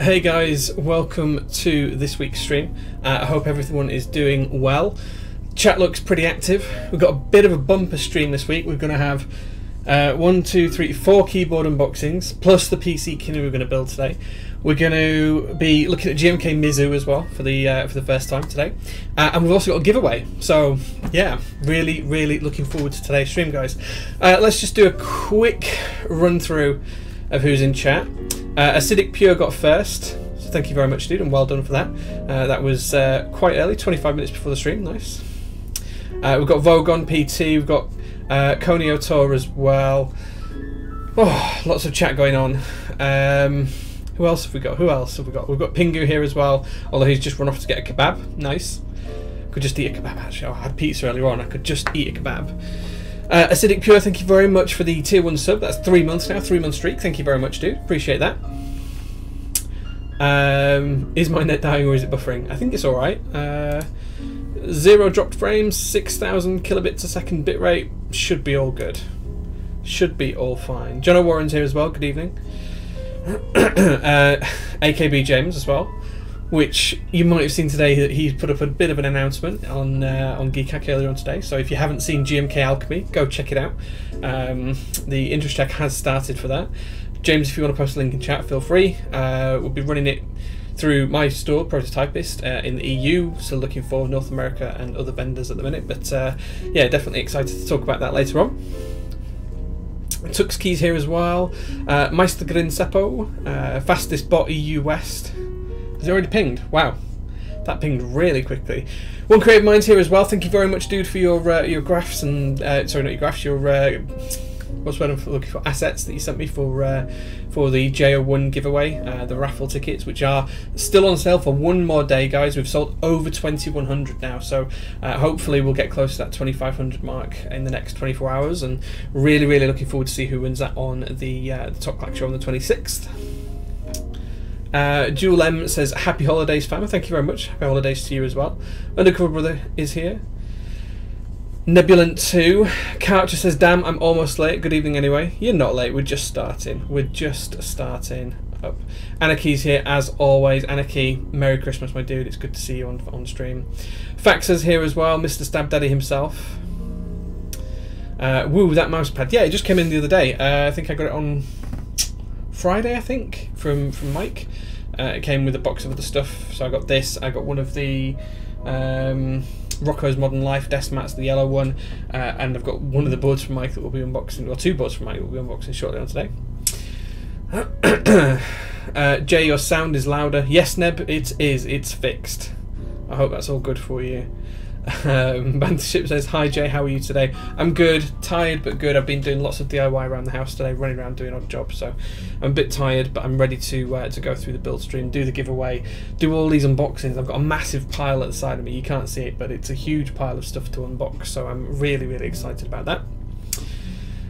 Hey guys, welcome to this week's stream. Uh, I hope everyone is doing well. Chat looks pretty active. We've got a bit of a bumper stream this week. We're going to have uh, one, two, three, four keyboard unboxings, plus the PC Canoe we're going to build today. We're going to be looking at GMK Mizu as well for the uh, for the first time today, uh, and we've also got a giveaway. So yeah, really, really looking forward to today's stream, guys. Uh, let's just do a quick run through of who's in chat. Uh, Acidic Pure got first. So thank you very much, dude, and well done for that. Uh, that was quite early, 25 minutes before the stream. Nice. We've got Vogon PT. We've got uh, Conio Tour as well. Oh, lots of chat going on. Um, who else have we got? Who else have we got? We've got Pingu here as well, although he's just run off to get a kebab. Nice. Could just eat a kebab. Actually, I had pizza earlier on. I could just eat a kebab. Uh, Acidic Pure, thank you very much for the tier one sub. That's three months now, three month streak. Thank you very much, dude. Appreciate that. Um, is my net dying or is it buffering? I think it's all right. Uh, zero dropped frames, six thousand kilobits a second bitrate. Should be all good. Should be all fine. John Warren's here as well. Good evening. uh, AKB James as well, which you might have seen today that he's put up a bit of an announcement on uh, on Geekhack earlier on today. So if you haven't seen GMK Alchemy, go check it out. Um, the interest check has started for that. James, if you want to post a link in chat, feel free. Uh, we'll be running it through my store, Prototypist, uh, in the EU. Still looking for North America and other vendors at the minute, but uh, yeah, definitely excited to talk about that later on. Tux keys here as well. Uh, Meister Grin Seppo, uh, fastest bot EU West. It already pinged? Wow, that pinged really quickly. One Creative Minds here as well. Thank you very much, dude, for your uh, your graphs and uh, sorry, not your graphs, your uh, what's what I'm looking for assets that you sent me for uh, for the JO1 giveaway, uh, the raffle tickets, which are still on sale for one more day, guys. We've sold over 2,100 now, so uh, hopefully we'll get close to that 2,500 mark in the next 24 hours. And really, really looking forward to see who wins that on the, uh, the Top Clack show on the 26th. Uh, Jewel M says, Happy holidays, fam. Thank you very much. Happy holidays to you as well. Undercover Brother is here. Nebulant 2. Character says, Damn, I'm almost late. Good evening anyway. You're not late, we're just starting. We're just starting up. Anarchy's here as always. Anarchy, Merry Christmas, my dude. It's good to see you on, on stream. Faxer's here as well, Mr. Stab Daddy himself. Uh, woo, that mouse pad. Yeah, it just came in the other day. Uh, I think I got it on Friday, I think, from, from Mike. Uh, it came with a box of other stuff. So I got this. I got one of the. Um, Rocko's Modern Life desk mats, the yellow one, uh, and I've got one of the boards from Mike that we'll be unboxing, or two boards from Mike that we'll be unboxing shortly on today. uh, Jay, your sound is louder. Yes, Neb, it is. It's fixed. I hope that's all good for you. Um, Bantership says, Hi Jay, how are you today? I'm good, tired but good. I've been doing lots of DIY around the house today, running around doing odd jobs, so I'm a bit tired, but I'm ready to uh, to go through the build stream, do the giveaway, do all these unboxings. I've got a massive pile at the side of me, you can't see it, but it's a huge pile of stuff to unbox, so I'm really, really excited about that.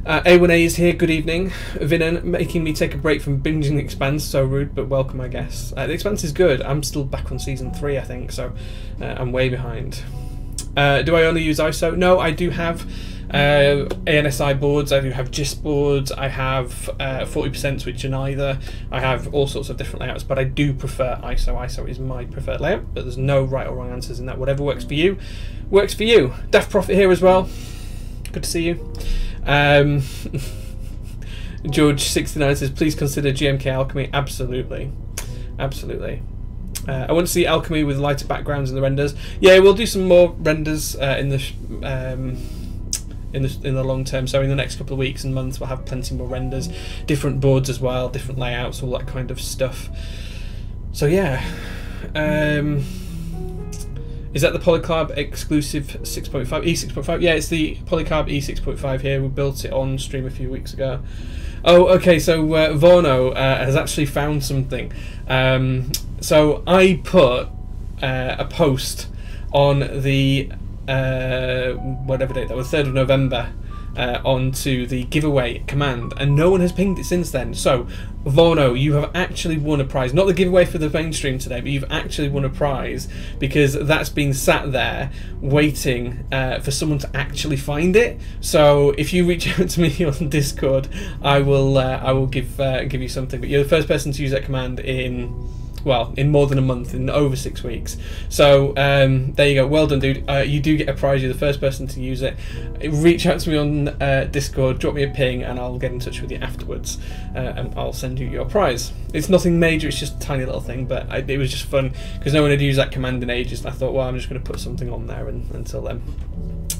Uh, A1A is here, good evening. Vinan, making me take a break from binging The Expanse, so rude, but welcome, I guess. Uh, the Expanse is good, I'm still back on season 3, I think, so uh, I'm way behind. Uh, do I only use ISO? No, I do have uh, ANSI boards, I do have JIS boards, I have uh, 40% switch and either, I have all sorts of different layouts, but I do prefer ISO. ISO is my preferred layout, but there's no right or wrong answers in that. Whatever works for you, works for you. Daft Profit here as well. Good to see you. Um, George69 says, please consider GMK Alchemy. Absolutely. Absolutely. Uh, I want to see alchemy with lighter backgrounds in the renders. Yeah, we'll do some more renders uh, in the um, in the in the long term. So in the next couple of weeks and months, we'll have plenty more renders, different boards as well, different layouts, all that kind of stuff. So yeah. Um, is that the Polycarb exclusive 6.5 E6.5? Yeah, it's the Polycarb E6.5 here. We built it on stream a few weeks ago. Oh, okay. So uh, Vorno uh, has actually found something. Um, so I put uh, a post on the uh, whatever date that was, third of November, uh, onto the giveaway command, and no one has pinged it since then. So, Vono, you have actually won a prize. Not the giveaway for the mainstream today, but you've actually won a prize because that's been sat there waiting uh, for someone to actually find it. So, if you reach out to me on Discord, I will uh, I will give uh, give you something. But you're the first person to use that command in well, in more than a month, in over six weeks. So um, there you go. Well done, dude. Uh, you do get a prize. You're the first person to use it. Reach out to me on uh, Discord, drop me a ping, and I'll get in touch with you afterwards, uh, and I'll send you your prize. It's nothing major. It's just a tiny little thing, but I, it was just fun because no one had used that command in ages, and I thought, well, I'm just going to put something on there and, until then.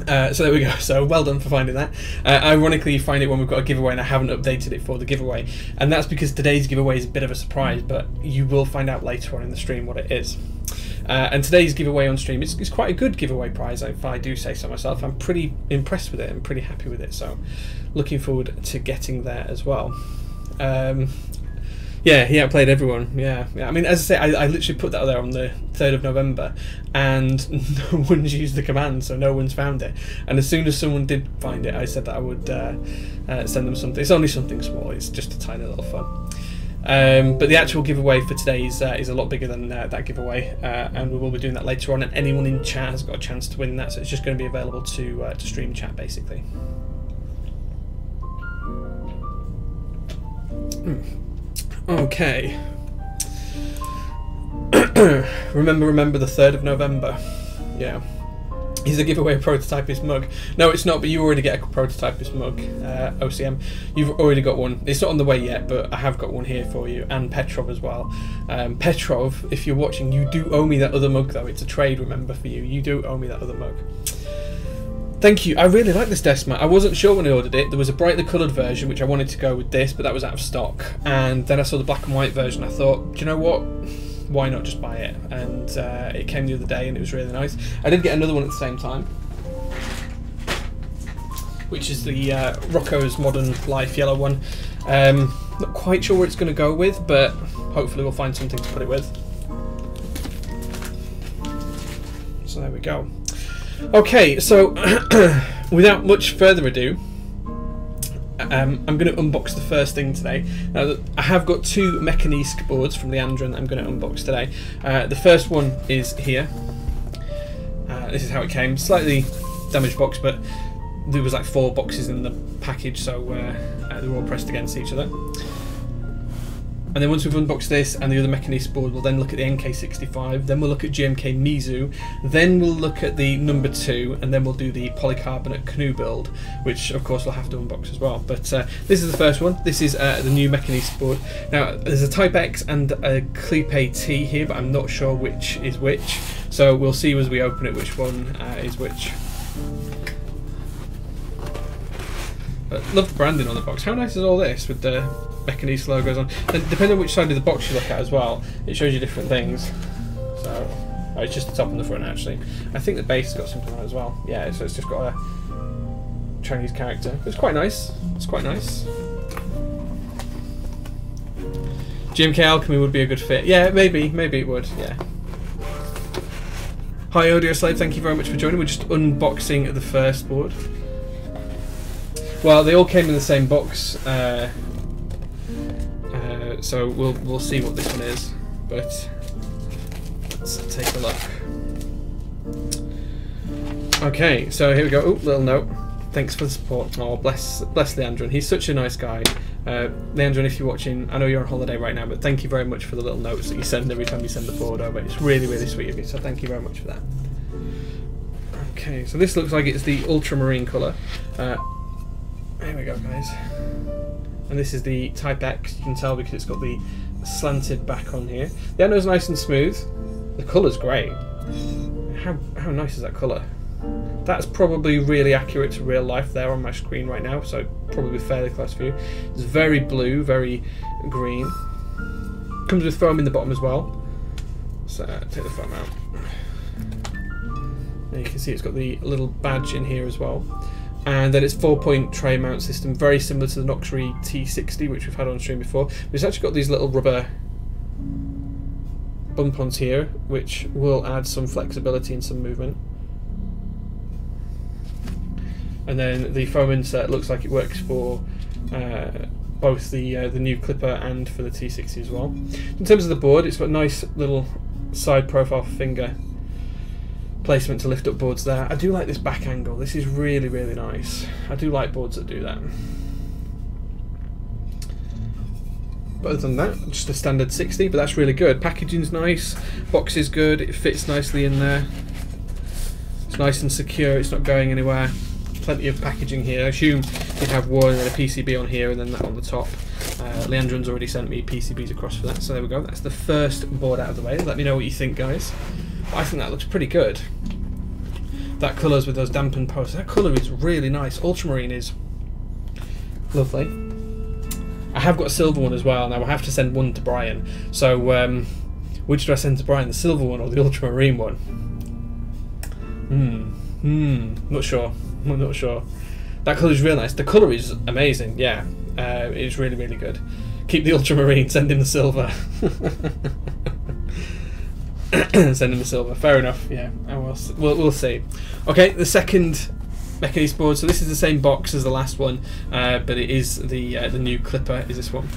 Uh, so there we go. So well done for finding that. Uh, ironically, you find it when we've got a giveaway, and I haven't updated it for the giveaway, and that's because today's giveaway is a bit of a surprise, but you will find out later on in the stream what it is. Uh, and today's giveaway on stream is, is quite a good giveaway prize, if I do say so myself. I'm pretty impressed with it. I'm pretty happy with it. So, looking forward to getting there as well. Um, Yeah, he outplayed everyone. Yeah, yeah. I mean, as I say, I, I literally put that there on the third of November, and no one's used the command, so no one's found it. And as soon as someone did find it, I said that I would uh, uh, send them something. It's only something small. It's just a tiny little fun. Um, but the actual giveaway for today is, uh, is a lot bigger than uh, that giveaway, uh, and we will be doing that later on. And anyone in chat has got a chance to win that, so it's just going to be available to uh, to stream chat basically. Hmm. Okay. remember, remember the third of November. Yeah. He's a giveaway prototypist mug. No, it's not, but you already get a prototypist mug, uh, OCM. You've already got one. It's not on the way yet, but I have got one here for you, and Petrov as well. Um, Petrov, if you're watching, you do owe me that other mug, though. It's a trade, remember, for you. You do owe me that other mug. Thank you. I really like this desk mat. I wasn't sure when I ordered it. There was a brightly coloured version, which I wanted to go with this, but that was out of stock. And then I saw the black and white version. I thought, do you know what? why not just buy it? And uh, it came the other day and it was really nice. I did get another one at the same time, which is the uh, Rocko's Modern Life yellow one. Um, not quite sure where it's going to go with, but hopefully we'll find something to put it with. So there we go. Okay, so without much further ado, um, I'm going to unbox the first thing today. Now, I have got two Mekanisk boards from Leandrin that I'm going to unbox today. Uh, the first one is here. Uh, this is how it came. Slightly damaged box, but there was like four boxes in the package, so uh, uh they were all pressed against each other. And then once we've unboxed this and the other Mekanisk board, we'll then look at the NK65, then we'll look at GMK Mizu, then we'll look at the number two, and then we'll do the polycarbonate canoe build, which of course we'll have to unbox as well. But uh, this is the first one. This is uh, the new Mekanisk board. Now, there's a Type X and a Clipper T here, but I'm not sure which is which. So we'll see as we open it which one uh, is which. But love the branding on the box. How nice is all this with the Mekanisk logos on. And depending on which side of the box you look at as well, it shows you different things. So, oh, it's just the top and the front actually. I think the base has got something on it as well. Yeah, so it's just got a Chinese character. It's quite nice. It's quite nice. GMK Alchemy would be a good fit. Yeah, maybe. Maybe it would. Yeah. Hi Audio Slave, thank you very much for joining. We're just unboxing the first board. Well, they all came in the same box. Uh, so we'll we'll see what this one is, but let's take a look. Okay, so here we go. Oh, little note. Thanks for the support. Oh, bless bless Leandrin. He's such a nice guy. Uh, if you're watching, I know you're on holiday right now, but thank you very much for the little notes that you send every time you send the board over. It's really, really sweet of you, so thank you very much for that. Okay, so this looks like it's the ultramarine colour. Uh, here we go, guys and this is the Type X, you can tell because it's got the slanted back on here. The is nice and smooth, the colour's great. How, how nice is that colour? That's probably really accurate to real life there on my screen right now, so probably fairly close you. It's very blue, very green. Comes with foam in the bottom as well. So take the foam out. And you can see it's got the little badge in here as well and then it's four point tray mount system, very similar to the Noxary T60 which we've had on stream before. But it's actually got these little rubber bump ons here which will add some flexibility and some movement. And then the foam insert looks like it works for uh, both the uh, the new Clipper and for the T60 as well. In terms of the board, it's got a nice little side profile finger placement to lift up boards there. I do like this back angle. This is really, really nice. I do like boards that do that. But other than that, just a standard 60, but that's really good. Packaging's nice, box is good, it fits nicely in there. It's nice and secure, it's not going anywhere. Plenty of packaging here. I assume you'd have one and then a PCB on here and then that on the top. Uh, already sent me PCBs across for that, so there we go. That's the first board out of the way. Let me know what you think, guys. I think that looks pretty good. That colours with those dampened posts. That colour is really nice. Ultramarine is lovely. I have got a silver one as well. Now I have to send one to Brian. So um, which do I send to Brian? The silver one or the ultramarine one? Hmm. Hmm. Not sure. I'm not sure. That colour is really nice. The colour is amazing. Yeah. Uh, it's really really good. keep the ultramarine, send him the silver. send him the silver. Fair enough. Yeah, and we'll, we'll we'll see. Okay, the second Mekanisk board. So this is the same box as the last one, uh, but it is the uh, the new Clipper. Is this one?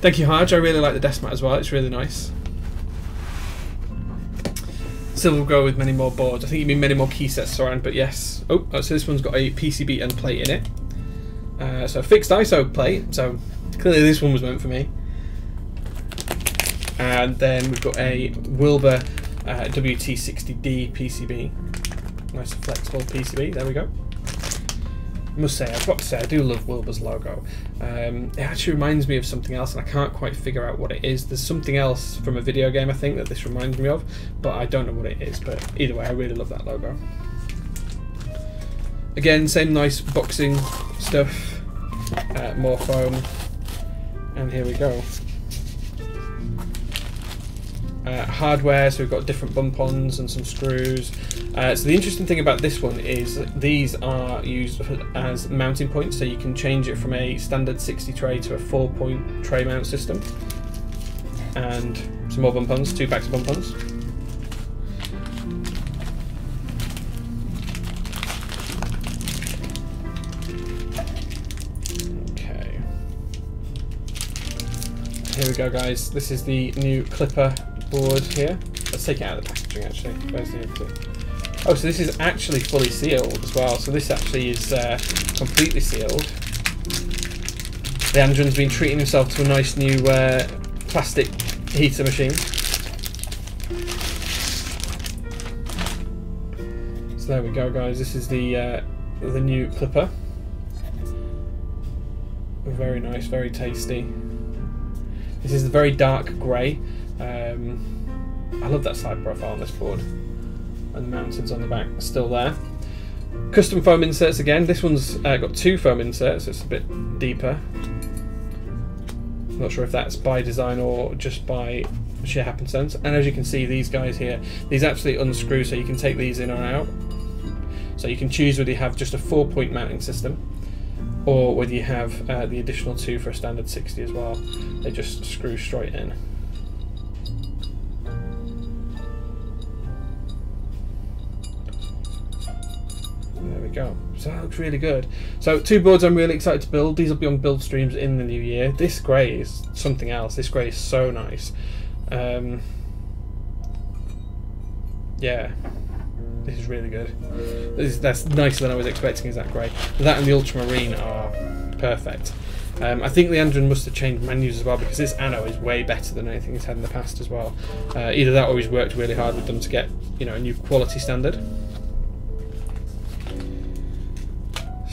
Thank you, Harge. I really like the desk mat as well. It's really nice. Silver will go with many more boards. I think you mean many more key sets around, but yes. Oh, oh, so this one's got a PCB and plate in it. Uh, so fixed ISO plate. So clearly this one was meant for me. And then we've got a Wilba uh, WT60D PCB. Nice flexible PCB. There we go. Must say, I've got to say, I do love Wilba's logo. Um, it actually reminds me of something else, and I can't quite figure out what it is. There's something else from a video game, I think, that this reminds me of, but I don't know what it is. But either way, I really love that logo. Again, same nice boxing stuff, uh, more foam, and here we go uh, hardware, so we've got different bump-ons and some screws. Uh, so the interesting thing about this one is these are used as mounting points, so you can change it from a standard 60 tray to a four-point tray mount system. And some more bump-ons, two packs of bump-ons. Okay. Here we go guys, this is the new Clipper board here. Let's take it out of the packaging actually. The Oh, so this is actually fully sealed as well. So this actually is uh, completely sealed. Leandrin's been treating himself to a nice new uh, plastic heater machine. So there we go, guys. This is the uh, the new clipper. Very nice, very tasty. This is the very dark grey. Um, I love that side profile on this board. And the mountains on the back are still there. Custom foam inserts again. This one's uh, got two foam inserts, so it's a bit deeper. Not sure if that's by design or just by sheer happenstance. And as you can see, these guys here, these actually unscrew so you can take these in or out. So you can choose whether you have just a four point mounting system or whether you have uh, the additional two for a standard 60 as well. They just screw straight in. Go. So that looks really good. So two boards I'm really excited to build. These will be on build streams in the new year. This grey is something else. This grey is so nice. Um, yeah, this is really good. This is, that's nicer than I was expecting. Is that grey? That and the ultramarine are perfect. Um, I think the Andron must have changed menus as well because this Anno is way better than anything he's had in the past as well. Uh, either that or he's worked really hard with them to get you know a new quality standard.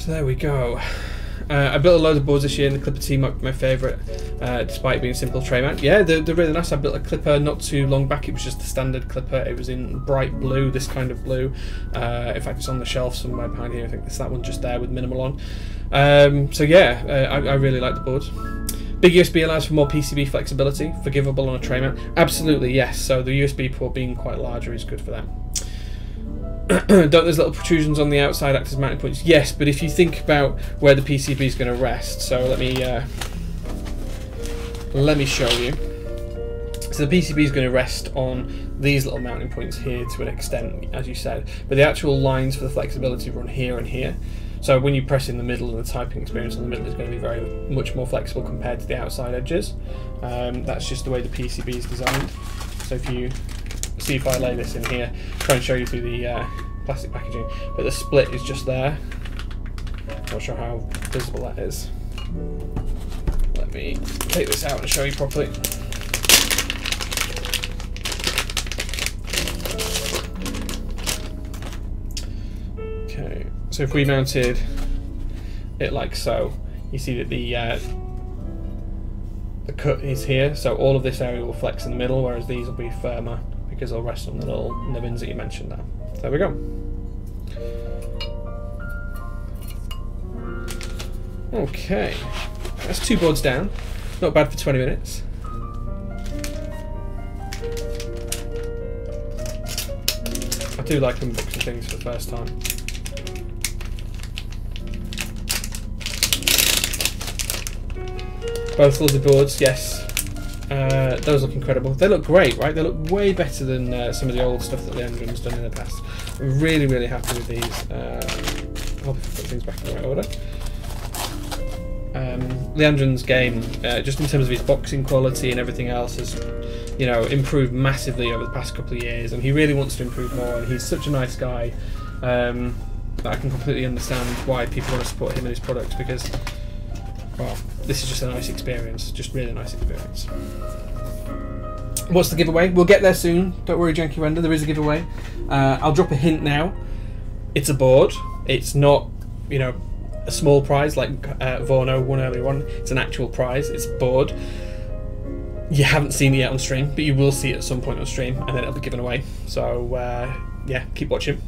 There we go. Uh, I built a load of boards this year, and the Clipper T might be my favourite, uh, despite being simple tray mount. Yeah, they're, they're, really nice. I built a Clipper not too long back. It was just the standard Clipper. It was in bright blue, this kind of blue. Uh, in fact, it's on the shelf somewhere behind here. I think it's that one just there with minimal on. Um, so yeah, uh, I, I, really like the boards. Big USB allows for more PCB flexibility, forgivable on a tray mount. Absolutely, yes. So the USB port being quite larger is good for that. don't those little protrusions on the outside act as mounting points? Yes, but if you think about where the PCB is going to rest, so let me uh, let me show you. So the PCB is going to rest on these little mounting points here to an extent, as you said, but the actual lines for the flexibility run here and here. So when you press in the middle and the typing experience on the middle is going to be very much more flexible compared to the outside edges. Um, that's just the way the PCB is designed. So if you see if I lay this in here, try and show you through the uh, plastic packaging, but the split is just there. Not sure how visible that is. Let me take this out and show you properly. Okay, so if we mounted it like so, you see that the uh, the cut is here, so all of this area will flex in the middle, whereas these will be firmer because they'll rest on the little nubbins that you mentioned there. There we go. Okay, that's two boards down. Not bad for 20 minutes. I do like unboxing things for the first time. Both lovely boards, yes. Uh, those look incredible. They look great, right? They look way better than uh, some of the old stuff that Leandrin's done in the past. I'm really, really happy with these. Uh, I'll put things back in the right order. Um, Leandrin's game, uh, just in terms of his boxing quality and everything else, has you know improved massively over the past couple of years, and he really wants to improve more. And he's such a nice guy um, that I can completely understand why people want to support him and his products because, well, this is just a nice experience, just really nice experience. What's the giveaway? We'll get there soon. Don't worry, Janky Render. There is a giveaway. Uh, I'll drop a hint now. It's a board. It's not, you know, a small prize like uh, Vorno won earlier on. It's an actual prize. It's a board. You haven't seen it yet on stream, but you will see it at some point on stream, and then it'll be given away. So uh, yeah, keep watching.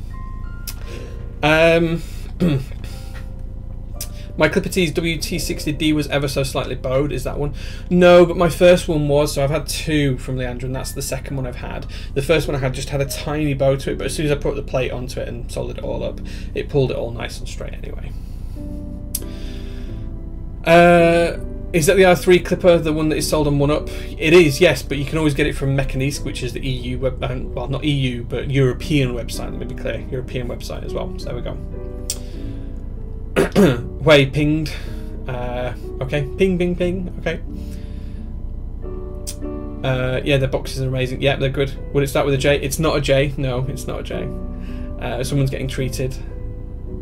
Um, My Clipper T's WT60D was ever so slightly bowed. Is that one? No, but my first one was. So I've had two from Leandro, and that's the second one I've had. The first one I had just had a tiny bow to it, but as soon as I put the plate onto it and soldered it all up, it pulled it all nice and straight anyway. Uh, is that the R3 clipper, the one that is sold on One Up? It is, yes, but you can always get it from Mekanisk, which is the EU web, um, well, not EU, but European website. Let me be clear, European website as well. So there we go. Way pinged. Uh, okay, ping, ping, ping. Okay. Uh, yeah, the boxes are amazing. Yeah, they're good. Would it start with a J? It's not a J. No, it's not a J. Uh, someone's getting treated.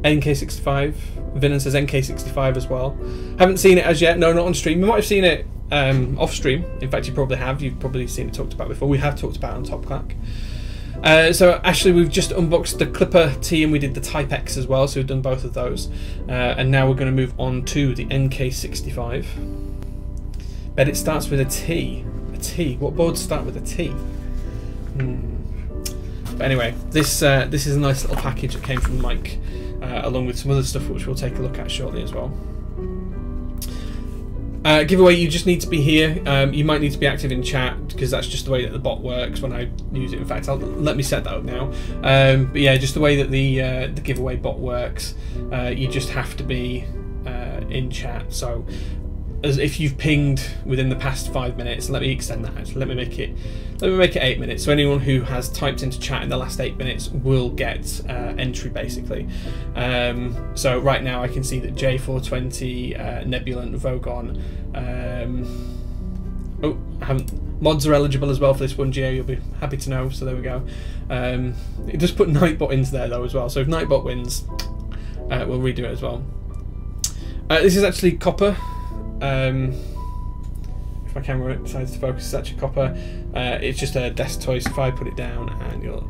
NK65. Villain says NK65 as well. Haven't seen it as yet. No, not on stream. You might have seen it um, off stream. In fact, you probably have. You've probably seen it talked about before. We have talked about it on Top Clack. Uh, so Ashley, we've just unboxed the Clipper T and we did the Type X as well, so we've done both of those. Uh, and now we're going to move on to the NK65. Bet it starts with a T. A T. What boards start with a T? Hmm. But anyway, this uh, this is a nice little package that came from Mike, uh, along with some other stuff which we'll take a look at shortly as well. Uh, giveaway, you just need to be here. Um, you might need to be active in chat because that's just the way that the bot works when I use it. In fact, I'll, let me set that up now. Um, but yeah, just the way that the uh, the giveaway bot works, uh, you just have to be uh, in chat. So as if you've pinged within the past five minutes, let me extend that out. Let me make it let me make it eight minutes. So anyone who has typed into chat in the last eight minutes will get uh, entry basically. Um, so right now I can see that J420, uh, Nebulant, Vogon. Um, oh, I haven't. Mods are eligible as well for this one, Geo. You'll be happy to know. So there we go. Um, it just put Nightbot into there though as well. So if Nightbot wins, uh, we'll redo it as well. Uh, this is actually copper. Um, if my camera decides to focus, it's actually copper. Uh, it's just a desk toy, so if I put it down and you'll...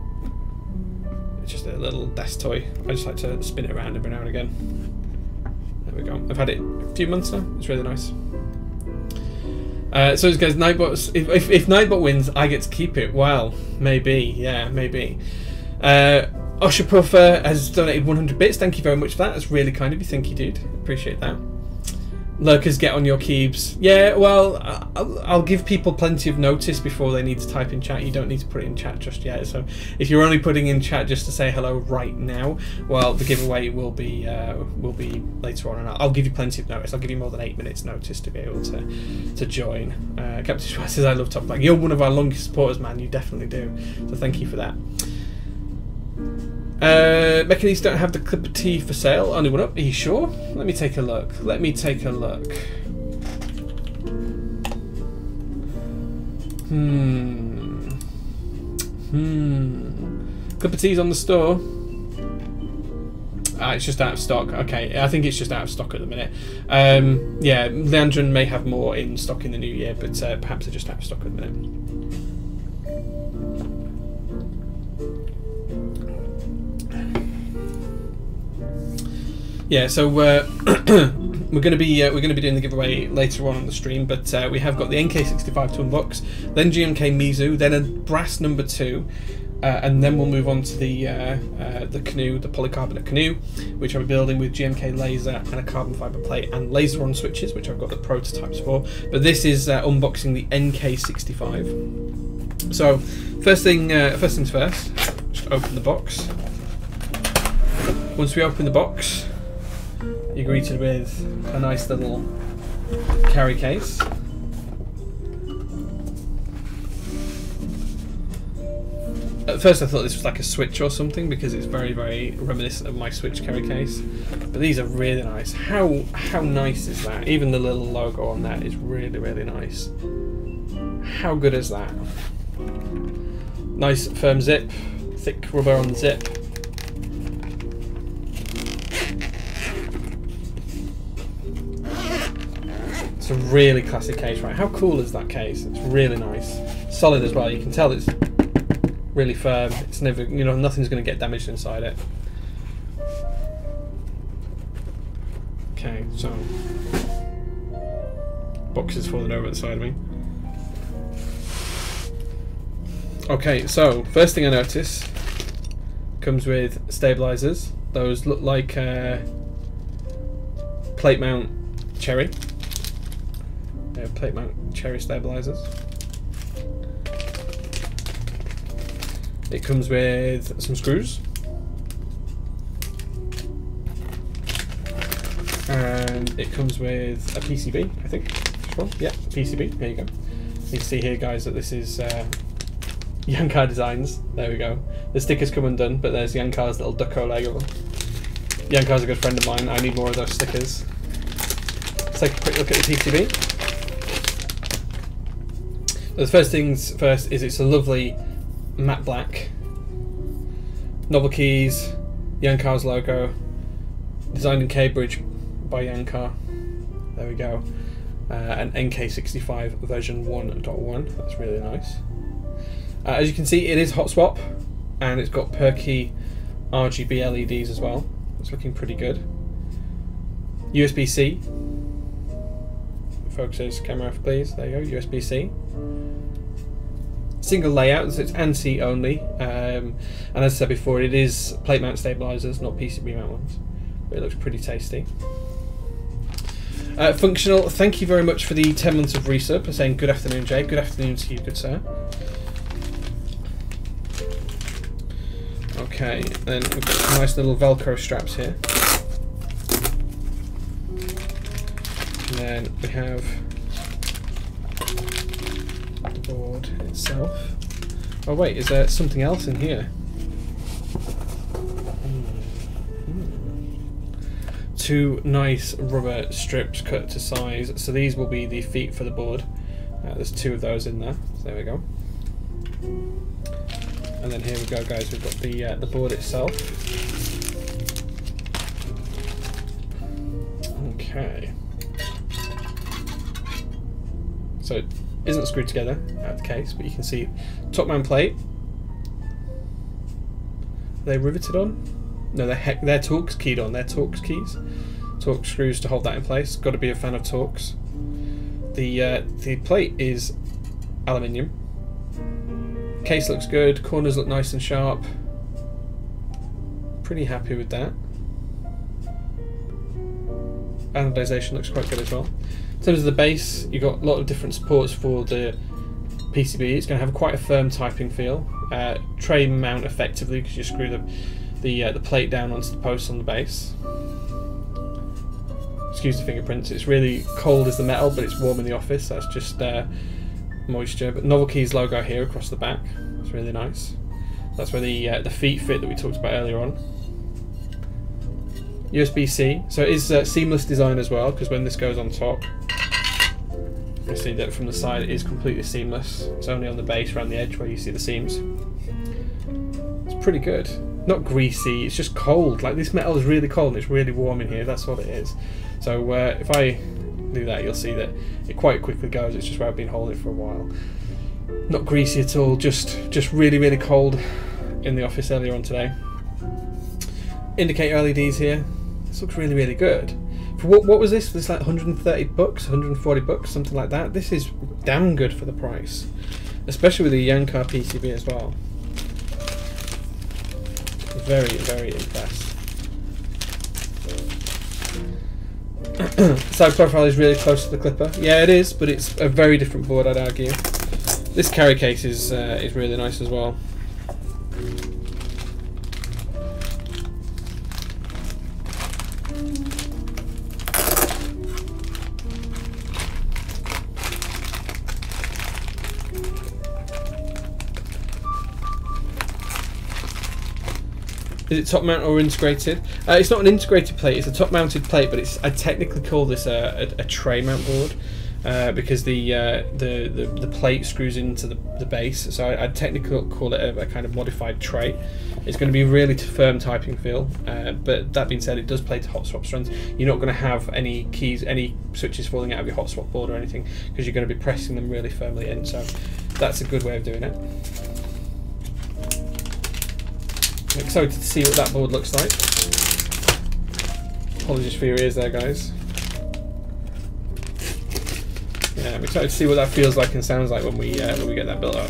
It's just a little desk toy. I just like to spin it around every now and again. There we go. I've had it a few months now. It's really nice. Uh, so goes Nightbot. If, if, if Nightbot wins, I get to keep it. Well, maybe. Yeah, maybe. Uh, Puffer has donated 100 bits. Thank you very much for that. That's really kind of you. Thank you, dude. Appreciate that. Lurkers get on your keeps. Yeah, well, I'll, I'll, give people plenty of notice before they need to type in chat. You don't need to put it in chat just yet. So if you're only putting in chat just to say hello right now, well, the giveaway will be uh, will be later on, and I'll, give you plenty of notice. I'll give you more than eight minutes notice to be able to to join. Uh, Captain Schwartz says, "I love Top Clack. You're one of our longest supporters, man. You definitely do. So thank you for that." Uh, Mechanies don't have the Clipper T for sale. Only one up. Are you sure? Let me take a look. Let me take a look. Hmm. Hmm. Clipper T's on the store. Ah, it's just out of stock. Okay, I think it's just out of stock at the minute. Um, yeah, Leandrin may have more in stock in the new year, but uh, perhaps they're just out of stock at the minute. Yeah, so uh, we're going to be uh, we're going to be doing the giveaway later on on the stream, but uh, we have got the NK65 to unbox, then GMK Mizu, then a brass number two, uh, and then we'll move on to the uh, uh, the canoe, the polycarbonate canoe, which I'm building with GMK laser and a carbon fiber plate and laser on switches, which I've got the prototypes for. But this is unboxing the NK65. So first thing first things first, just open the box. Once we open the box, you're greeted with a nice little carry case. At first I thought this was like a Switch or something because it's very, very reminiscent of my Switch carry case. But these are really nice. How how nice is that? Even the little logo on that is really, really nice. How good is that? Nice firm zip, thick rubber on the zip. It's a really classic case, right? How cool is that case? It's really nice. Solid as well. You can tell it's really firm. It's never, you know, nothing's going to get damaged inside it. Okay, so boxes falling over at the side of me. Okay, so first thing I notice comes with stabilizers. Those look like uh, plate mount cherry. Plate mount cherry stabilizers. It comes with some screws. And it comes with a PCB, I think. Well, yeah, PCB. There you go. You can see here, guys, that this is uh, Yankar Designs. There we go. The stickers come undone, but there's Yankar's little ducko leg of them. Yankar's a good friend of mine. I need more of those stickers. Let's take a quick look at the PCB. The first things first is it's a lovely matte black. NovelKeys, Yankar's logo, designed in Cambridge by Yankar. There we go. Uh, an NK65 version 1.1. That's really nice. Uh, as you can see, it is hot swap, and it's got per-key RGB LEDs as well. It's looking pretty good. USB-C. Focuses camera, off please. There you go. USB-C single layout, so it's ANSI only. Um, and as I said before, it is plate mount stabilizers, not PCB mount ones. But it looks pretty tasty. Uh, functional, thank you very much for the 10 months of resub. saying good afternoon, Jay. Good afternoon to you, good sir. Okay, then we've got some nice little Velcro straps here. And then we have the board itself. Oh wait, is there something else in here? Hmm. Two nice rubber strips cut to size. So these will be the feet for the board. Uh, there's two of those in there. So there we go. And then here we go, guys. We've got the uh, the board itself. Okay. So isn't screwed together of the case, but you can see top mount plate. Are they riveted on? No, they're, they're Torx keyed on. They're Torx keys. Torx screws to hold that in place. Got to be a fan of Torx. The uh, the plate is aluminium. Case looks good. Corners look nice and sharp. Pretty happy with that. Anodization looks quite good as well. In terms of the base, you've got a lot of different supports for the PCB. It's going to have quite a firm typing feel. Uh, tray mount effectively because you screw the the, uh, the plate down onto the post on the base. Excuse the fingerprints. It's really cold as the metal, but it's warm in the office. That's just uh, moisture. But NovelKeys logo here across the back. It's really nice. That's where the uh, the feet fit that we talked about earlier on. USB-C. So it is uh, seamless design as well, because when this goes on top, you see that from the side it is completely seamless. It's only on the base around the edge where you see the seams. It's pretty good. Not greasy, it's just cold. Like this metal is really cold and it's really warm in here, that's what it is. So uh, if I do that, you'll see that it quite quickly goes. It's just where I've been holding for a while. Not greasy at all, just, just really, really cold in the office earlier on today. Indicator LEDs here. This looks really, really good. For what, what was this? This like 130 bucks, 140 bucks, something like that. This is damn good for the price, especially with the Yankar PCB as well. Very, very impressed. Side profile is really close to the Clipper. Yeah, it is, but it's a very different board, I'd argue. This carry case is uh, is really nice as well. Is it top mount or integrated? Uh, it's not an integrated plate. It's a top mounted plate, but it's I technically call this a, a, a tray mount board. Uh, because the, uh, the, the the plate screws into the, the base, so I, would technically call it a, a, kind of modified tray. It's going to be really firm typing feel, uh, but that being said, it does play to hot swap strength. You're not going to have any keys, any switches falling out of your hot swap board or anything, because you're going to be pressing them really firmly in. So that's a good way of doing it. I'm excited to see what that board looks like. Apologies for your ears there, guys. Yeah, I'm excited to see what that feels like and sounds like when we uh, when we get that built up.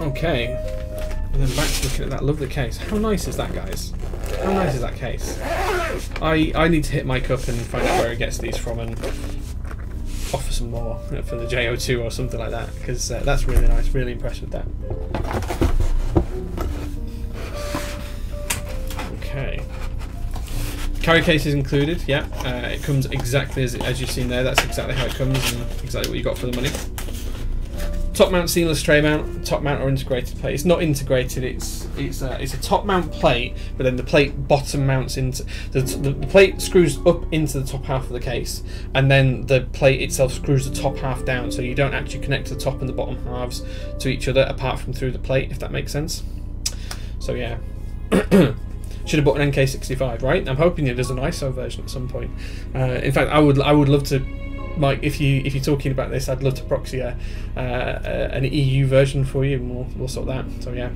Okay, and then back to looking at that lovely case. How nice is that, guys? How nice is that case? I I need to hit Mike up and find out where he gets these from and offer some more for the J02 or something like that because uh, that's really nice. Really impressed with that. Carry case is included, yeah. Uh, it comes exactly as, as you've seen there. That's exactly how it comes and exactly what you got for the money. Top mount seamless tray mount, top mount or integrated plate. It's not integrated. It's it's a, it's a top mount plate, but then the plate bottom mounts into the, the, the plate screws up into the top half of the case, and then the plate itself screws the top half down, so you don't actually connect the top and the bottom halves to each other apart from through the plate, if that makes sense. So yeah. Should have bought an NK65, right? I'm hoping does an ISO version at some point. Uh, in fact, I would I would love to Mike, if you if you're talking about this, I'd love to proxy a, uh, an EU version for you, and we'll we'll sort that. So yeah.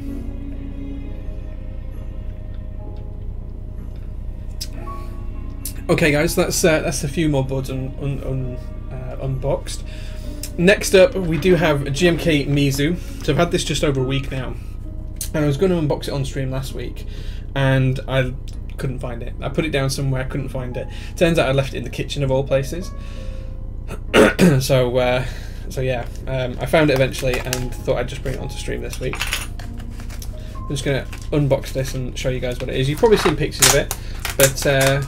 Okay, guys, that's uh, that's a few more boards un, un, un uh, unboxed. Next up, we do have a GMK Mizu. So I've had this just over a week now, and I was going to unbox it on stream last week, and I couldn't find it. I put it down somewhere, couldn't find it. Turns out I left it in the kitchen of all places. so, uh, so yeah, um, I found it eventually and thought I'd just bring it onto stream this week. I'm just going to unbox this and show you guys what it is. You've probably seen pictures of it, but uh,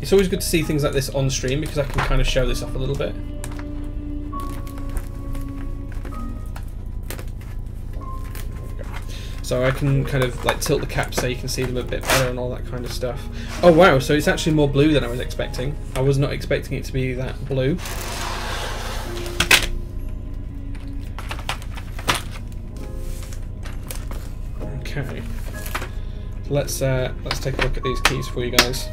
it's always good to see things like this on stream because I can kind of show this off a little bit. So I can kind of like tilt the cap so you can see them a bit better and all that kind of stuff. Oh wow, so it's actually more blue than I was expecting. I was not expecting it to be that blue. Okay. Let's uh, let's take a look at these keys for you guys.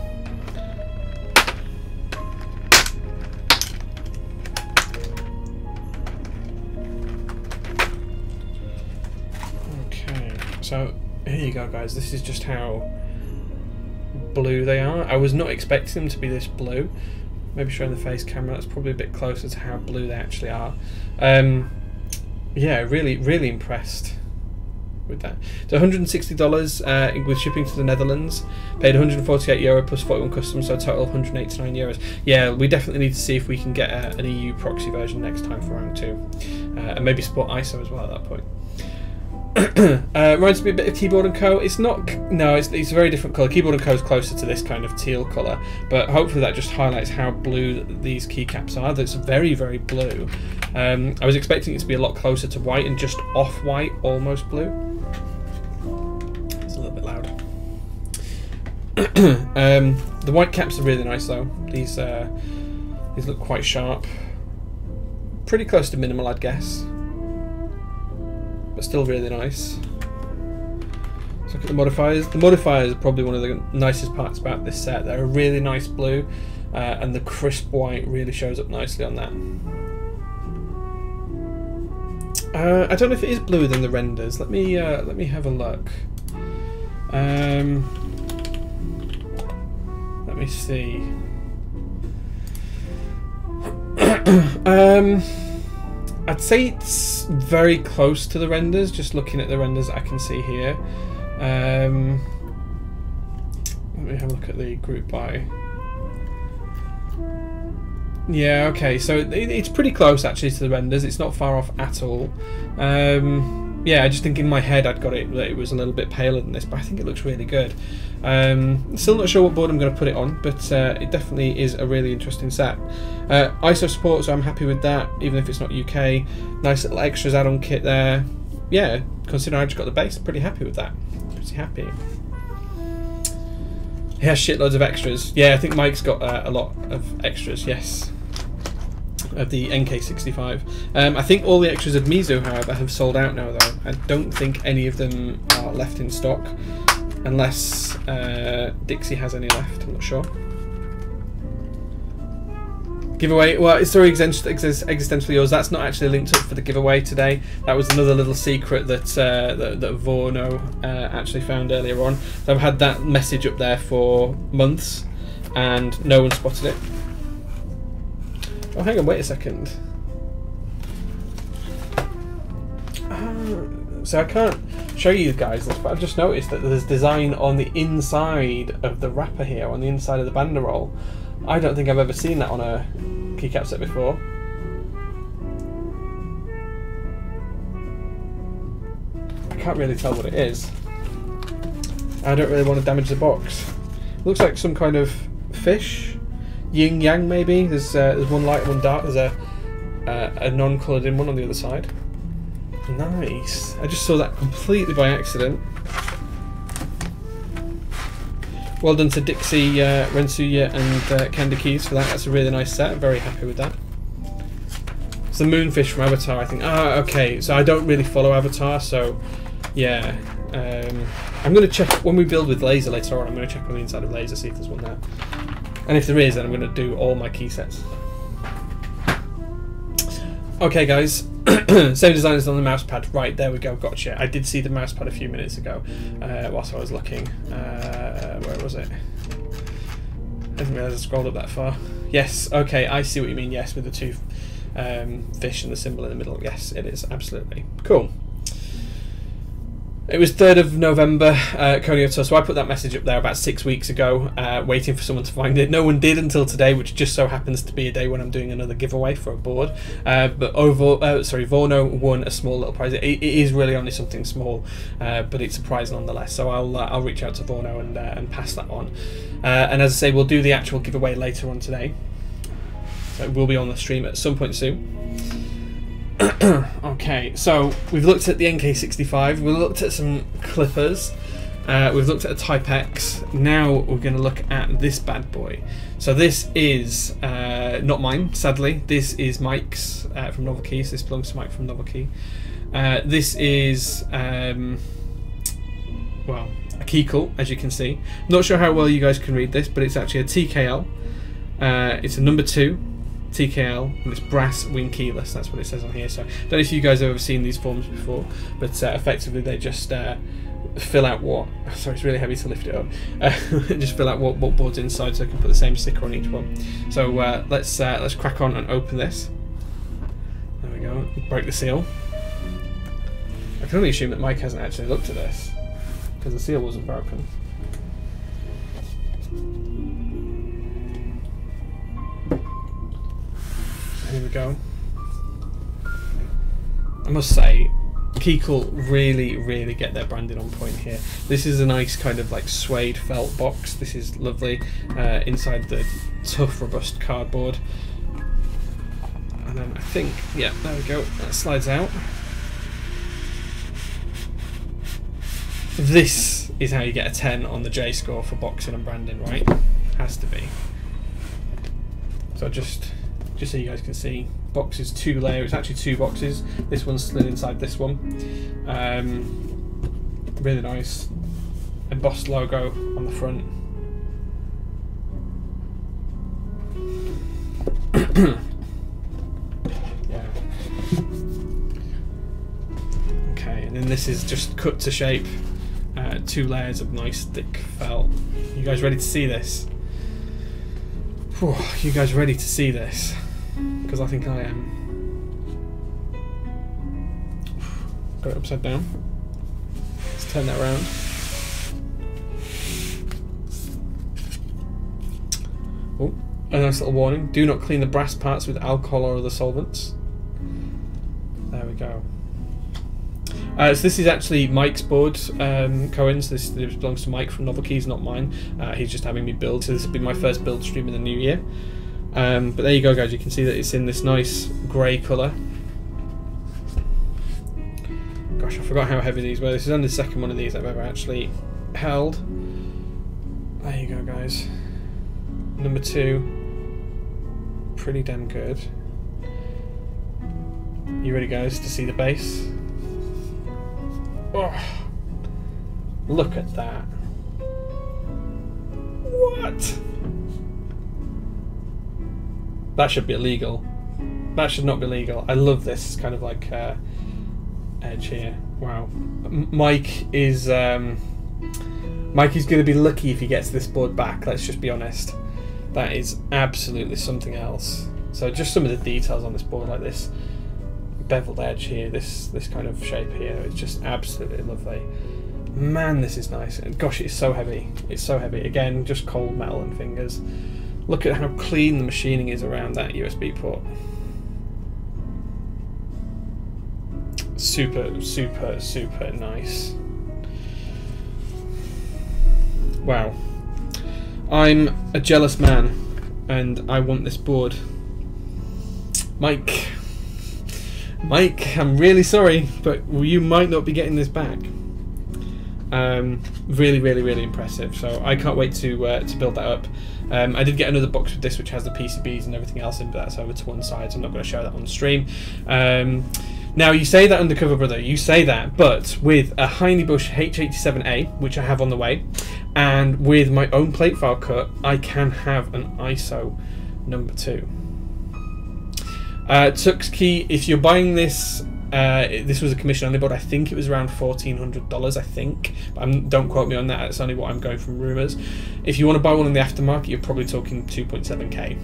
So here you go guys, this is just how blue they are. I was not expecting them to be this blue. Maybe showing the face camera, that's probably a bit closer to how blue they actually are. Um, yeah, really, really impressed with that. So $160 uh, with shipping to the Netherlands. Paid 148 euro plus 41 customs, so total 189 euros. Yeah, we definitely need to see if we can get a, an EU proxy version next time for round two, uh, and maybe support ISO as well at that point. uh, reminds me a bit of Keyboard and Co. It's not, no, it's, it's a very different colour. Keyboard and Co is closer to this kind of teal colour, but hopefully that just highlights how blue these keycaps are. That's very, very blue. Um, I was expecting it to be a lot closer to white and just off-white, almost blue. It's a little bit loud. um, the white caps are really nice though. These uh, these look quite sharp. Pretty close to minimal, I'd guess but still really nice. Let's look at the modifiers. The modifiers are probably one of the nicest parts about this set. They're a really nice blue, uh, and the crisp white really shows up nicely on that. Uh, I don't know if it is bluer than the renders. Let me uh, let me have a look. Um, let me see. um, I'd say it's very close to the renders, just looking at the renders I can see here. Um, let me have a look at the group by. Yeah, okay, so it, it's pretty close actually to the renders, it's not far off at all. Um, yeah, I just think in my head I'd got it that it was a little bit paler than this, but I think it looks really good. Um, still not sure what board I'm going to put it on, but uh, it definitely is a really interesting set. Uh, ISO support, so I'm happy with that, even if it's not UK. Nice little extras add-on kit there. yeah, considering I just got the base, pretty happy with that. Pretty happy. He has shitloads of extras. Yeah, I think Mike's got uh, a lot of extras. Yes, of the NK65. Um, I think all the extras of Mizu, however, have sold out now. Though I don't think any of them are left in stock, unless uh, Dixie has any left. I'm not sure. Giveaway. Well, it's story existential yours. That's not actually linked up for the giveaway today. That was another little secret that uh, that, that Vorno uh, actually found earlier on. So I've had that message up there for months, and no one spotted it. Oh, hang on. Wait a second. Uh, so I can't show you guys this, but I've just noticed that there's design on the inside of the wrapper here, on the inside of the banderole. I don't think I've ever seen that on a keycap set before. I can't really tell what it is. I don't really want to damage the box. looks like some kind of fish. Yin yang maybe. There's uh, there's one light, one dark. There's a uh, a non-coloured in one on the other side. Nice. I just saw that completely by accident. Well done to Dixie, uh, Rensuya and uh, Candy Keys for that. That's a really nice set. I'm very happy with that. It's the Moonfish from Avatar, I think. Ah, okay. So I don't really follow Avatar, so yeah. Um, I'm going to check, when we build with Laser later on, I'm going to check on the inside of Laser, see if there's one there. And if there is, then I'm going to do all my key sets. Okay, guys. Same design as on the mouse pad. Right, there we go. Gotcha. I did see the mouse pad a few minutes ago uh, whilst I was looking. Uh, where was it? I didn't realise I scrolled up that far. Yes, okay, I see what you mean. Yes, with the two um, fish and the symbol in the middle. Yes, it is. Absolutely. Cool. It was 3rd of November, uh, Konyoto, so I put that message up there about six weeks ago, uh, waiting for someone to find it. No one did until today, which just so happens to be a day when I'm doing another giveaway for a board. Uh, but over, uh, sorry, Vorno won a small little prize. It, it is really only something small, uh, but it's a prize nonetheless. So I'll uh, I'll reach out to Vorno and uh, and pass that on. and as I say, we'll do the actual giveaway later on today. So it will be on the stream at some point soon. okay, so we've looked at the NK65, we've looked at some clippers, uh, we've looked at a Type X. Now we're going to look at this bad boy. So this is uh, not mine, sadly. This is Mike's uh, from NovelKey. So this belongs to Mike from NovelKey. Uh, this is um, well a Keycult, as you can see. Not sure how well you guys can read this, but it's actually a TKL. Uh, it's a number two TKL and it's brass wing keyless. That's what it says on here. So I don't know if you guys have ever seen these forms before, but uh, effectively they just uh, fill out what. Sorry, it's really heavy to lift it up. Uh, just fill out what, what board's inside, so I can put the same sticker on each one. So uh, let's uh, let's crack on and open this. There we go. Break the seal. I can only assume that Mike hasn't actually looked at this because the seal wasn't broken. Here we go. I must say, Keycult really, really get their branding on point here. This is a nice kind of like suede felt box. This is lovely uh, inside the tough, robust cardboard. And then I think, yeah, there we go. That slides out. This is how you get a 10 on the J score for boxing and branding, right? Has to be. So just just so you guys can see. Box is two layer, it's actually two boxes. This one's slid inside this one. Um, really nice. Embossed logo on the front. yeah. Okay, and then this is just cut to shape. Uh, two layers of nice thick felt. You guys ready to see this? Whew, you guys ready to see this? Because I think I am. Got it upside down. Let's turn that around. Oh, a nice little warning. Do not clean the brass parts with alcohol or other solvents. There we go. Uh, so this is actually Mike's board, um, Cohen's. This, this belongs to Mike from NovelKeys, not mine. Uh, he's just having me build. So this will be my first build stream in the new year. Um, but there you go guys, you can see that it's in this nice grey colour. Gosh, I forgot how heavy these were. This is only the second one of these I've ever actually held. There you go, guys. Number two. Pretty damn good. You ready, guys, to see the base? Oh, look at that. What? That should be illegal. That should not be legal. I love this kind of like uh, edge here. Wow. M Mike is um, Mike is going to be lucky if he gets this board back. Let's just be honest. That is absolutely something else. So just some of the details on this board, like this beveled edge here, this this kind of shape here, it's just absolutely lovely. Man, this is nice. And gosh, it's so heavy. It's so heavy. Again, just cold metal and fingers. Look at how clean the machining is around that USB port. Super, super, super nice. Wow. I'm a jealous man and I want this board. Mike. Mike, I'm really sorry, but you might not be getting this back. Um, really, really, really impressive. So I can't wait to uh, to build that up. Um, I did get another box with this, which has the PCBs and everything else in, but that's over to one side, so I'm not going to show that on stream. Um, now, you say that Undercover Brother, you say that, but with a Hineybush H87A, which I have on the way, and with my own plate file cut, I can have an ISO number two. Uh, Tux Key, if you're buying this uh, this was a commission only board. I think it was around fourteen hundred dollars. I think, but I'm, don't quote me on that. It's only what I'm going from rumors. If you want to buy one in the aftermarket, you're probably talking two point seven k.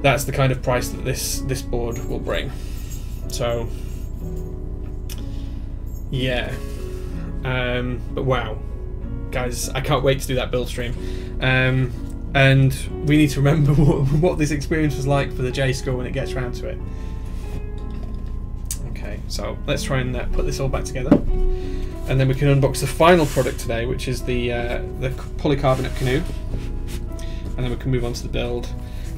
That's the kind of price that this this board will bring. So, yeah. Um, but wow, guys, I can't wait to do that build stream. Um, and we need to remember what, what this experience was like for the J School when it gets around to it. So let's try and uh, put this all back together. And then we can unbox the final product today, which is the, uh, the polycarbonate canoe. And then we can move on to the build.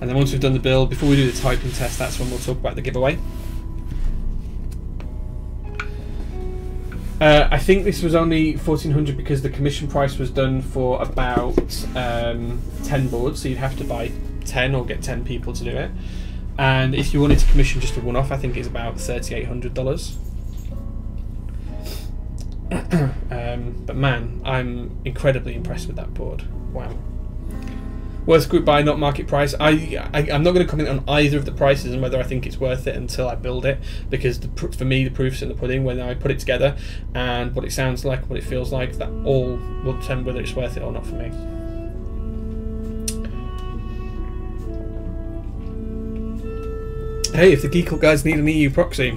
And then once we've done the build, before we do the typing test, that's when we'll talk about the giveaway. Uh, I think this was only 1400 because the commission price was done for about um, 10 boards, so you'd have to buy 10 or get 10 people to do it. And if you wanted to commission just a one off, I think it's about $3,800. um, but man, I'm incredibly impressed with that board. Wow. Worth group buy, not market price. I, I am not going to comment on either of the prices and whether I think it's worth it until I build it because the, for me the proof's in the pudding when I put it together and what it sounds like, what it feels like. That all will determine whether it's worth it or not for me. Hey, if the Keycult guys need an EU proxy,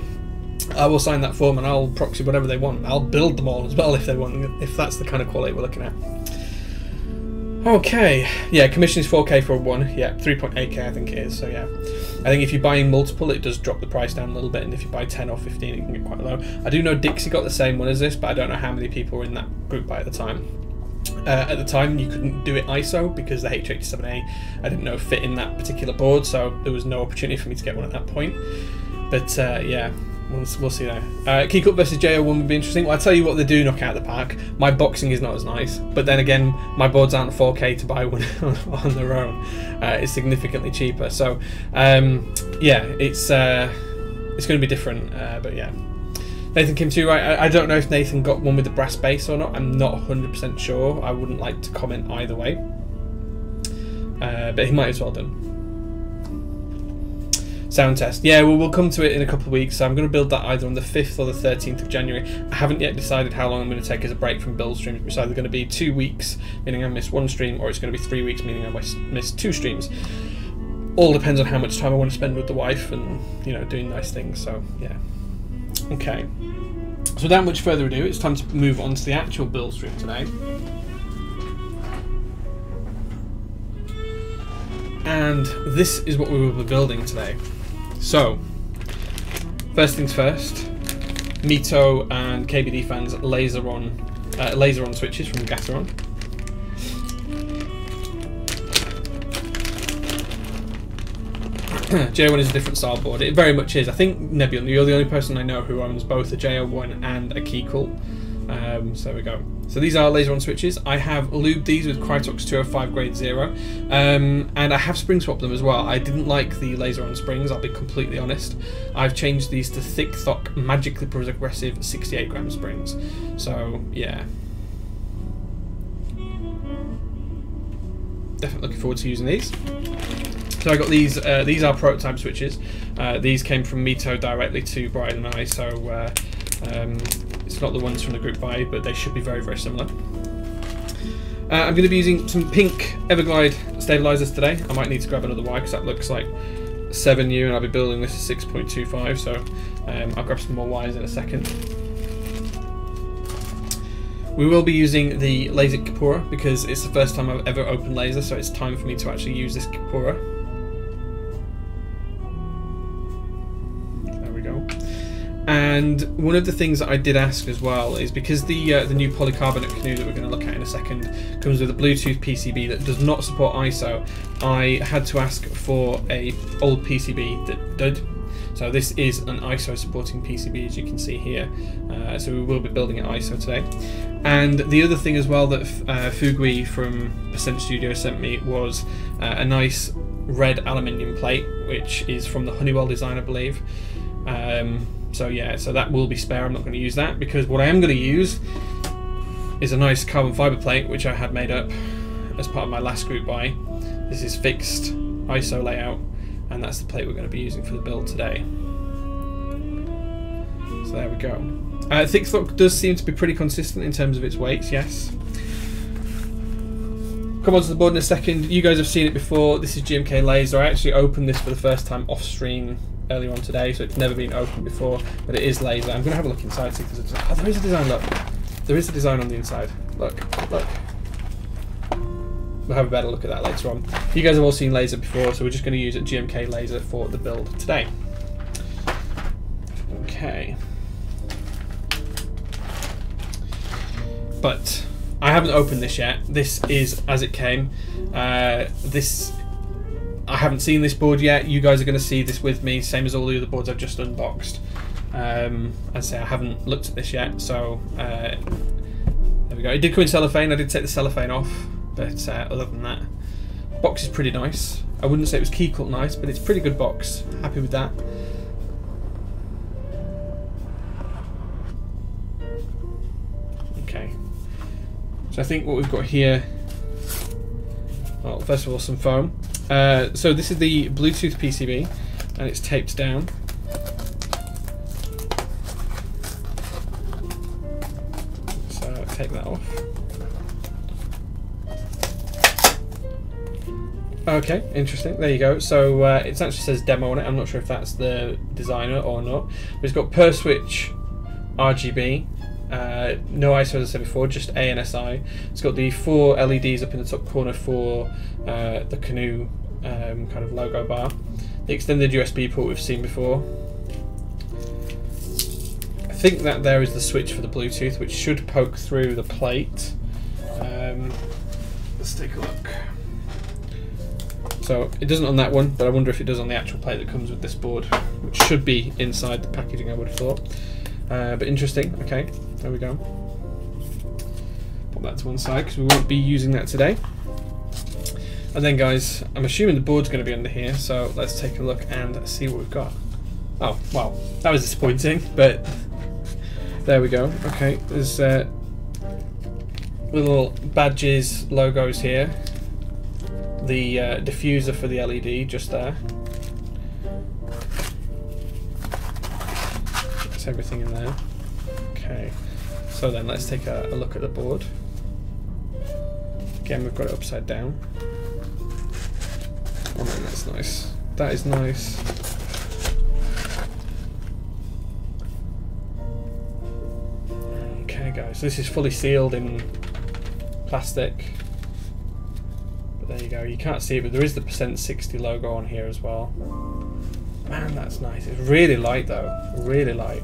I will sign that form and I'll proxy whatever they want. I'll build them all as well if they want, if that's the kind of quality we're looking at. Okay, yeah, commission is 4k for one, yeah, 3.8k I think it is, so yeah. I think if you're buying multiple, it does drop the price down a little bit, and if you buy 10 or 15, it can get quite low. I do know Dixie got the same one as this, but I don't know how many people were in that group by at the time. Uh, at the time, you couldn't do it ISO because the H87A I didn't know fit in that particular board, so there was no opportunity for me to get one at that point. But uh, yeah, we'll, we'll see there. Uh, Keycult versus J01 would be interesting. Well, I'll tell you what they do knock out the park. My boxing is not as nice, but then again, my boards aren't 4K to buy one on their own. Uh, it's significantly cheaper. So um, yeah, it's uh, it's going to be different, uh, but yeah. Nathan Kim too, right? I, don't know if Nathan got one with the brass base or not. I'm not 100% sure. I wouldn't like to comment either way. Uh, but he might as well done. Sound test. Yeah, well, we'll come to it in a couple of weeks. So I'm going to build that either on the 5th or the 13th of January. I haven't yet decided how long I'm going to take as a break from build streams. It's either going to be two weeks, meaning I miss one stream, or it's going to be three weeks, meaning I miss two streams. All depends on how much time I want to spend with the wife and, you know, doing nice things. So, yeah. Okay. So without much further ado, it's time to move on to the actual build stream today. And this is what we will be building today. So, first things first, Mito and KBDfans laser on, uh, laser on switches from Gateron. J01 is a different style board. It very much is. I think Nebula, you're the only person I know who owns both a J01 and a Keycult. Um, so we go. So these are laser on switches. I have lubed these with Krytox 205 grade 0. Um, and I have spring swapped them as well. I didn't like the laser on springs, I'll be completely honest. I've changed these to Thic Thock magically progressive 68 gram springs. So yeah. Definitely looking forward to using these. So I got these. Uh, these are prototype switches. Uh, these came from Mito directly to Brian and I. So uh, um, it's not the ones from the group buy, but they should be very, very similar. Uh, I'm going to be using some pink Everglide stabilizers today. I might need to grab another wire because that looks like 7U and I'll be building this at 6.25, so um, I'll grab some more wires in a second. We will be using the Lasik Kapura because it's the first time I've ever opened laser, so it's time for me to actually use this Kapura. And one of the things that I did ask as well is because the uh, the new polycarbonate canoe that we're going to look at in a second comes with a Bluetooth PCB that does not support ISO, I had to ask for a old PCB that did. So this is an ISO supporting PCB as you can see here. Uh, so we will be building an ISO today. And the other thing as well that uh, Fugui from Percent Studio sent me was uh, a nice red aluminium plate, which is from the Honeywell design, I believe. Um, so yeah, so that will be spare. I'm not going to use that because what I am going to use is a nice carbon fiber plate which I had made up as part of my last group buy. This is fixed ISO layout and that's the plate we're going to be using for the build today. So there we go. Uh, Thic Thock does seem to be pretty consistent in terms of its weights, yes. Come on to the board in a second. You guys have seen it before. This is GMK Laser. I actually opened this for the first time off stream earlier on today, so it's never been opened before, but it is laser. I'm going to have a look inside, see a, oh, there is a design, look. There is a design on the inside. Look, look. We'll have a better look at that later on. You guys have all seen laser before, so we're just going to use a GMK laser for the build today. Okay. But I haven't opened this yet. This is as it came. Uh, this I haven't seen this board yet. You guys are going to see this with me, same as all the other boards I've just unboxed. Um, I say I haven't looked at this yet, so uh, there we go. It did come in cellophane. I did take the cellophane off, but uh, other than that, box is pretty nice. I wouldn't say it was Keycult nice, but it's pretty good box. Happy with that. Okay. So I think what we've got here. Well, first of all, some foam. Uh, so this is the Bluetooth PCB, and it's taped down. So take that off. Okay, interesting. There you go. So uh, it actually says demo on it. I'm not sure if that's the designer or not. But it's got per switch RGB. Uh, no ISO as I said before, just ANSI. It's got the four LEDs up in the top corner for uh, the canoe um, kind of logo bar. The extended USB port we've seen before. I think that there is the switch for the Bluetooth, which should poke through the plate. Um, let's take a look. So it doesn't on that one, but I wonder if it does on the actual plate that comes with this board, which should be inside the packaging, I would have thought. Uh, but interesting. Okay, there we go. Put that to one side because we won't be using that today. And then guys, I'm assuming the board's going to be under here, so let's take a look and see what we've got. Oh, well, that was disappointing, but there we go. Okay, there's uh, little badges, logos here. The uh, diffuser for the LED just there. That's everything in there. Okay, so then let's take a, a look at the board. Again, we've got it upside down. Oh man, that's nice. That is nice. Okay guys, this is fully sealed in plastic. But there you go, you can't see it, but there is the percent 60 logo on here as well. Man, that's nice. It's really light though, really light.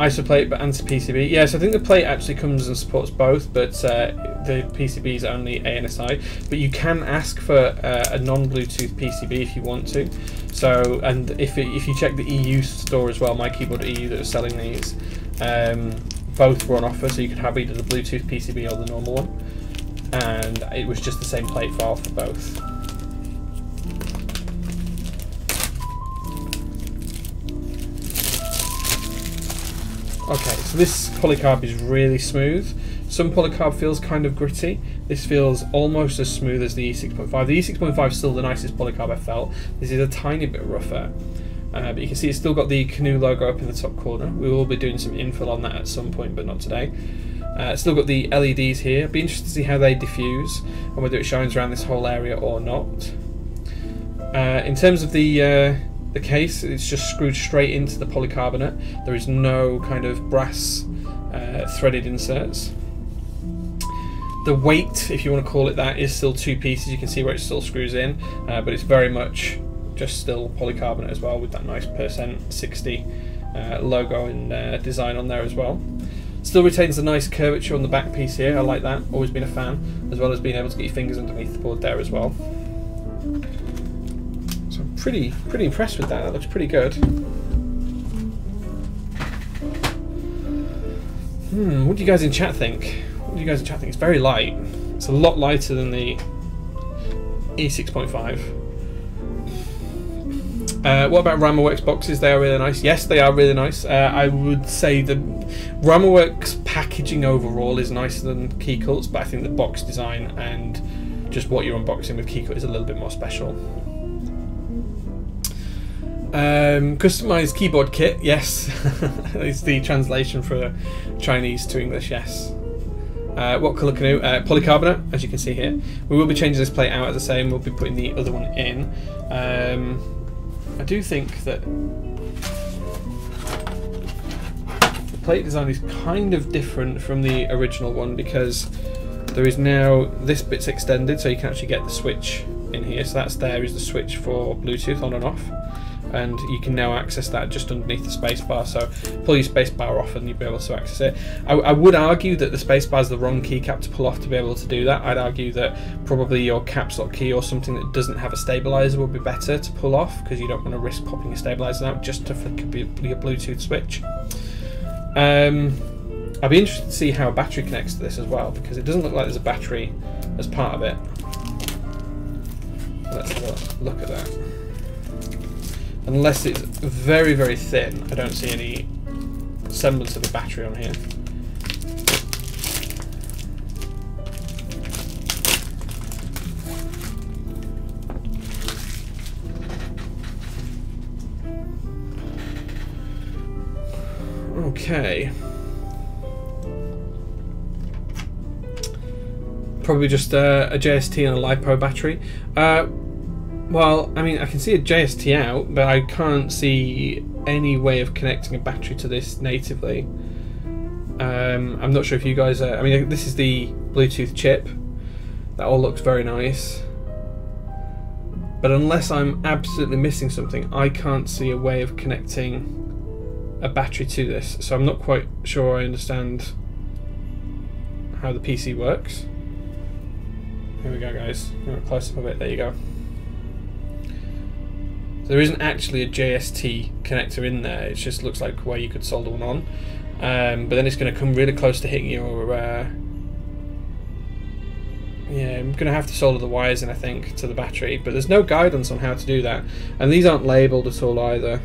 ISO plate but ANSI-PCB. Yes, I think the plate actually comes and supports both, but uh, the PCB is only ANSI. But you can ask for uh, a non-Bluetooth PCB if you want to. So, and if it, if you check the EU store as well, my keyboard EU that was selling these, um, both were on offer, so you could have either the Bluetooth PCB or the normal one. And it was just the same plate file for both. Okay, so this polycarb is really smooth. Some polycarb feels kind of gritty. This feels almost as smooth as the E6.5. The E6.5 is still the nicest polycarb I've felt. This is a tiny bit rougher. Uh, but you can see it's still got the Canoe logo up in the top corner. We will be doing some infill on that at some point, but not today. Uh, still got the LEDs here. Be interested to see how they diffuse and whether it shines around this whole area or not. Uh, in terms of the uh, the case. It's just screwed straight into the polycarbonate. There is no kind of brass uh, threaded inserts. The weight, if you want to call it that, is still two pieces. You can see where it still screws in, uh, but it's very much just still polycarbonate as well with that nice percent 60 uh, logo and uh, design on there as well. Still retains a nice curvature on the back piece here. I like that. Always been a fan, as well as being able to get your fingers underneath the board there as well pretty pretty impressed with that. That looks pretty good. Hmm, what do you guys in chat think? What do you guys in chat think? It's very light. It's a lot lighter than the E6.5. Uh, what about Ramaworks boxes? They are really nice. Yes, they are really nice. Uh, I would say the Ramaworks packaging overall is nicer than Keycult's, but I think the box design and just what you're unboxing with Keycult is a little bit more special. Um, customized keyboard kit, yes. it's the translation for Chinese to English, yes. Uh, what colour canoe? Uh, polycarbonate, as you can see here. We will be changing this plate out, I say, and we'll be putting the other one in. Um, I do think that the plate design is kind of different from the original one because there is now this bit's extended, so you can actually get the switch in here. So that's there is the switch for Bluetooth on and off and you can now access that just underneath the spacebar. So pull your spacebar off and you'll be able to access it. I, I would argue that the spacebar is the wrong keycap to pull off to be able to do that. I'd argue that probably your caps lock key or something that doesn't have a stabilizer would be better to pull off because you don't want to risk popping your stabilizer out just to flick your Bluetooth switch. Um, I'd be interested to see how a battery connects to this as well because it doesn't look like there's a battery as part of it. Let's a look at that. Unless it's very, very thin, I don't see any semblance of a battery on here. Okay. Probably just uh, a JST and a LiPo battery. Uh, well, I mean, I can see a JST out, but I can't see any way of connecting a battery to this natively. Um, I'm not sure if you guys are... I mean, this is the Bluetooth chip. That all looks very nice. But unless I'm absolutely missing something, I can't see a way of connecting a battery to this. So I'm not quite sure I understand how the PC works. Here we go, guys. Close up a bit. There you go. There isn't actually a JST connector in there. It just looks like where you could solder one on. Um, but then it's going to come really close to hitting your... Uh, yeah, I'm going to have to solder the wires in, I think, to the battery. But there's no guidance on how to do that. And these aren't labelled at all either.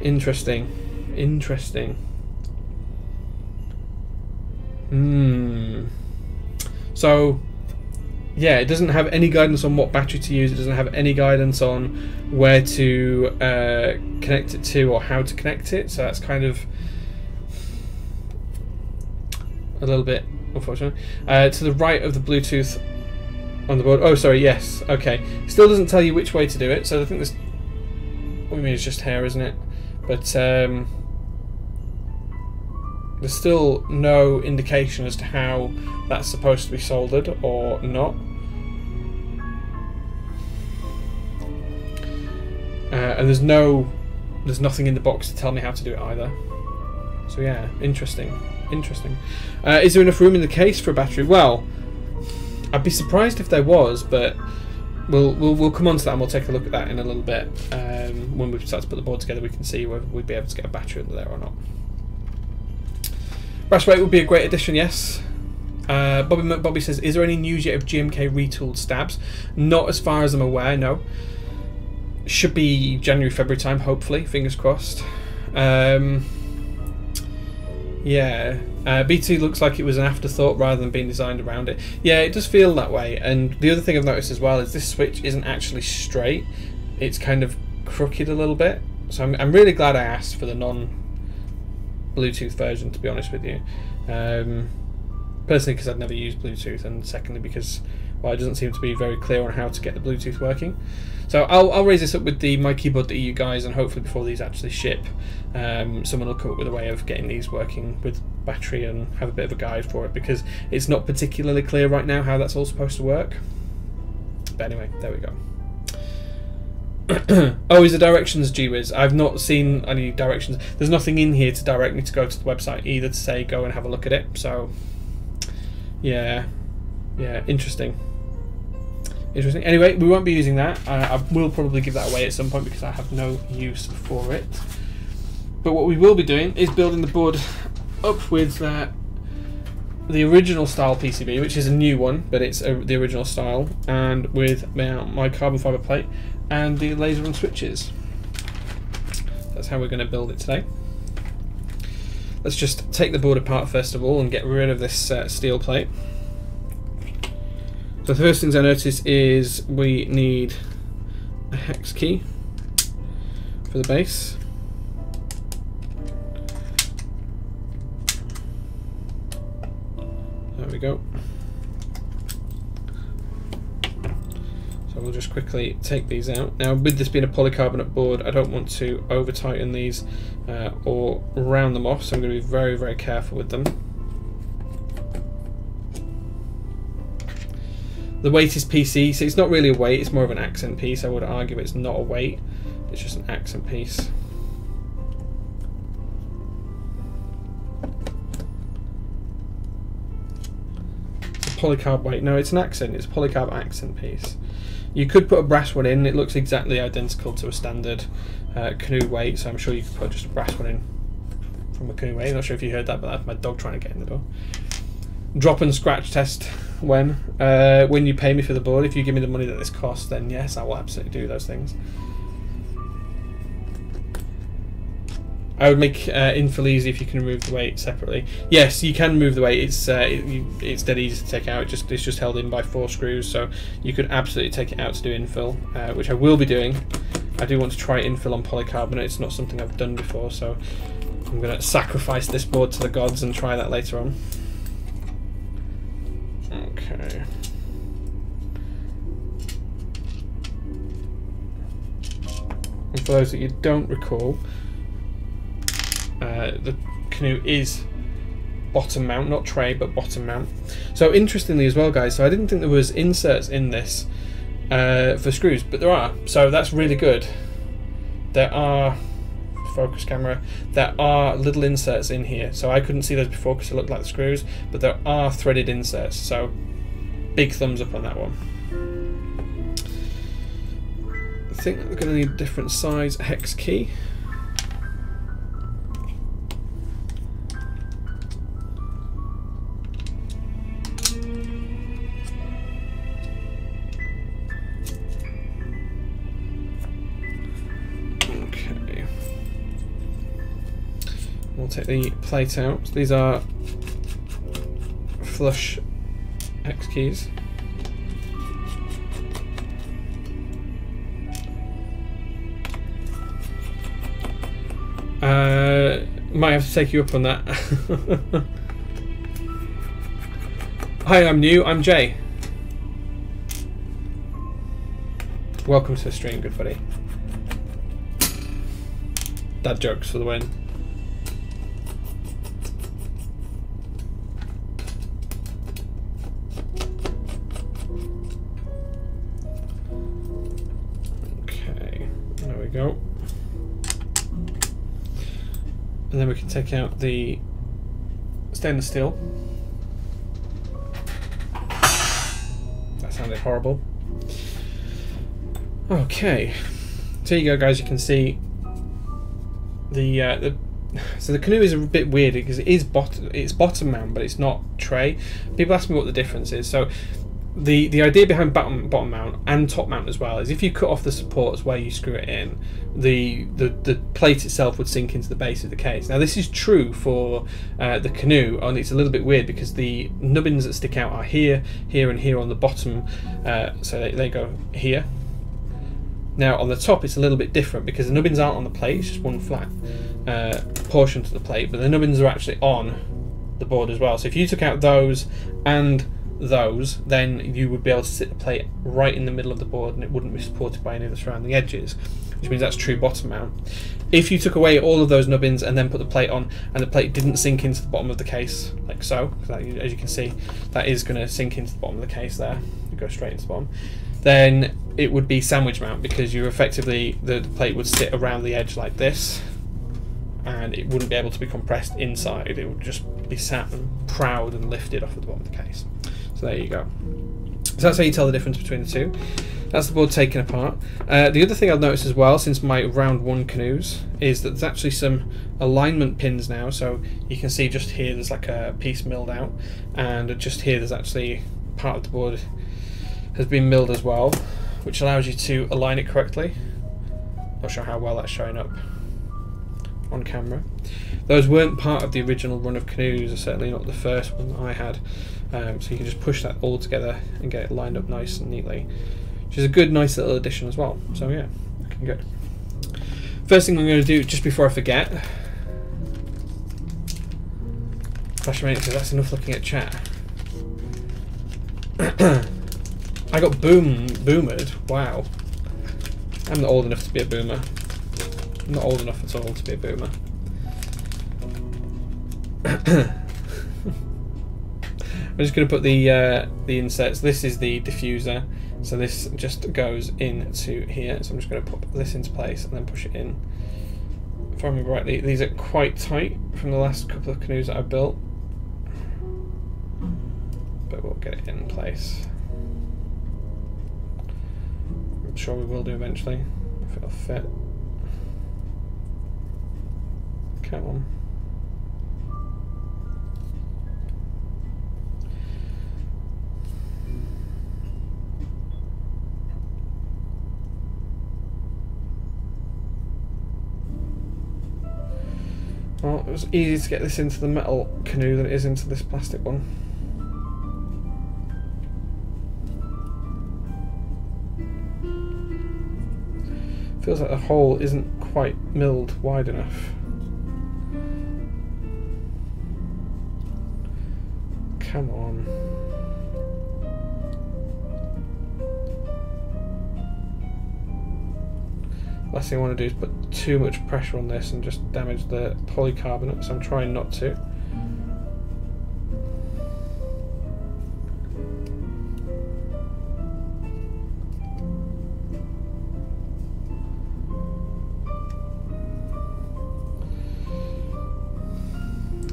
Interesting. Interesting. Hmm. So, yeah, it doesn't have any guidance on what battery to use. It doesn't have any guidance on where to uh, connect it to or how to connect it. So that's kind of a little bit unfortunate. Uh, to the right of the Bluetooth on the board. Oh, sorry. Yes. Okay. Still doesn't tell you which way to do it. So I think this. What I mean it's just hair, isn't it? But um, there's still no indication as to how that's supposed to be soldered or not. Uh, and there's no there's nothing in the box to tell me how to do it either. So yeah, interesting, interesting. Uh, is there enough room in the case for a battery? Well, I'd be surprised if there was, but we'll we'll, we'll come on to that and we'll take a look at that in a little bit. Um, when we start to put the board together, we can see whether we'd be able to get a battery under there or not. Weight would be a great addition, yes. Uh, Bobby Bobby says, "Is there any news yet of GMK retooled stabs? Not as far as I'm aware. No. Should be January February time, hopefully. Fingers crossed. Um, yeah, uh, BT looks like it was an afterthought rather than being designed around it. Yeah, it does feel that way. And the other thing I've noticed as well is this switch isn't actually straight; it's kind of crooked a little bit. So I'm, I'm really glad I asked for the non-Bluetooth version. To be honest with you, um, personally because I'd never used Bluetooth, and secondly because well, it doesn't seem to be very clear on how to get the Bluetooth working. So I'll, I'll raise this up with the MyKeyboard.eu guys, and hopefully before these actually ship, um, someone will come up with a way of getting these working with battery and have a bit of a guide for it because it's not particularly clear right now how that's all supposed to work. But anyway, there we go. oh, is the directions GWiz? I've not seen any directions. There's nothing in here to direct me to go to the website either to say go and have a look at it. So, yeah, yeah, interesting. Interesting. Anyway, we won't be using that. I, I will probably give that away at some point because I have no use for it. But what we will be doing is building the board up with uh, the original style PCB, which is a new one, but it's a, the original style, and with my, my carbon fiber plate and the laser and switches. That's how we're going to build it today. Let's just take the board apart first of all and get rid of this uh, steel plate. So the first things I notice is we need a hex key for the base. There we go. So we'll just quickly take these out. Now with this being a polycarbonate board, I don't want to over tighten these uh, or round them off, so I'm going to be very, very careful with them. The weight is PC, so it's not really a weight, it's more of an accent piece. I would argue it's not a weight, it's just an accent piece. Polycarb weight. No, it's an accent, it's a polycarb accent piece. You could put a brass one in, it looks exactly identical to a standard uh, canoe weight, so I'm sure you could put just a brass one in from a canoe weight. I'm not sure if you heard that, but that's my dog trying to get in the door. Drop and scratch test when uh, when you pay me for the board. If you give me the money that this costs, then yes, I will absolutely do those things. I would make uh, infill easy if you can remove the weight separately. Yes, you can move the weight. It's uh, it, it's dead easy to take out. It just it's just held in by four screws, so you could absolutely take it out to do infill, uh, which I will be doing. I do want to try infill on polycarbonate. It's not something I've done before, so I'm going to sacrifice this board to the gods and try that later on. Okay. And for those that you don't recall, uh, the canoe is bottom mount, not tray, but bottom mount. So interestingly as well, guys, so I didn't think there was inserts in this uh, for screws, but there are. So that's really good. There are focus camera. There are little inserts in here, so I couldn't see those before because it looked like the screws, but there are threaded inserts. So big thumbs up on that one. I think we're going to need a different size hex key. Take the plate out. These are flush X keys. Uh, might have to take you up on that. Hi, I'm new. I'm Jay. Welcome to the stream, good buddy. Dad jokes for the win. Go. And then we can take out the stainless steel. That sounded horrible. Okay, so you go, guys. You can see the uh, the so the canoe is a bit weird because it is bottom it's bottom mount, but it's not tray. People ask me what the difference is. So the the idea behind bottom bottom mount and top mount as well is if you cut off the supports where you screw it in, the the, the plate itself would sink into the base of the case. Now this is true for uh, the canoe, and it's a little bit weird because the nubbins that stick out are here, here, and here on the bottom. Uh, so they, they go here. Now on the top it's a little bit different because the nubbins aren't on the plate; it's just one flat uh, portion to the plate, but the nubbins are actually on the board as well. So if you took out those and those, then you would be able to sit the plate right in the middle of the board and it wouldn't be supported by any of the surrounding edges, which means that's true bottom mount. If you took away all of those nubbins and then put the plate on and the plate didn't sink into the bottom of the case, like so, as you can see, that is going to sink into the bottom of the case there, you go straight into the bottom, then it would be sandwich mount because you effectively, the, the plate would sit around the edge like this and it wouldn't be able to be compressed inside, it would just be sat and proud and lifted off of the bottom of the case. So there you go. So that's how you tell the difference between the two. That's the board taken apart. Uh, the other thing I've noticed as well, since my round one canoes, is that there's actually some alignment pins now. So you can see just here there's like a piece milled out, and just here there's actually part of the board has been milled as well, which allows you to align it correctly. Not sure how well that's showing up on camera. Those weren't part of the original run of canoes, certainly not the first one I had. Um, so you can just push that all together and get it lined up nice and neatly, which is a good, nice little addition as well. So yeah, looking good. First thing I'm going to do, just before I forget, flash a minute because that's enough looking at chat. I got boom boomered. Wow. I'm not old enough to be a boomer. I'm not old enough at all to be a boomer. I'm just going to put the uh, the inserts. This is the diffuser, so this just goes into here. So I'm just going to put this into place and then push it in. If I remember rightly, these are quite tight from the last couple of canoes that I've built, but we'll get it in place. I'm sure we will do eventually if it'll fit. Come on. Well, it was easier to get this into the metal canoe than it is into this plastic one. Feels like the hole isn't quite milled wide enough. Come on. Last thing I want to do is put too much pressure on this and just damage the polycarbonate, so I'm trying not to.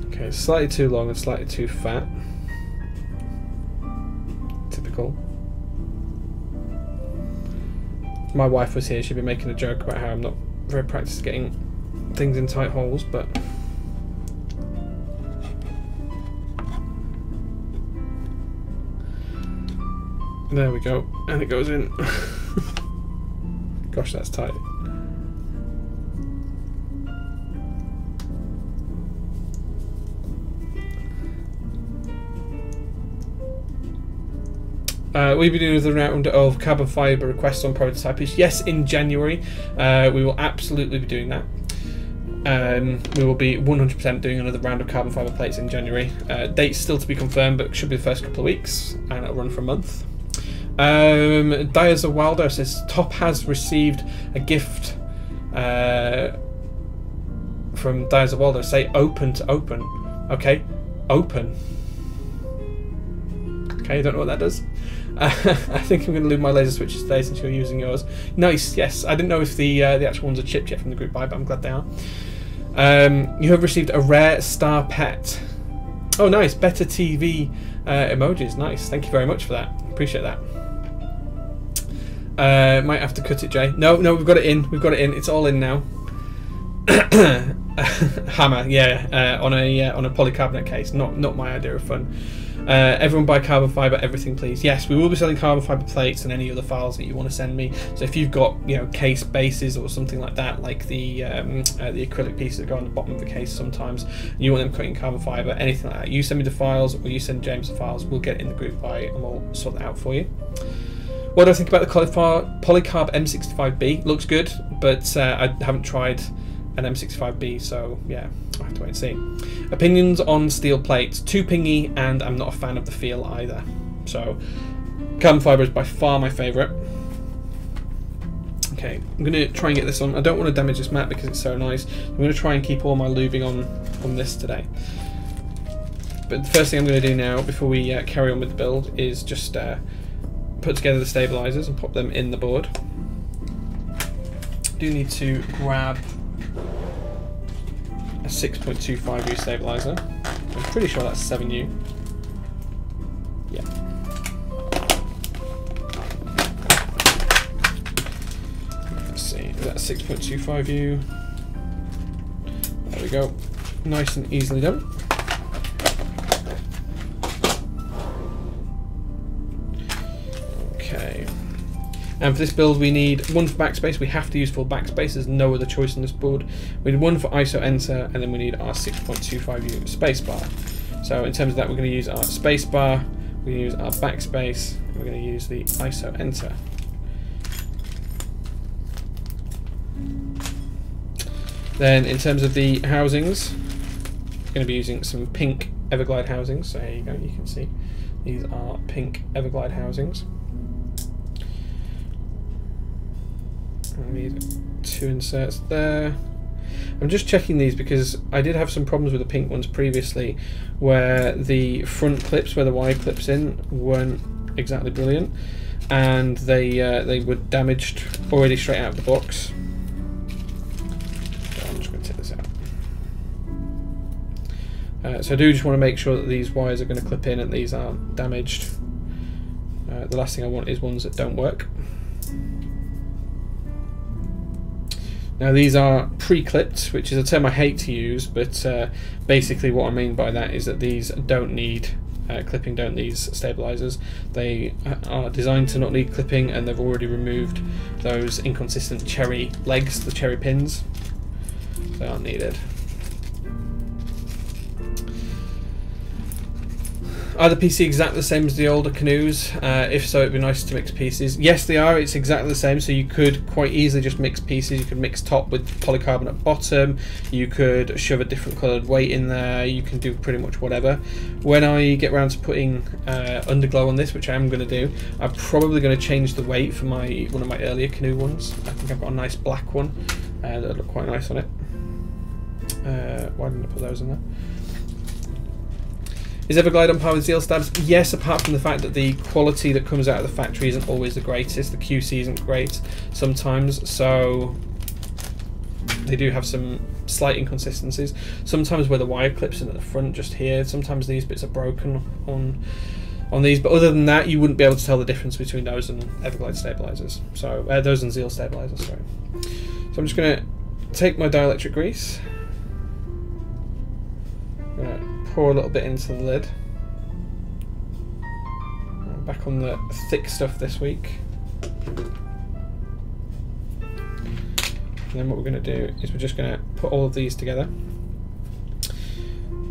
Okay, slightly too long and slightly too fat. Typical my wife was here, she'd be making a joke about how I'm not very practiced getting things in tight holes, but there we go, and it goes in. Gosh, that's tight. Uh, we'll be doing another round of carbon fibre requests on prototypes. Yes, in January, uh, we will absolutely be doing that. Um, we will be 100% doing another round of carbon fibre plates in January. Uh, dates still to be confirmed, but should be the first couple of weeks, and it'll run for a month. Um, of Wilder says Top has received a gift uh, from Dyers of Wilder. Say open to open. Okay, open. Okay, I don't know what that does. I think I'm going to leave my laser switches today since you're using yours. Nice, yes. I didn't know if the uh, the actual ones are chipped yet from the group buy, but I'm glad they are. Um, you have received a rare star pet. Oh, nice. Better TV uh, emojis. Nice. Thank you very much for that. Appreciate that. Uh, might have to cut it, Jay. No, no, we've got it in. We've got it in. It's all in now. Hammer, yeah, uh, on a uh, on a polycarbonate case. Not not my idea of fun. Uh, everyone buy carbon fiber, everything please. Yes, we will be selling carbon fiber plates and any other files that you want to send me. So if you've got you know case bases or something like that, like the um, uh, the acrylic pieces that go on the bottom of the case sometimes, you want them cutting carbon fiber, anything like that, you send me the files or you send James the files. We'll get in the group buy and we'll sort that out for you. What do I think about the Polycarb M65B? Looks good, but uh, I haven't tried an M65B, so yeah, I have to wait and see. Opinions on steel plates. Too pingy, and I'm not a fan of the feel either. So, carbon fibre is by far my favourite. Okay, I'm going to try and get this on. I don't want to damage this mat because it's so nice. I'm going to try and keep all my lubing on, on this today. But the first thing I'm going to do now, before we uh, carry on with the build, is just uh, put together the stabilisers and pop them in the board. do need to grab a 6.25U stabilizer. I'm pretty sure that's 7U. Yeah. Let's see, is that 6.25U? There we go. Nice and easily done. And for this build we need one for backspace, we have to use full backspace, there's no other choice on this board. We need one for ISO enter, and then we need our 6.25U spacebar. So in terms of that we're going to use our spacebar, we're going to use our backspace, we're going to use the ISO enter. Then in terms of the housings, we're going to be using some pink Everglide housings, so here you go, you can see. These are pink Everglide housings. I need two inserts there. I'm just checking these because I did have some problems with the pink ones previously where the front clips where the Y clips in weren't exactly brilliant and they uh, they were damaged already straight out of the box. So I'm just going to take this out. Uh, so I do just want to make sure that these wires are going to clip in and these aren't damaged. Uh, the last thing I want is ones that don't work. Now these are pre-clipped, which is a term I hate to use, but uh, basically what I mean by that is that these don't need uh, clipping, don't these stabilizers. They uh, are designed to not need clipping and they've already removed those inconsistent cherry legs, the cherry pins. They aren't needed. Are the PC exactly the same as the older canoes? Uh, if so, it'd be nice to mix pieces. Yes, they are. It's exactly the same. So you could quite easily just mix pieces. You could mix top with polycarbonate bottom. You could shove a different coloured weight in there. You can do pretty much whatever. When I get around to putting uh, underglow on this, which I am going to do, I'm probably going to change the weight for my one of my earlier canoe ones. I think I've got a nice black one uh, that look quite nice on it. Uh, why didn't I put those in there? Is Everglide on par with Zeal Stabs? Yes, apart from the fact that the quality that comes out of the factory isn't always the greatest. The QC isn't great sometimes, so they do have some slight inconsistencies. Sometimes where the wire clips in at the front, just here, sometimes these bits are broken on on these, but other than that, you wouldn't be able to tell the difference between those and Everglide stabilizers. So uh, those and Zeal stabilizers. Sorry. So I'm just going to take my dielectric grease pour a little bit into the lid. Back on the thick stuff this week. And then what we're going to do is we're just going to put all of these together.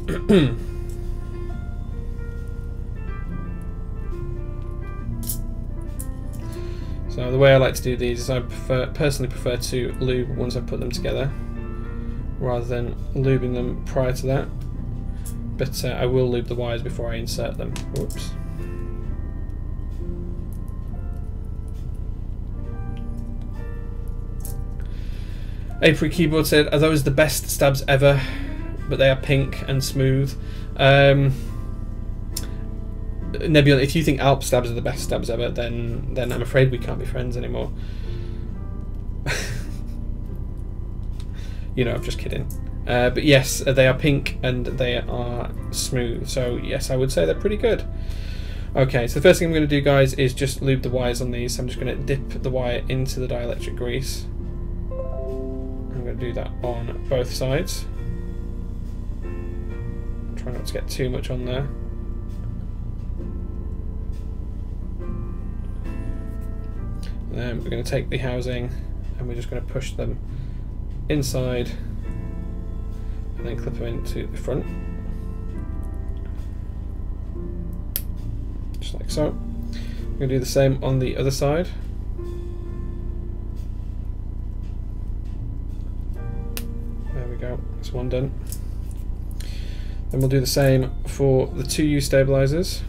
so the way I like to do these is I prefer, personally prefer to lube once I put them together rather than lubing them prior to that but uh, I will loop the wires before I insert them. Whoops. April Keyboard said, are those the best stabs ever? But they are pink and smooth. Um, Nebula, if you think Alp stabs are the best stabs ever, then then I'm afraid we can't be friends anymore. you know, I'm just kidding. Uh, but yes, they are pink and they are smooth. So yes, I would say they're pretty good. Okay, so the first thing I'm going to do, guys, is just lube the wires on these. So I'm just going to dip the wire into the dielectric grease. I'm going to do that on both sides. Try not to get too much on there. And then we're going to take the housing and we're just going to push them inside and then clip them into the front. Just like so. I'm going to do the same on the other side. There we go, that's one done. Then we'll do the same for the two U stabilizers.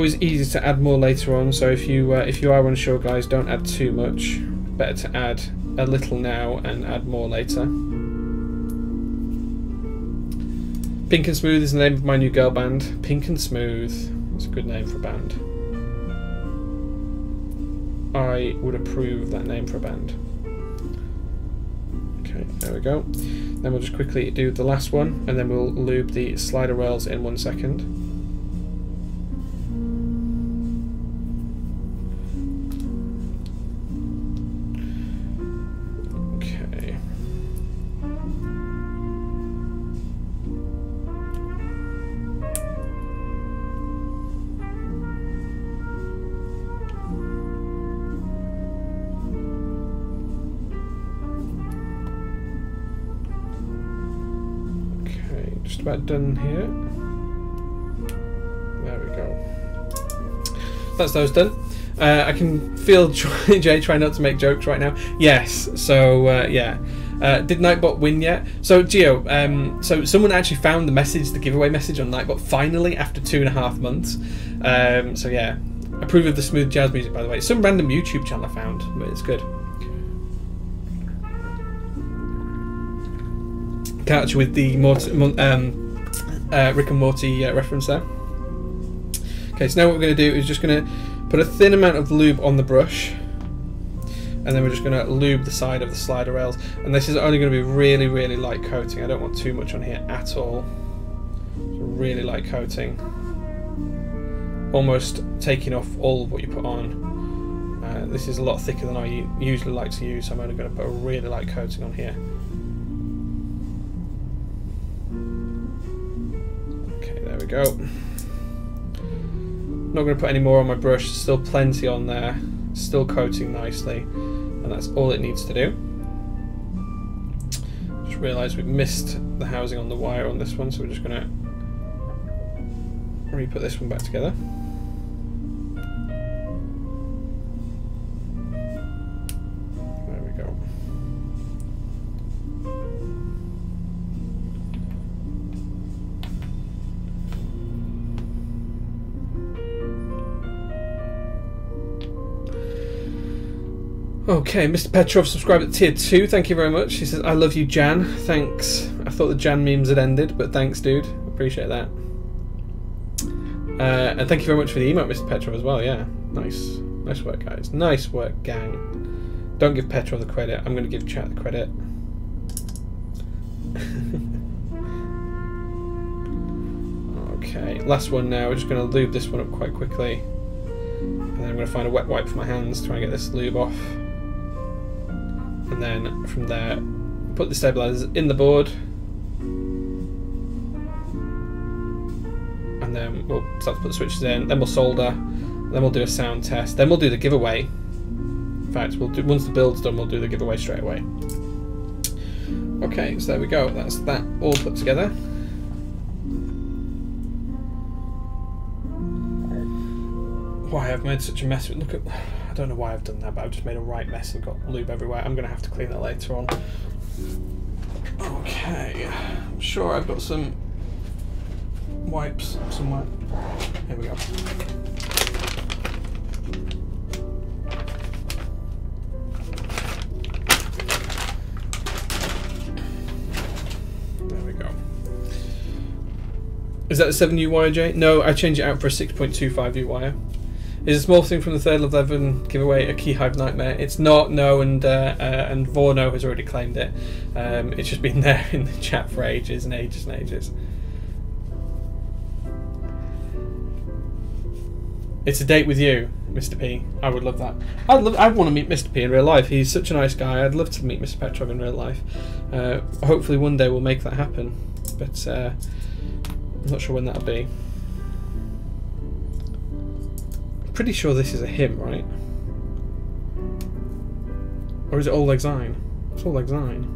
Always easy to add more later on, so if you uh, if you are unsure, guys, don't add too much. Better to add a little now and add more later. Pink and Smooth is the name of my new girl band. Pink and Smooth. It's a good name for a band. I would approve that name for a band. Okay, there we go. Then we'll just quickly do the last one, and then we'll lube the slider rails in one second. About done here. There we go. That's those done. Uh, I can feel Jay trying not to make jokes right now. Yes, so uh, yeah. Uh, did Nightbot win yet? So Geo, um, so someone actually found the message, the giveaway message on Nightbot finally after two and a half months. Um, so yeah, approve of the smooth jazz music by the way. Some random YouTube channel I found, but it's good. Catch with the um, uh, Rick and Morty uh, reference there. Okay, so now what we're going to do is just going to put a thin amount of lube on the brush and then we're just going to lube the side of the slider rails. And this is only going to be really really light coating. I don't want too much on here at all. Really light coating. Almost taking off all of what you put on. Uh, this is a lot thicker than I usually like to use so I'm only going to put a really light coating on here go. Not going to put any more on my brush, still plenty on there, still coating nicely, and that's all it needs to do. Just realised we've missed the housing on the wire on this one, so we're just going to re-put this one back together. Okay, Mr. Petrov subscribed at tier 2, thank you very much. He says, I love you, Jan. Thanks. I thought the Jan memes had ended, but thanks, dude. Appreciate that. Uh, and thank you very much for the email, Mr. Petrov, as well. Yeah, nice. Nice work, guys. Nice work, gang. Don't give Petrov the credit. I'm going to give chat the credit. okay, last one now. We're just going to lube this one up quite quickly. And then I'm going to find a wet wipe for my hands, to try and get this lube off and then from there put the stabilizers in the board. And then we'll start to put the switches in then we'll solder then we'll do a sound test then we'll do the giveaway. In fact we'll do once the build's done we'll do the giveaway straight away. Okay so there we go that's that all put together. Why I've made such a mess look at I don't know why I've done that, but I've just made a right mess and got lube everywhere. I'm going to have to clean that later on. Okay, I'm sure I've got some wipes somewhere. Here we go. There we go. Is that a 7U wire, Jay? No, I changed it out for a 6.25U wire. Is a small thing from the third of eleven giveaway a keyhive nightmare? It's not. No, and uh, uh, and Vorno has already claimed it. Um, it's just been there in the chat for ages and ages and ages. It's a date with you, Mr. P. I would love that. I'd love. I want to meet Mr. P in real life. He's such a nice guy. I'd love to meet Mr. Petrov in real life. Uh, hopefully, one day we'll make that happen. But uh, I'm not sure when that'll be. Pretty sure this is a him, right? Or is it Oleg Zine? It's Oleg Zine.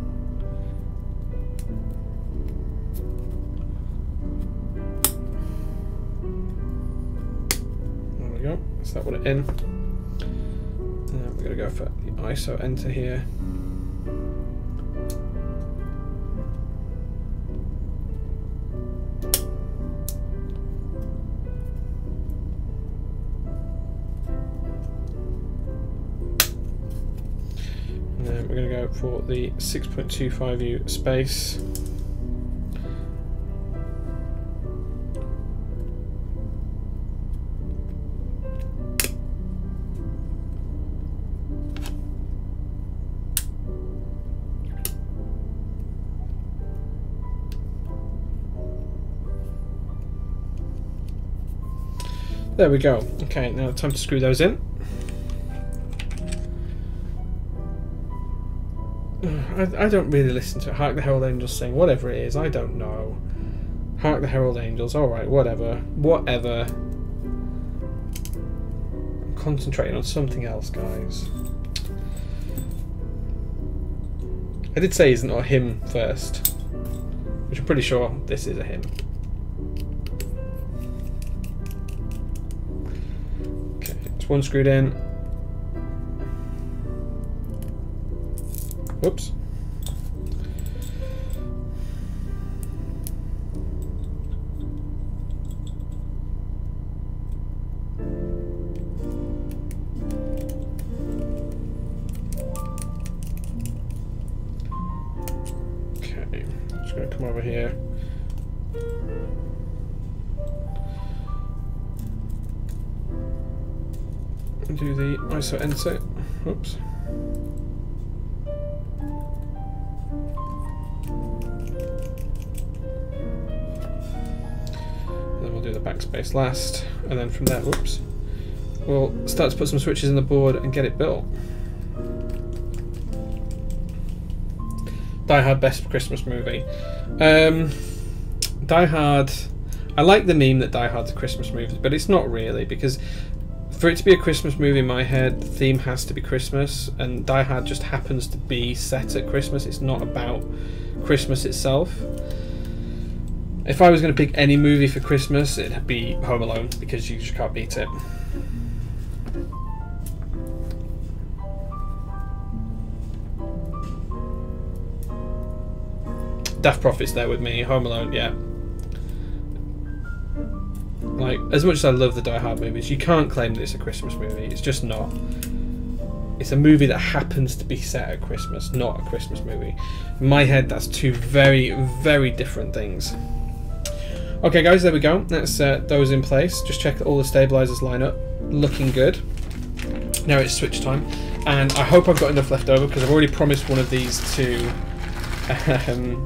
There we go. Is that what it in? And we're going to go for the ISO enter here. For the 6.25U space. There we go. Okay, now time to screw those in. I, I don't really listen to it. Hark the Herald Angels sing, whatever it is, I don't know. Hark the Herald Angels, alright, whatever. Whatever. I'm concentrating on something else, guys. I did say isn't a him first. Which I'm pretty sure this is a him. Okay, it's one screwed in. Whoops. So insert. Oops. then we'll do the backspace last, and then from there, whoops, we'll start to put some switches in the board and get it built. Die Hard best Christmas movie. Um, Die Hard. I like the meme that Die Hard's a Christmas movie, but it's not really because for it to be a Christmas movie in my head, the theme has to be Christmas, and Die Hard just happens to be set at Christmas. It's not about Christmas itself. If I was going to pick any movie for Christmas, it'd be Home Alone because you just can't beat it. Daft Prophet's there with me. Home Alone, yeah. Like, as much as I love the Die Hard movies, you can't claim that it's a Christmas movie. It's just not. It's a movie that happens to be set at Christmas, not a Christmas movie. In my head, that's two very, very different things. Okay, guys, there we go. That's uh, those in place. Just check that all the stabilizers line up. Looking good. Now it's switch time. And I hope I've got enough left over because I've already promised one of these to um,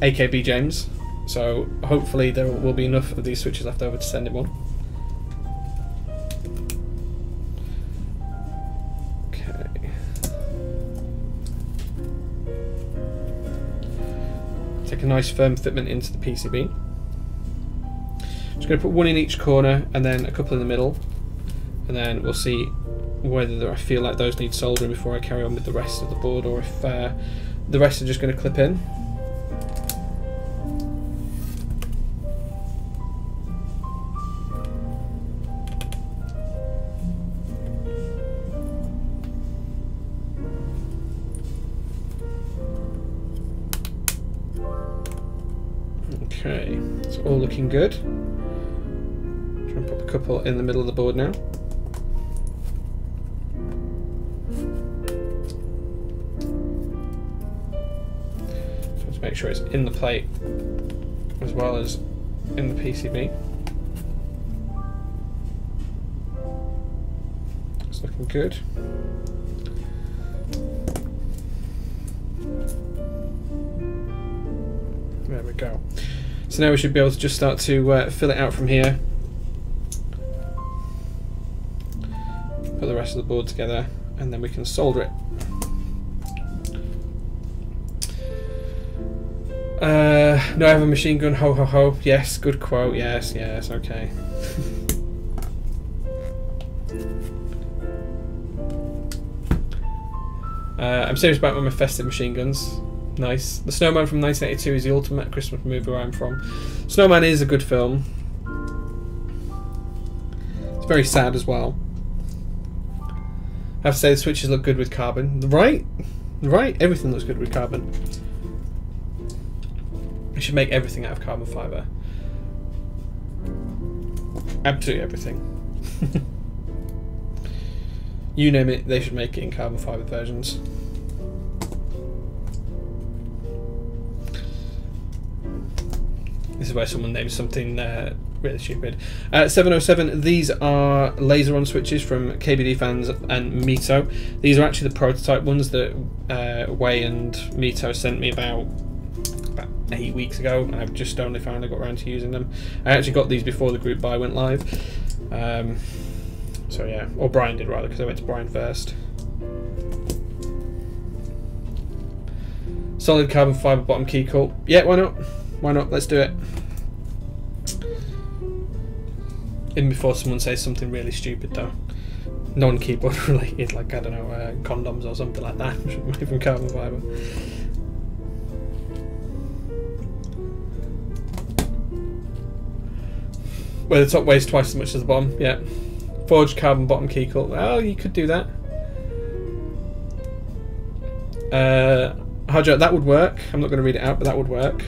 AKB James. So hopefully there will be enough of these switches left over to send him one. Okay. Take a nice firm fitment into the PCB. Just going to put one in each corner and then a couple in the middle. And then we'll see whether I feel like those need soldering before I carry on with the rest of the board or if uh, the rest are just going to clip in. Looking good. Try and pop a couple in the middle of the board now. So to make sure it's in the plate as well as in the PCB. It's looking good. There we go. So now we should be able to just start to uh, fill it out from here. Put the rest of the board together and then we can solder it. Uh, no, I have a machine gun. Ho ho ho. Yes, good quote. Yes, yes. Okay. uh, I'm serious about my festive machine guns. Nice. The Snowman from 1982 is the ultimate Christmas movie where I'm from. Snowman is a good film. It's very sad as well. I have to say the switches look good with carbon. Right? Right? Everything looks good with carbon. I should make everything out of carbon fibre. Absolutely everything. you name it, they should make it in carbon fibre versions. Is where someone names something uh, really stupid. Uh, 707, these are laser on switches from KBDfans and Mito. These are actually the prototype ones that uh, Wei and Mito sent me about about eight weeks ago, and I've just only finally got around to using them. I actually got these before the group buy went live. Um, so yeah, or Brian did rather, because I went to Brian first. Solid carbon fibre bottom Keycult. Yeah, why not? Why not? Let's do it. Even before someone says something really stupid though. Non-keyboard related, like, I don't know, uh, condoms or something like that, from carbon fibre. Where the top weighs twice as much as the bottom, yeah. Forged carbon bottom Keycult. Well, you could do that. Uh, Hajo, that would work. I'm not going to read it out, but that would work.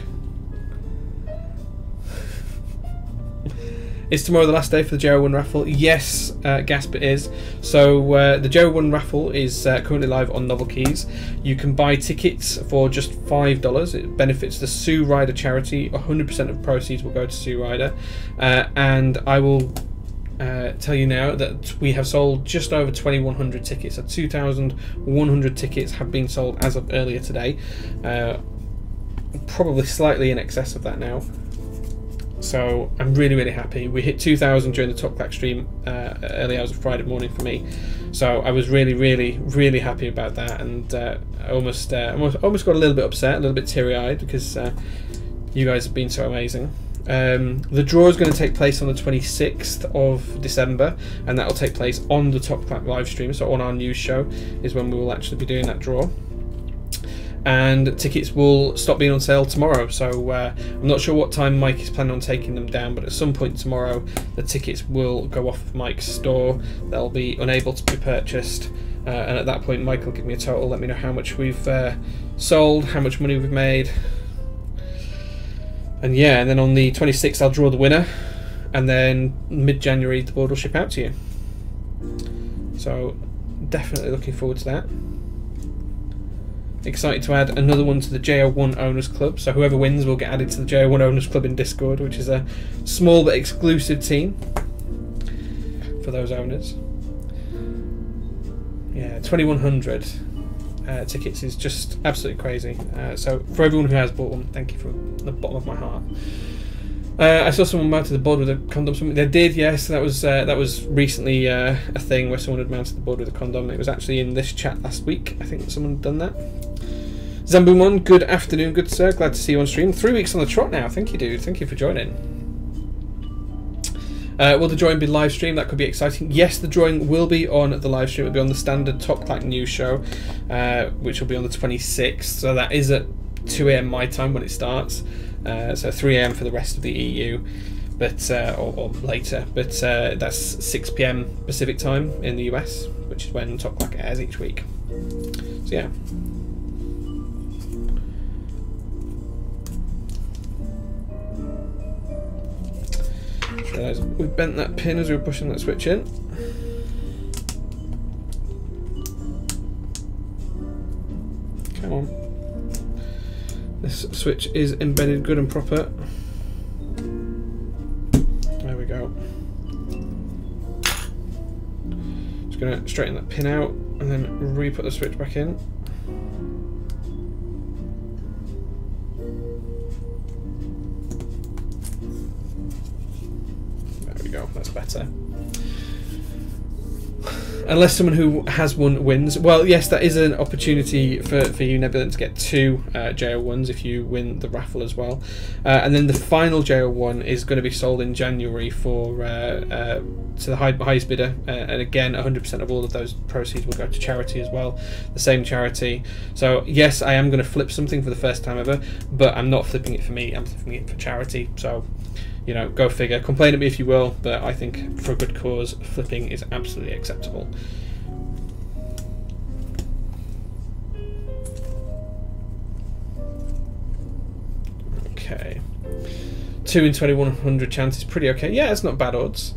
Is tomorrow the last day for the J01 raffle? Yes, uh, Gasp it is. So uh, the J01 raffle is uh, currently live on NovelKeys. You can buy tickets for just five dollars. It benefits the Sue Ryder charity. 100% of proceeds will go to Sue Ryder, uh, and I will uh, tell you now that we have sold just over 2,100 tickets. So 2,100 tickets have been sold as of earlier today. Uh, probably slightly in excess of that now. So I'm really, really happy. We hit 2,000 during the Top Clack stream uh, early hours of Friday morning for me. So I was really, really, really happy about that, and uh, almost, uh, almost, almost got a little bit upset, a little bit teary-eyed because uh, you guys have been so amazing. Um, the draw is going to take place on the 26th of December, and that will take place on the Top live stream. So on our news show is when we will actually be doing that draw and tickets will stop being on sale tomorrow. So uh, I'm not sure what time Mike is planning on taking them down, but at some point tomorrow the tickets will go off of Mike's store. They'll be unable to be purchased, uh, and at that point Mike will give me a total, let me know how much we've uh, sold, how much money we've made, and yeah, and then on the 26th I'll draw the winner, and then mid-January the board will ship out to you. So definitely looking forward to that. Excited to add another one to the J01 Owners Club. So whoever wins will get added to the J01 Owners Club in Discord, which is a small but exclusive team for those owners. Yeah, 2100 uh, tickets is just absolutely crazy. Uh, so for everyone who has bought one, thank you from the bottom of my heart. Uh, I saw someone mounted the board with a condom. Something They did, yes. That was uh, that was recently uh, a thing where someone had mounted the board with a condom. It was actually in this chat last week. I think someone had done that. Zambumon, good afternoon, good sir. Glad to see you on stream. Three weeks on the trot now. Thank you, dude. Thank you for joining. Uh, will the drawing be live stream? That could be exciting. Yes, the drawing will be on the live stream. It'll be on the standard Top Clack news show, uh, which will be on the 26th. So that is at 2 a.m. my time when it starts. Uh, so 3 a.m. for the rest of the EU, but uh, or, or, later. But uh, that's 6 p.m. Pacific time in the US, which is when Top Clack airs each week. So yeah. We bent that pin as we were pushing that switch in. Come on. This switch is embedded good and proper. There we go. Just to straighten that pin out and then re-put the switch back in. Go, that's better unless someone who has one wins. Well, yes, that is an opportunity for, for you, Nebulent, to get two uh, J01s if you win the raffle as well. Uh, and then the final J01 is going to be sold in January for uh, uh to the high, highest bidder. Uh, and again, 100% of all of those proceeds will go to charity as well, the same charity. So, yes, I am going to flip something for the first time ever, but I'm not flipping it for me, I'm flipping it for charity. So, you know, go figure. Complain at me if you will, but I think for a good cause, flipping is absolutely acceptable. Okay. 2 in 2100 chance is pretty okay. Yeah, it's not bad odds.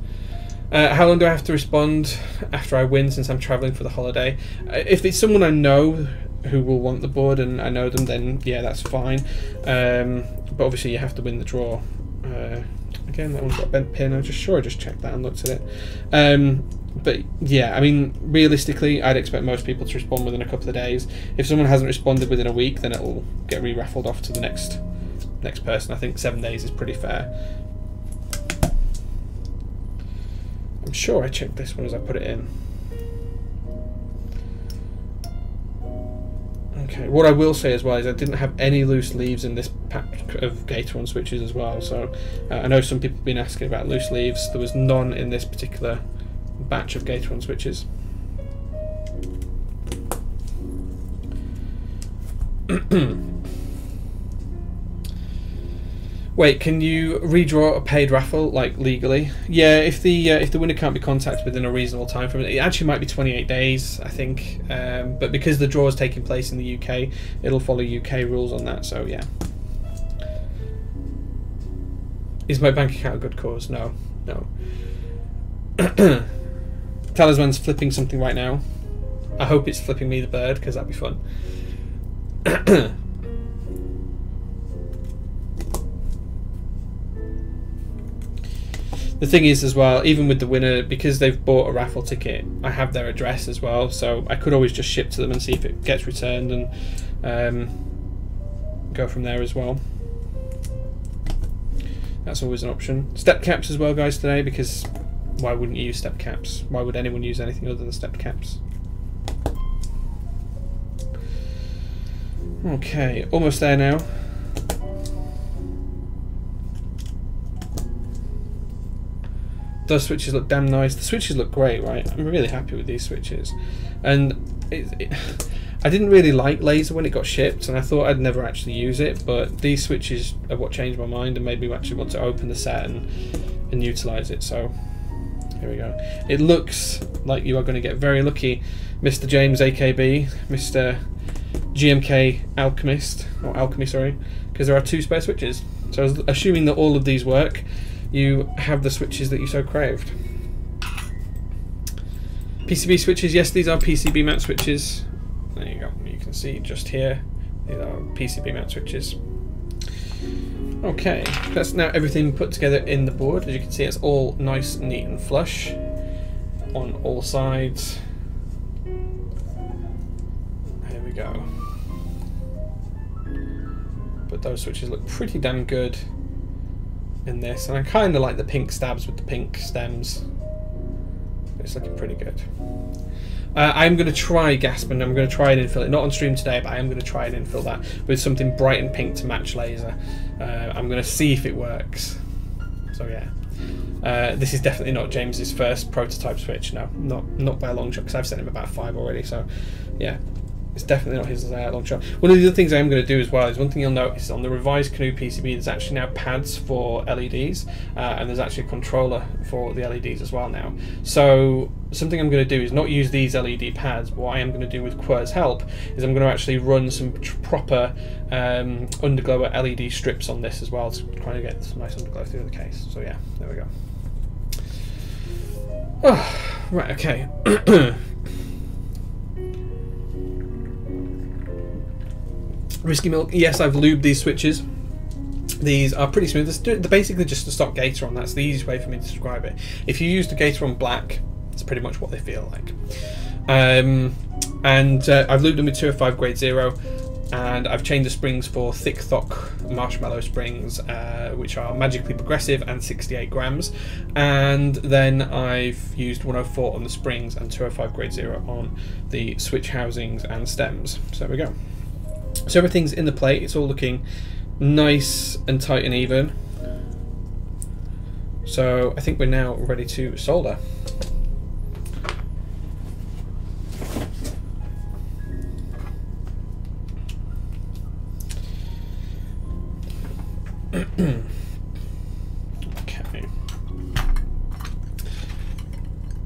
Uh, how long do I have to respond after I win since I'm travelling for the holiday? Uh, if it's someone I know who will want the board and I know them, then yeah, that's fine. Um, but obviously, you have to win the draw. Uh, again, that one's got a bent pin. I'm just sure I just checked that and looked at it. Um, but yeah, I mean, realistically, I'd expect most people to respond within a couple of days. If someone hasn't responded within a week, then it'll get re-raffled off to the next next person. I think seven days is pretty fair. I'm sure I checked this one as I put it in. Okay, what I will say as well is I didn't have any loose leaves in this pack of Gateron switches as well, so uh, I know some people have been asking about loose leaves. There was none in this particular batch of Gateron switches. Wait, can you redraw a paid raffle like legally? Yeah, if the uh, if the winner can't be contacted within a reasonable time frame, it actually might be 28 days, I think. Um, but because the draw is taking place in the UK, it'll follow UK rules on that. So yeah. Is my bank account a good cause? No, no. Talisman's flipping something right now. I hope it's flipping me the bird because that'd be fun. the thing is as well even with the winner because they've bought a raffle ticket i have their address as well so i could always just ship to them and see if it gets returned and um, go from there as well. That's always an option. Step caps as well guys today because why wouldn't you use step caps? Why would anyone use anything other than step caps? Okay almost there now those switches look damn nice. The switches look great, right? I'm really happy with these switches. And it, it, I didn't really like laser when it got shipped, and I thought I'd never actually use it, but these switches are what changed my mind and made me actually want to open the set and, and utilize it. So here we go. It looks like you are going to get very lucky, Mr. James AKB, Mr. GMK Alchemist, or Alchemy, sorry, because there are two spare switches. So I was assuming that all of these work, you have the switches that you so craved. PCB switches, yes, these are PCB mount switches. There you go, you can see just here, these are PCB mount switches. Okay, that's now everything put together in the board. As you can see, it's all nice, neat and flush on all sides. There we go. But those switches look pretty damn good in this, and I kind of like the pink stabs with the pink stems. It's looking pretty good. Uh, I'm going to try Gaspin. I'm going to try and infill it. Not on stream today, but I am going to try and infill that with something bright and pink to match laser. Uh, I'm going to see if it works. So yeah. Uh, this is definitely not James's first prototype switch. No, not not by a long shot because I've sent him about five already. So, yeah, it's definitely not his uh, long shot. One of the other things I am going to do as well is one thing you'll notice on the revised Canoe PCB there's actually now pads for LEDs uh, and there's actually a controller for the LEDs as well now. So something I'm going to do is not use these LED pads what I am going to do with Quer's help is I'm going to actually run some proper um, underglow LED strips on this as well to try to get some nice underglow through the case. So yeah, there we go. Oh, right, okay. Risky Milk, yes, I've lubed these switches. These are pretty smooth. They're basically just a stock Gateron. That's the easiest way for me to describe it. If you use the Gateron black, it's pretty much what they feel like. Um, and uh, I've lubed them with 205 grade 0 and I've chained the springs for Thic Thock Marshmallow Springs, uh, which are magically progressive and 68 grams. And then I've used 104 on the springs and 205 grade 0 on the switch housings and stems. So there we go. So everything's in the plate, it's all looking nice and tight and even. So I think we're now ready to solder.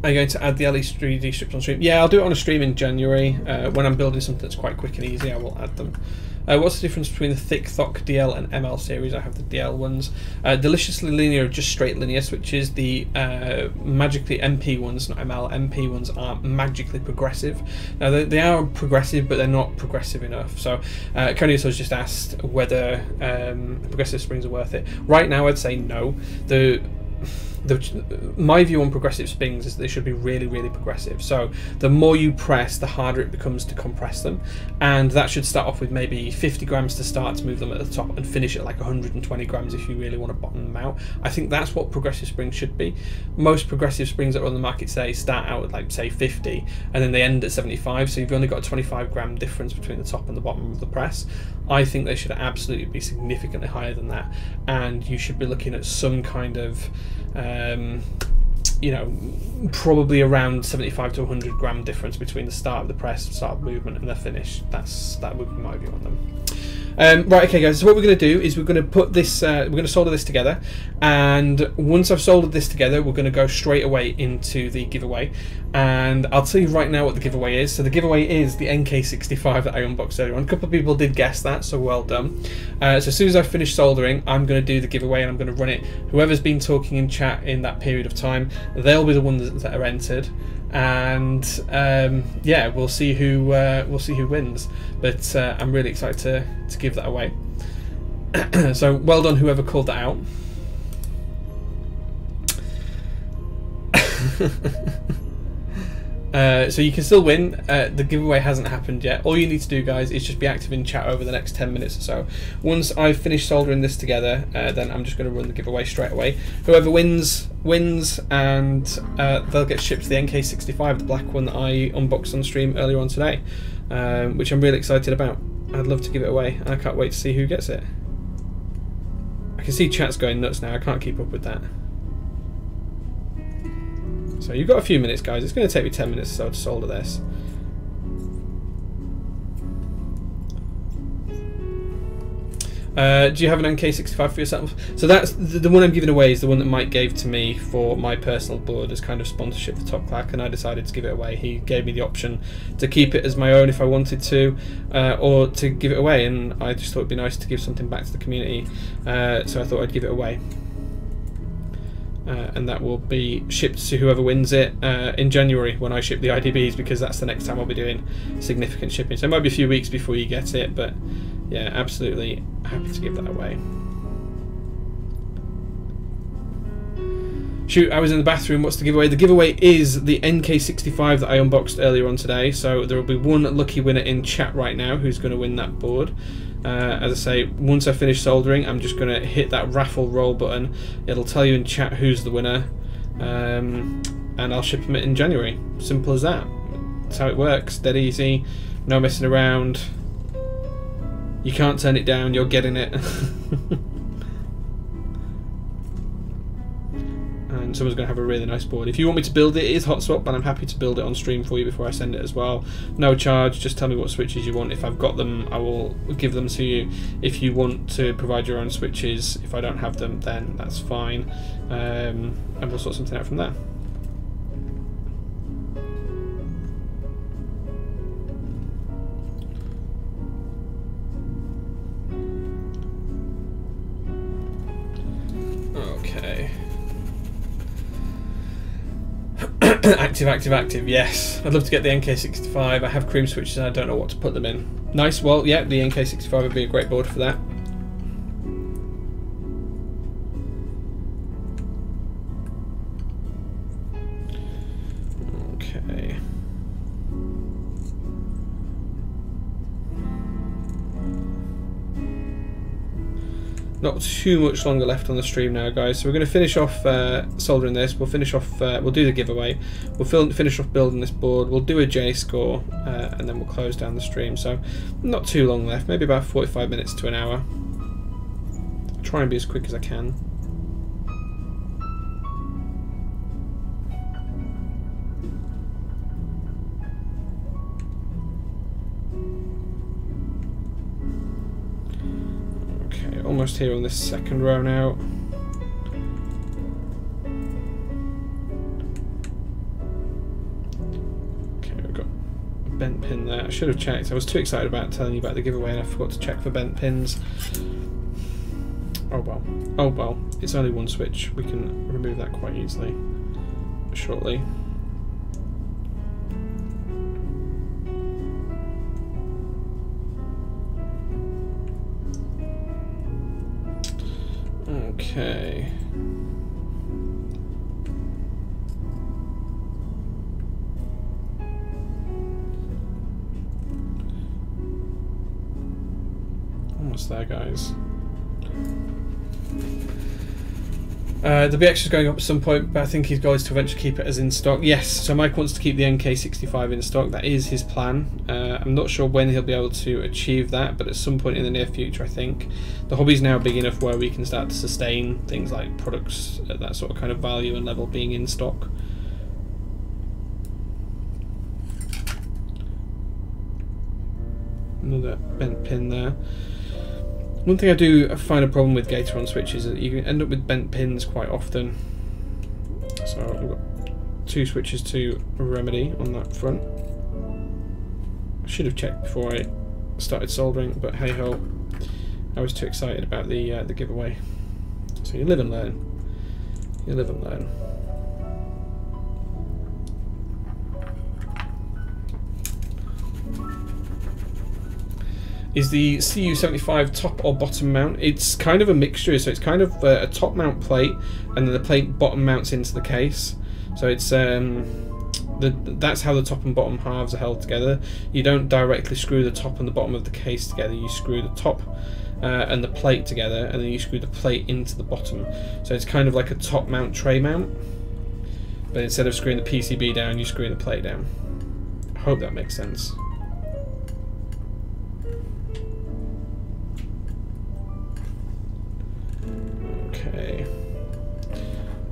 Are you going to add the LED strips on stream? Yeah, I'll do it on a stream in January. Uh, when I'm building something that's quite quick and easy, I will add them. Uh, what's the difference between the Thic Thock DL and ML series? I have the DL ones. Uh, deliciously linear just straight linear switches. The uh, magically MP ones, not ML, MP ones are magically progressive. Now they, they are progressive, but they're not progressive enough. So uh, has just asked whether um, progressive springs are worth it. Right now, I'd say no. The the, my view on progressive springs is they should be really, really progressive. So the more you press, the harder it becomes to compress them, and that should start off with maybe 50 grams to start to move them at the top, and finish at like 120 grams if you really want to bottom them out. I think that's what progressive springs should be. Most progressive springs that are on the market today start out at like say 50, and then they end at 75. So you've only got a 25 gram difference between the top and the bottom of the press. I think they should absolutely be significantly higher than that, and you should be looking at some kind of um, you know, probably around 75 to 100 gram difference between the start of the press, start of movement, and the finish. That's that would be my view on them. Um, right, okay, guys. So what we're going to do is we're going to put this, uh, we're going to solder this together, and once I've soldered this together, we're going to go straight away into the giveaway. And I'll tell you right now what the giveaway is. So the giveaway is the NK65 that I unboxed earlier on. A couple of people did guess that, so well done. Uh, so as soon as I finish soldering, I'm going to do the giveaway and I'm going to run it. Whoever's been talking in chat in that period of time, they'll be the ones that are entered and um, yeah, we'll see who uh, we'll see who wins. But uh, I'm really excited to to give that away. so well done, whoever called that out. Uh, so you can still win. Uh, the giveaway hasn't happened yet. All you need to do, guys, is just be active in chat over the next 10 minutes or so. Once I've finished soldering this together, uh, then I'm just going to run the giveaway straight away. Whoever wins, wins, and uh, they'll get shipped the NK65, the black one that I unboxed on stream earlier on today, um, which I'm really excited about. I'd love to give it away, and I can't wait to see who gets it. I can see chat's going nuts now. I can't keep up with that. So you've got a few minutes, guys. It's going to take me 10 minutes or so to solder this. Uh, do you have an NK65 for yourself? So that's the, the, one I'm giving away is the one that Mike gave to me for my personal board as kind of sponsorship for Top Clack, and I decided to give it away. He gave me the option to keep it as my own if I wanted to, uh, or to give it away, and I just thought it'd be nice to give something back to the community, uh, so I thought I'd give it away uh, and that will be shipped to whoever wins it uh, in January when I ship the IDBs because that's the next time I'll be doing significant shipping. So it might be a few weeks before you get it, but yeah, absolutely happy to give that away. Shoot, I was in the bathroom. What's the giveaway? The giveaway is the NK65 that I unboxed earlier on today. So there will be one lucky winner in chat right now who's going to win that board. Uh, as I say, once I finish soldering, I'm just going to hit that raffle roll button. It'll tell you in chat who's the winner, um, and I'll ship them it in January. Simple as that. That's how it works. Dead easy. No messing around. You can't turn it down. You're getting it. and someone's going to have a really nice board. If you want me to build it, it is hot swap, but I'm happy to build it on stream for you before I send it as well. No charge, just tell me what switches you want. If I've got them, I will give them to you. If you want to provide your own switches, if I don't have them, then that's fine. Um, and we'll sort something out from there. active, active, active, yes. I'd love to get the NK65. I have cream switches and I don't know what to put them in. Nice, well, yeah, the NK65 would be a great board for that. Not too much longer left on the stream now, guys. So we're going to finish off uh, soldering this. We'll finish off. Uh, we'll do the giveaway. We'll finish off building this board. We'll do a J score, uh, and then we'll close down the stream. So not too long left. Maybe about 45 minutes to an hour. I'll try and be as quick as I can. Almost here on this second row now. Okay, we've got a bent pin there. I should have checked. I was too excited about telling you about the giveaway and I forgot to check for bent pins. Oh well. Oh well. It's only one switch. We can remove that quite easily shortly. Okay. Almost there, guys. Uh, the BX is going up at some point, but I think his goal is to eventually keep it as in stock. Yes, so Mike wants to keep the NK65 in stock. That is his plan. Uh, I'm not sure when he'll be able to achieve that, but at some point in the near future, I think. The hobby's now big enough where we can start to sustain things like products at that sort of kind of value and level being in stock. Another bent pin there. One thing I do find a problem with Gateron switches is that you can end up with bent pins quite often. So I've got two switches to remedy on that front. I should have checked before I started soldering, but hey ho, I was too excited about the uh, the giveaway. So you live and learn. You live and learn. Is the CU75 top or bottom mount. It's kind of a mixture, so it's kind of uh, a top mount plate, and then the plate bottom mounts into the case. So it's um, the, that's how the top and bottom halves are held together. You don't directly screw the top and the bottom of the case together. You screw the top uh, and the plate together, and then you screw the plate into the bottom. So it's kind of like a top mount tray mount, but instead of screwing the PCB down, you screw the plate down. I hope that makes sense. Okay.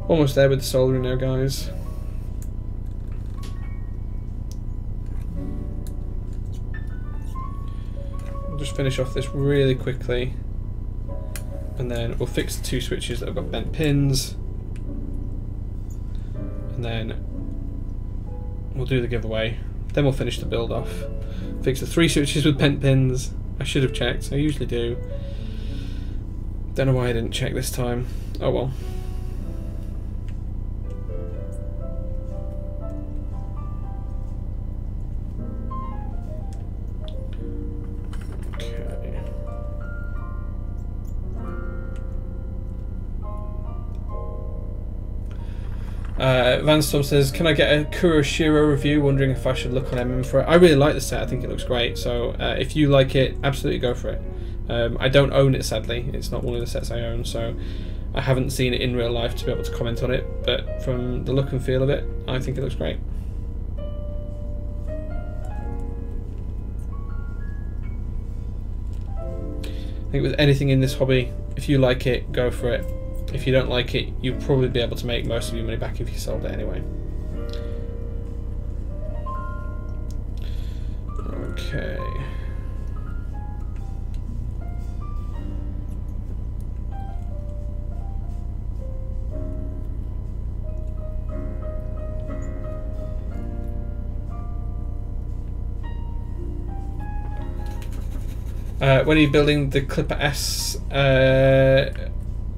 Almost there with the soldering now, guys. We'll just finish off this really quickly. And then we'll fix the two switches that have got bent pins. And then we'll do the giveaway. Then we'll finish the build off. Fix the three switches with bent pins. I should have checked, I usually do. Don't know why I didn't check this time. Oh well. Uh, Vanstorm says, "Can I get a Kuroshiro review? Wondering if I should look on MM for it. I really like the set. I think it looks great. So uh, if you like it, absolutely go for it. Um, I don't own it sadly. It's not one of the sets I own, so I haven't seen it in real life to be able to comment on it. But from the look and feel of it, I think it looks great. I think with anything in this hobby, if you like it, go for it. If you don't like it, you'll probably be able to make most of your money back if you sold it anyway. Okay. Uh, when are you building the Clipper S? Uh,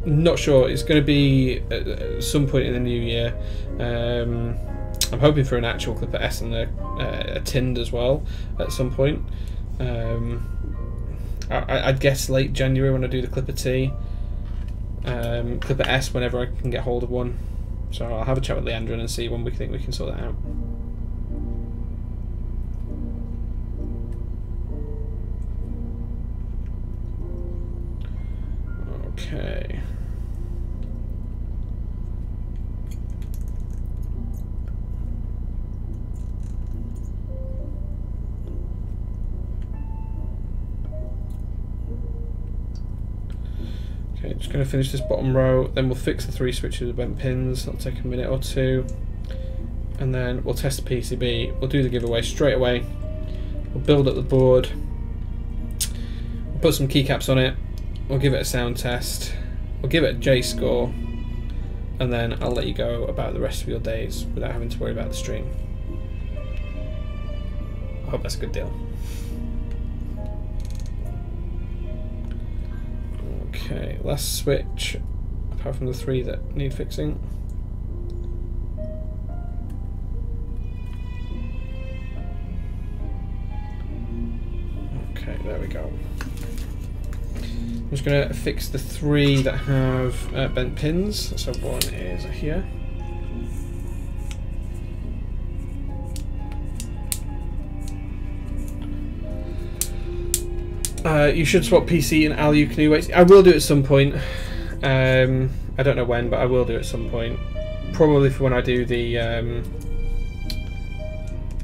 not sure. It's going to be at some point in the new year. Um, I'm hoping for an actual Clipper S and a, uh, a tinned as well at some point. Um, I, would guess late January when I do the Clipper T. Um, Clipper S whenever I can get hold of one. So I'll have a chat with Leandrin and see when we think we can sort that out. Okay. Okay, just going to finish this bottom row, then we'll fix the three switches with bent pins, that'll take a minute or two. And then we'll test the PCB, we'll do the giveaway straight away. We'll build up the board, we'll put some keycaps on it, we'll give it a sound test, we'll give it a J score, and then I'll let you go about the rest of your days without having to worry about the stream. I hope that's a good deal. Okay, last switch, apart from the three that need fixing. Okay, there we go. I'm just going to fix the three that have uh, bent pins. So one is here. Uh, you should swap PC and Alu canoe weights. I will do it at some point. Um, I don't know when, but I will do it at some point. Probably for when I do the um,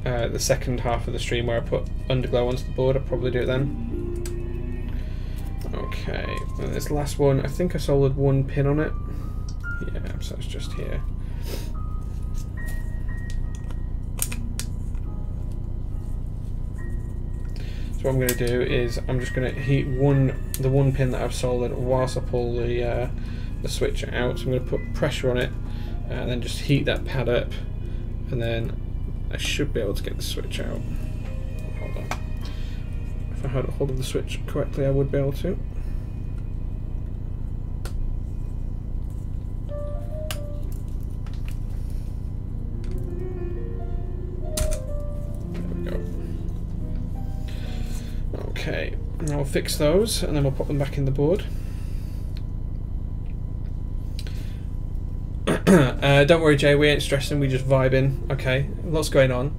uh, the second half of the stream where I put Underglow onto the board. I'll probably do it then. Okay, and this last one, I think I soldered one pin on it. Yeah, so it's just here. So what I'm going to do is I'm just going to heat one the one pin that I've soldered whilst I pull the uh, the switch out. So I'm going to put pressure on it and then just heat that pad up and then I should be able to get the switch out. Hold on. If I had a hold of the switch correctly I would be able to. Fix those and then we'll put them back in the board. uh, don't worry, Jay, we ain't stressing, we just vibing. Okay, lots going on.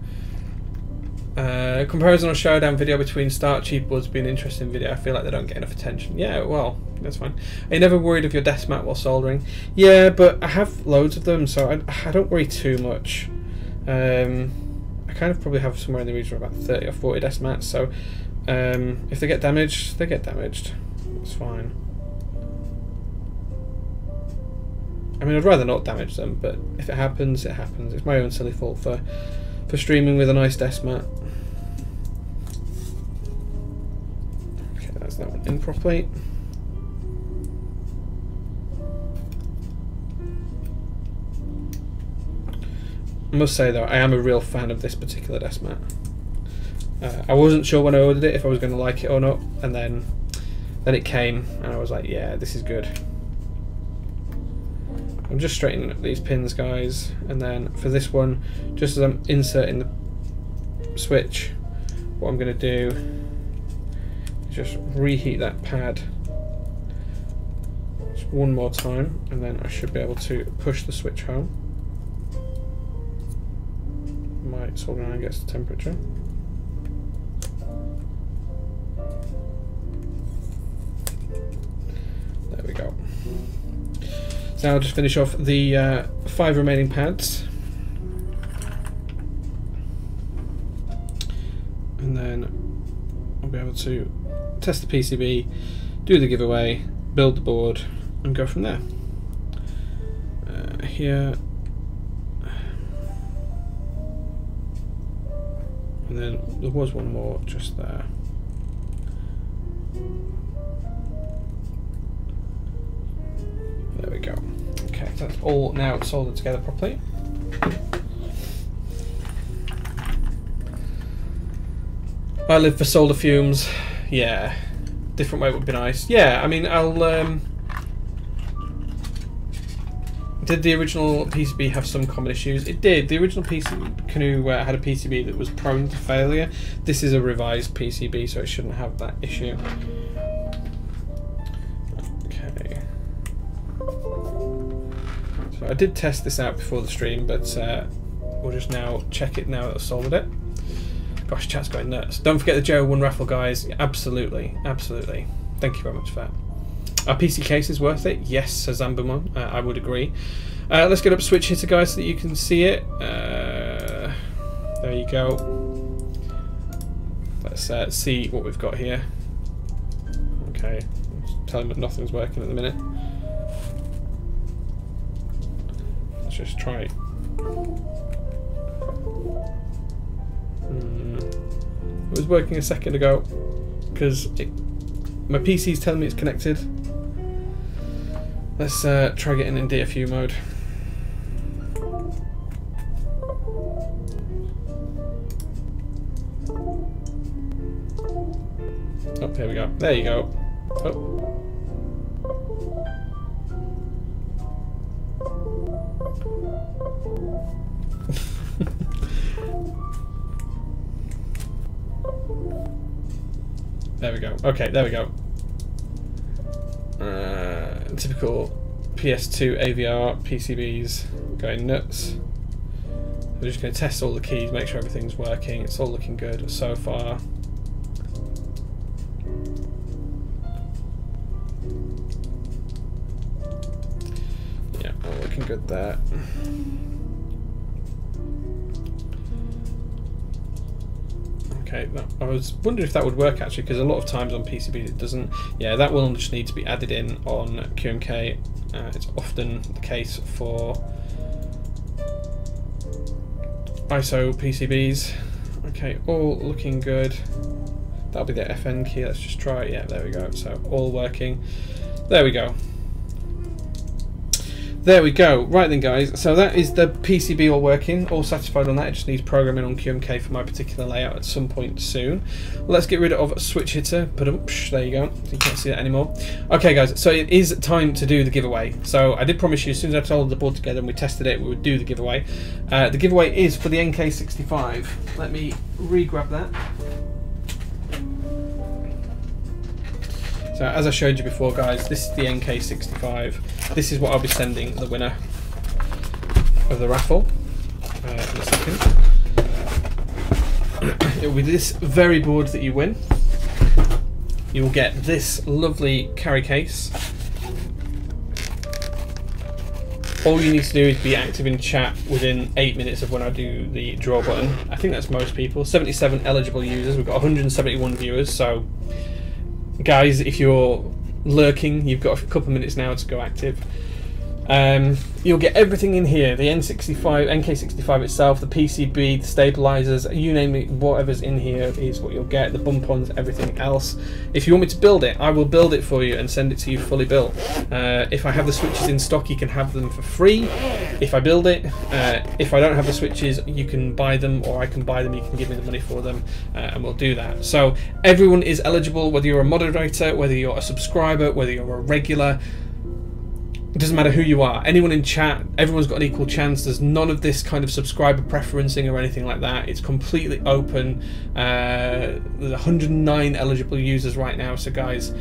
Uh, comparison or showdown video between Start Cheap Woods being an interesting video. I feel like they don't get enough attention. Yeah, well, that's fine. Are you never worried of your desk mat while soldering? Yeah, but I have loads of them, so I, I don't worry too much. Um, I kind of probably have somewhere in the region of about 30 or 40 desk mats, so um, if they get damaged, they get damaged. It's fine. I mean, I'd rather not damage them, but if it happens, it happens. It's my own silly fault for for streaming with a nice desk mat. Okay, that's that one in properly. I must say though, I am a real fan of this particular desk mat. Uh, I wasn't sure when I ordered it if I was going to like it or not, and then then it came, and I was like, yeah, this is good. I'm just straightening up these pins, guys, and then for this one, just as I'm inserting the switch, what I'm going to do is just reheat that pad just one more time, and then I should be able to push the switch home. My soldering iron gets the temperature. There we go. So now I'll just finish off the uh, five remaining pads. And then I'll be able to test the PCB, do the giveaway, build the board, and go from there. Uh, here. And then there was one more just there. There we go. Okay, so that's all now soldered together properly. I live for solder fumes. Yeah, different way would be nice. Yeah, I mean, I'll. Um, did the original PCB have some common issues? It did. The original PCB Canoe uh, had a PCB that was prone to failure. This is a revised PCB, so it shouldn't have that issue. I did test this out before the stream, but uh, we'll just now check it now that I've soldered it. Gosh, chat's going nuts. Don't forget the J01 raffle, guys. Absolutely, absolutely. Thank you very much for that. Are PC cases worth it? Yes, says Ambermon. Uh, I would agree. Uh, let's get up Switch Hitter, guys, so that you can see it. Uh, there you go. Let's uh, see what we've got here. Okay, tell him that nothing's working at the minute. Let's just try it. Hmm. It was working a second ago because my PC's telling me it's connected. Let's uh, try getting in DFU mode. Oh, there we go. There you go. Oh. there we go. Okay, there we go. Uh, typical PS2 AVR PCBs going nuts. We're just going to test all the keys, make sure everything's working. It's all looking good so far. Looking good there. Okay, no, I was wondering if that would work actually, because a lot of times on PCB it doesn't. Yeah, that will just need to be added in on QMK. Uh, it's often the case for ISO PCBs. Okay, all looking good. That'll be the FN key. Let's just try it. Yeah, there we go. So all working. There we go. There we go. Right then, guys. So that is the PCB all working, all satisfied on that. It just needs programming on QMK for my particular layout at some point soon. Let's get rid of switch hitter. There you go. You can't see that anymore. Okay, guys. So it is time to do the giveaway. So I did promise you as soon as I told the board together and we tested it, we would do the giveaway. Uh, the giveaway is for the NK65. Let me re-grab that. So as I showed you before guys, this is the NK65. This is what I'll be sending the winner of the raffle uh, in a second. it will be this very board that you win. You will get this lovely carry case. All you need to do is be active in chat within 8 minutes of when I do the draw button. I think that's most people. 77 eligible users. We've got 171 viewers, so guys, if you're lurking, you've got a couple of minutes now to go active. Um, you'll get everything in here the N65, NK65 itself, the PCB, the stabilizers, you name it, whatever's in here is what you'll get, the bump ons, everything else. If you want me to build it, I will build it for you and send it to you fully built. Uh, if I have the switches in stock, you can have them for free if I build it. Uh, if I don't have the switches, you can buy them or I can buy them, you can give me the money for them uh, and we'll do that. So everyone is eligible, whether you're a moderator, whether you're a subscriber, whether you're a regular, it doesn't matter who you are. Anyone in chat, everyone's got an equal chance. There's none of this kind of subscriber preferencing or anything like that. It's completely open. Uh, there's 109 eligible users right now. So guys,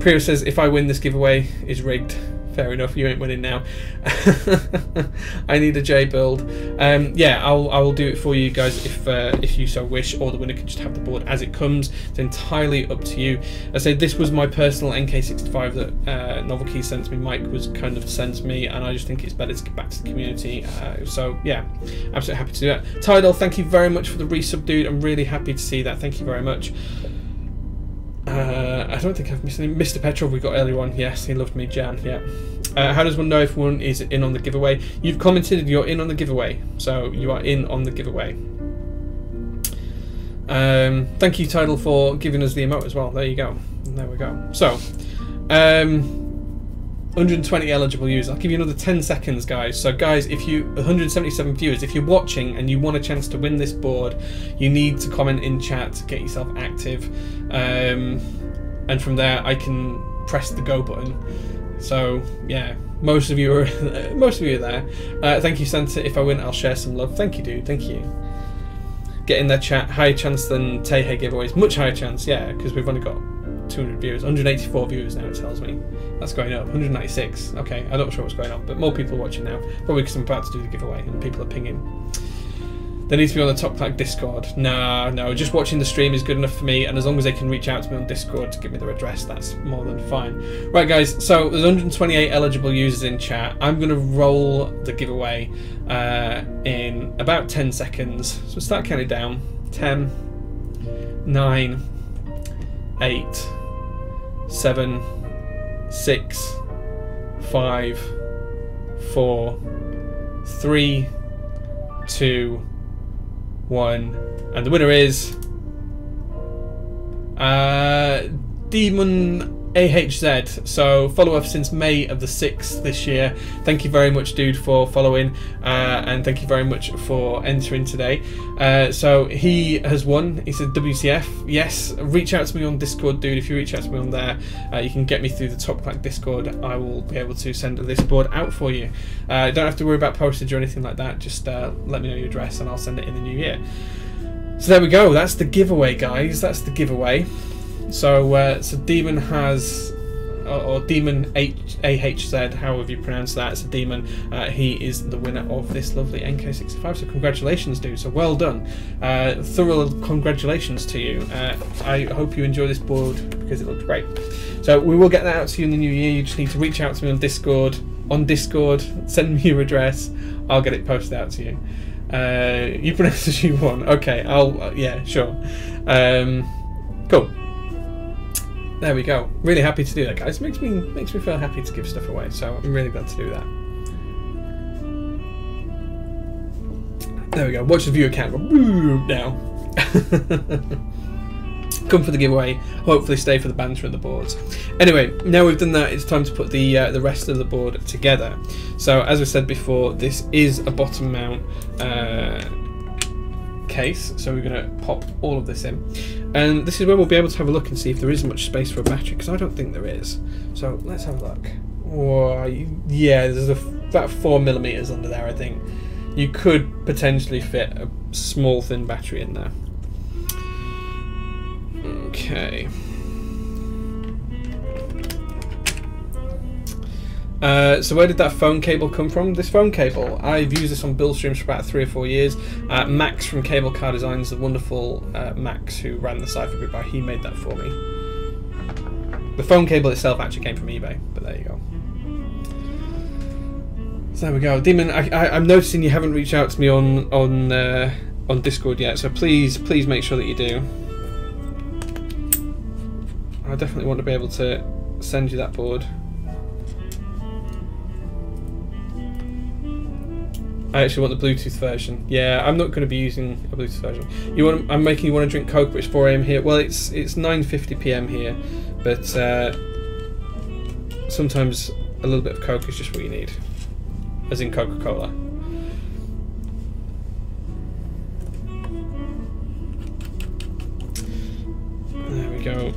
Priya says if I win this giveaway is rigged fair enough. You ain't winning now. I need a J build. Um, yeah, I'll I will do it for you guys if uh, if you so wish, or the winner can just have the board as it comes. It's entirely up to you. I say this was my personal NK65 that uh, NovelKey sent me. Mike was kind of sent me, and I just think it's better to get back to the community. Uh, so yeah, absolutely happy to do that. Tidal, thank you very much for the resub, dude. I'm really happy to see that. Thank you very much. Uh, I don't think I've missed any. Mr. Petrov we got earlier on. Yes, he loved me. Jan, yeah. Uh, how does one know if one is in on the giveaway? You've commented you're in on the giveaway, so you are in on the giveaway. Um, thank you, Tidal, for giving us the emote as well. There you go. There we go. So, um, 120 eligible users. I'll give you another 10 seconds, guys. So, guys, if you 177 viewers, if you're watching and you want a chance to win this board, you need to comment in chat get yourself active, um, and from there I can press the go button. So yeah, most of you are most of you are there. Uh, thank you, Santa. If I win, I'll share some love. Thank you, dude. Thank you. Get in their chat. Higher chance than Tehe giveaways. Much higher chance, yeah, because we've only got 200 viewers. 184 viewers now. It tells me that's going up. 196. Okay, I'm not sure what's going on, but more people are watching now. Probably because I'm about to do the giveaway and people are pinging. They need to be on the Top Clack Discord. No, no, just watching the stream is good enough for me, and as long as they can reach out to me on Discord to give me their address, that's more than fine. Right, guys, so there's 128 eligible users in chat. I'm going to roll the giveaway uh, in about 10 seconds. So start counting down 10, 9, 8, 7, 6, 5, 4, 3, 2, one, and the winner is uh, Demon AHZ. So follow us since May of the 6th this year. Thank you very much, dude, for following, uh, and thank you very much for entering today. Uh, so he has won. He said WCF. Yes, reach out to me on Discord, dude. If you reach out to me on there, uh, you can get me through the Top Clack Discord. I will be able to send this board out for you. Uh, don't have to worry about postage or anything like that. Just uh, let me know your address, and I'll send it in the new year. So there we go. That's the giveaway, guys. That's the giveaway. So, uh, so Demon has, or, Demon H A H Z, however you pronounce that. It's a demon. Uh, he is the winner of this lovely NK65. So congratulations, dude. So well done. Uh, thorough congratulations to you. Uh, I hope you enjoy this board because it looks great. So we will get that out to you in the new year. You just need to reach out to me on Discord. On Discord, send me your address. I'll get it posted out to you. Uh, you pronounce as you want. Okay, I'll uh, yeah, sure. Um, cool. There we go. Really happy to do that, guys. Makes me makes me feel happy to give stuff away. So I'm really glad to do that. There we go. Watch the viewer count go now. Come for the giveaway. Hopefully, stay for the banter and the boards. Anyway, now we've done that, it's time to put the uh, the rest of the board together. So, as I said before, this is a bottom mount. Uh, case, so we're going to pop all of this in. And this is where we'll be able to have a look and see if there is much space for a battery, because I don't think there is. So let's have a look. Yeah, there's about four millimeters under there, I think. You could potentially fit a small thin battery in there. Okay. Uh, so where did that phone cable come from? This phone cable, I've used this on build streams for about three or four years. Uh, Max from Cable Car Designs, the wonderful uh, Max who ran the Cypher Group, he made that for me. The phone cable itself actually came from eBay, but there you go. So there we go, Demon. I, am noticing you haven't reached out to me on on uh, on Discord yet, so please please make sure that you do. I definitely want to be able to send you that board. I actually want the Bluetooth version. Yeah, I'm not going to be using a Bluetooth version. You want? I'm making you want to drink Coke, but it's 4 a.m. here. Well, it's it's 9:50 p.m. here, but uh, sometimes a little bit of Coke is just what you need, as in Coca-Cola. There we go.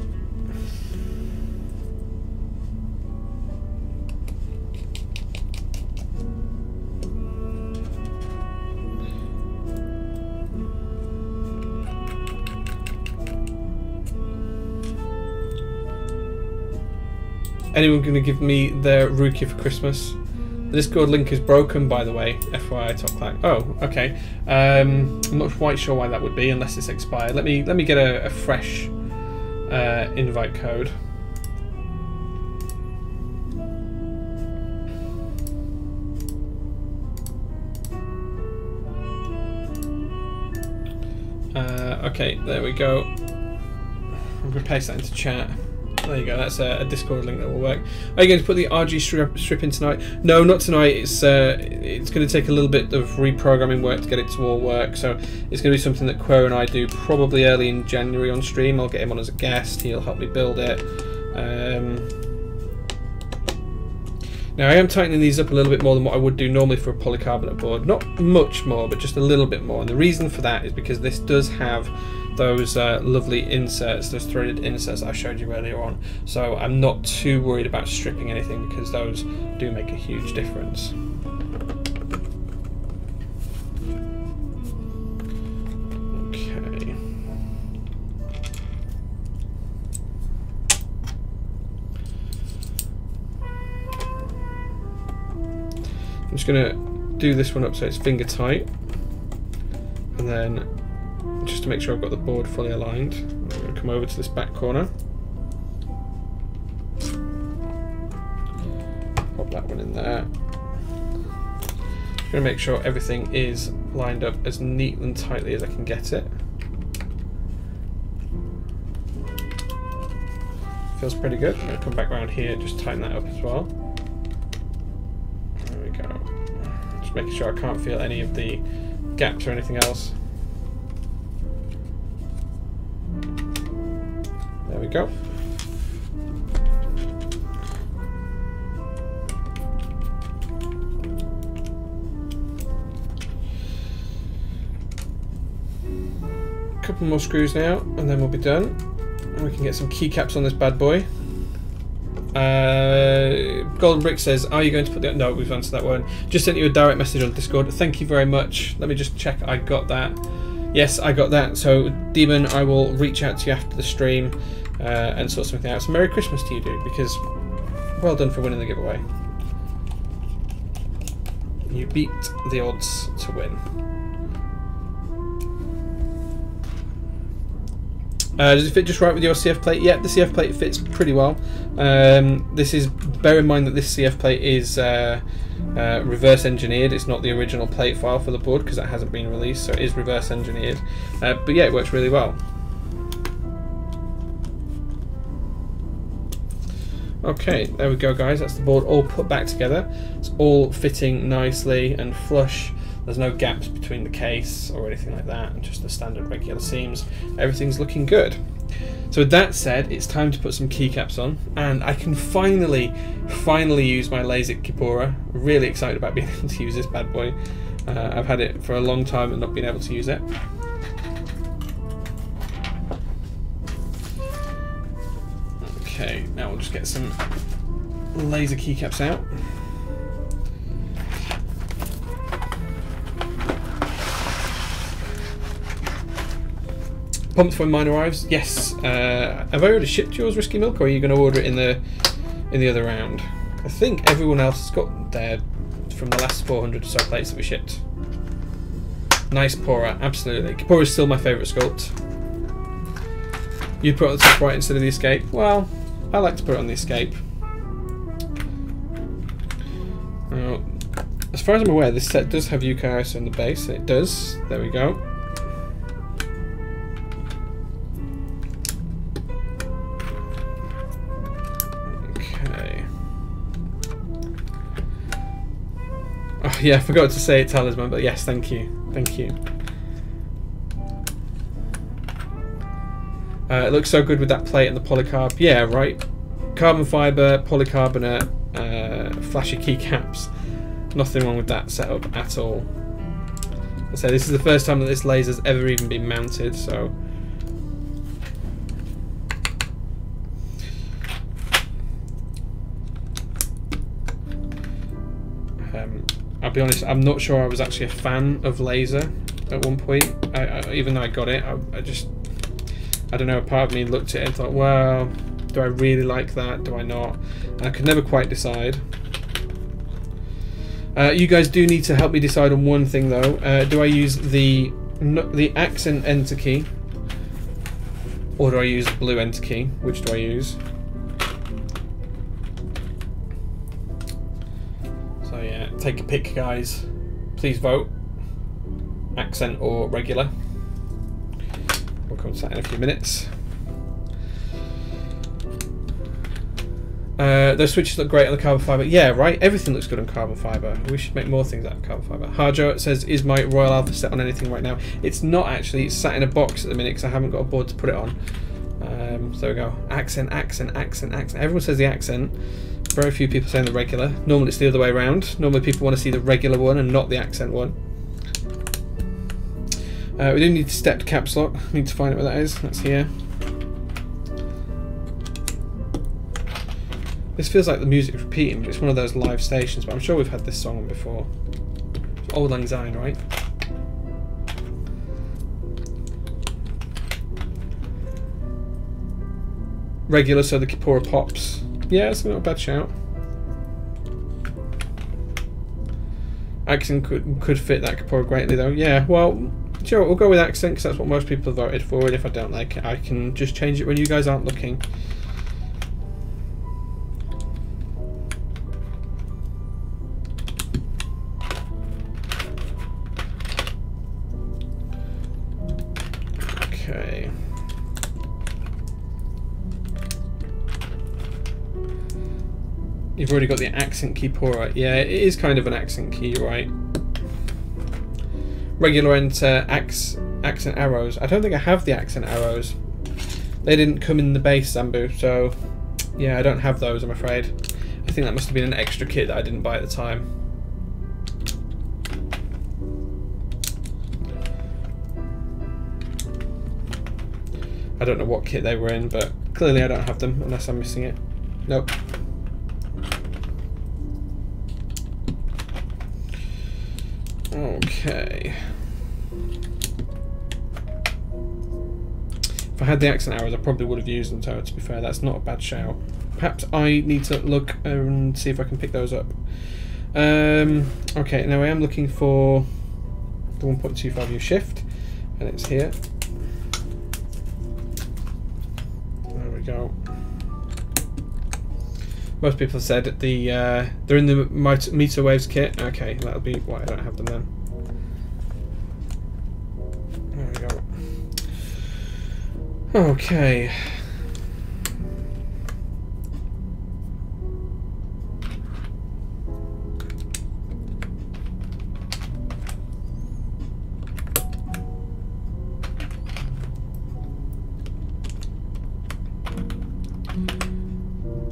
Anyone going to give me their Rukia for Christmas? The Discord link is broken, by the way. FYI, top clack. Oh, okay. Um, I'm not quite sure why that would be, unless it's expired. Let me let me get a, a fresh uh, invite code. Uh, okay, there we go. I'm going to paste that into chat. There you go. That's a, a, Discord link that will work. Are you going to put the RG strip, strip in tonight? No, not tonight. It's uh, it's going to take a little bit of reprogramming work to get it to all work. So it's going to be something that Quo and I do probably early in January on stream. I'll get him on as a guest. He'll help me build it. Um, now I am tightening these up a little bit more than what I would do normally for a polycarbonate board. Not much more, but just a little bit more. And the reason for that is because this does have those uh, lovely inserts, those threaded inserts I showed you earlier on. So I'm not too worried about stripping anything because those do make a huge difference. Okay. I'm just going to do this one up so it's finger tight. And then, just to make sure I've got the board fully aligned, I'm going to come over to this back corner. Pop that one in there. I'm going to make sure everything is lined up as neat and tightly as I can get it. Feels pretty good. I'm going to come back around here just tighten that up as well. There we go. Just making sure I can't feel any of the gaps or anything else. We go. Couple more screws now, and then we'll be done. And we can get some keycaps on this bad boy. Uh, Golden Brick says, "Are you going to put the?" No, we've answered that one. Just sent you a direct message on Discord. Thank you very much. Let me just check. I got that. Yes, I got that. So, Demon, I will reach out to you after the stream uh, and sort something out. So, Merry Christmas to you, dude. Because well done for winning the giveaway. You beat the odds to win. Uh, does it fit just right with your CF plate? Yeah, the CF plate fits pretty well. Um, this is bear in mind that this CF plate is uh, uh, reverse engineered. It's not the original plate file for the board because that hasn't been released, so it is reverse engineered. Uh, but yeah, it works really well. Okay, there we go, guys. That's the board all put back together. It's all fitting nicely and flush. There's no gaps between the case or anything like that, just the standard regular seams. Everything's looking good. So with that said, it's time to put some keycaps on, and I can finally, finally use my LASIK Kipura. Really excited about being able to use this bad boy. Uh, I've had it for a long time and not been able to use it. Okay, now we'll just get some laser keycaps out. Pumped when mine arrives. Yes. Uh, have I already shipped yours, Risky Milk, or are you going to order it in the in the other round? I think everyone else has got their from the last 400 or so plates that we shipped. Nice Pora, absolutely. Kipura is still my favourite sculpt. You'd put it on the top right instead of the escape. Well, I like to put it on the escape. Now, as far as I'm aware, this set does have UK ISO on the base. It does. There we go. Okay. Oh yeah, I forgot to say it talisman, but yes, thank you. Thank you. Uh, it looks so good with that plate and the polycarb. Yeah, right. Carbon fibre, polycarbonate, uh, flashy keycaps. Nothing wrong with that setup at all. Say this is the first time that this laser's ever even been mounted, so I'll be honest, I'm not sure I was actually a fan of laser at one point. I, I, even though I got it, I, I, just, I don't know, a part of me looked at it and thought, well, do I really like that? Do I not? And I could never quite decide. Uh, you guys do need to help me decide on one thing though. Uh, do I use the the accent enter key or do I use the blue enter key? Which do I use? So yeah, take a pick, guys. Please vote. Accent or regular. We'll that in a few minutes. Uh, those switches look great on the carbon fibre. Yeah, right? Everything looks good on carbon fibre. We should make more things out of carbon fibre. Harjo says, is my Royal Alpha set on anything right now? It's not actually. It's sat in a box at the minute because I haven't got a board to put it on. Um, so there we go. Accent, accent, accent, accent. Everyone says the accent. Very few people saying the regular. Normally it's the other way around. Normally people want to see the regular one and not the accent one. Uh, we do need stepped caps lock. Need to find out where that is. That's here. This feels like the music's repeating, but it's one of those live stations. But I'm sure we've had this song before. It's Auld Lang Syne, right? Regular, so the Kipura pops. Yeah, it's not a bad shout. Accent could could fit that Kipura greatly though. Yeah, well, what, we'll go with accent because that's what most people voted for. And if I don't like it, I can just change it when you guys aren't looking. Okay. You've already got the accent key pour right. Yeah, it is kind of an accent key, right. Regular enter ax, accent arrows. I don't think I have the accent arrows. They didn't come in the base Zambu, so yeah, I don't have those, I'm afraid. I think that must have been an extra kit that I didn't buy at the time. I don't know what kit they were in, but clearly I don't have them unless I'm missing it. Nope. Okay. If I had the accent arrows, I probably would have used them, so to be fair, that's not a bad shout. Perhaps I need to look and see if I can pick those up. Um, okay, now I am looking for the 1.25U shift, and it's here. There we go. Most people said the uh, they're in the Mitowaves kit. Okay, that'll be why I don't have them then. Okay.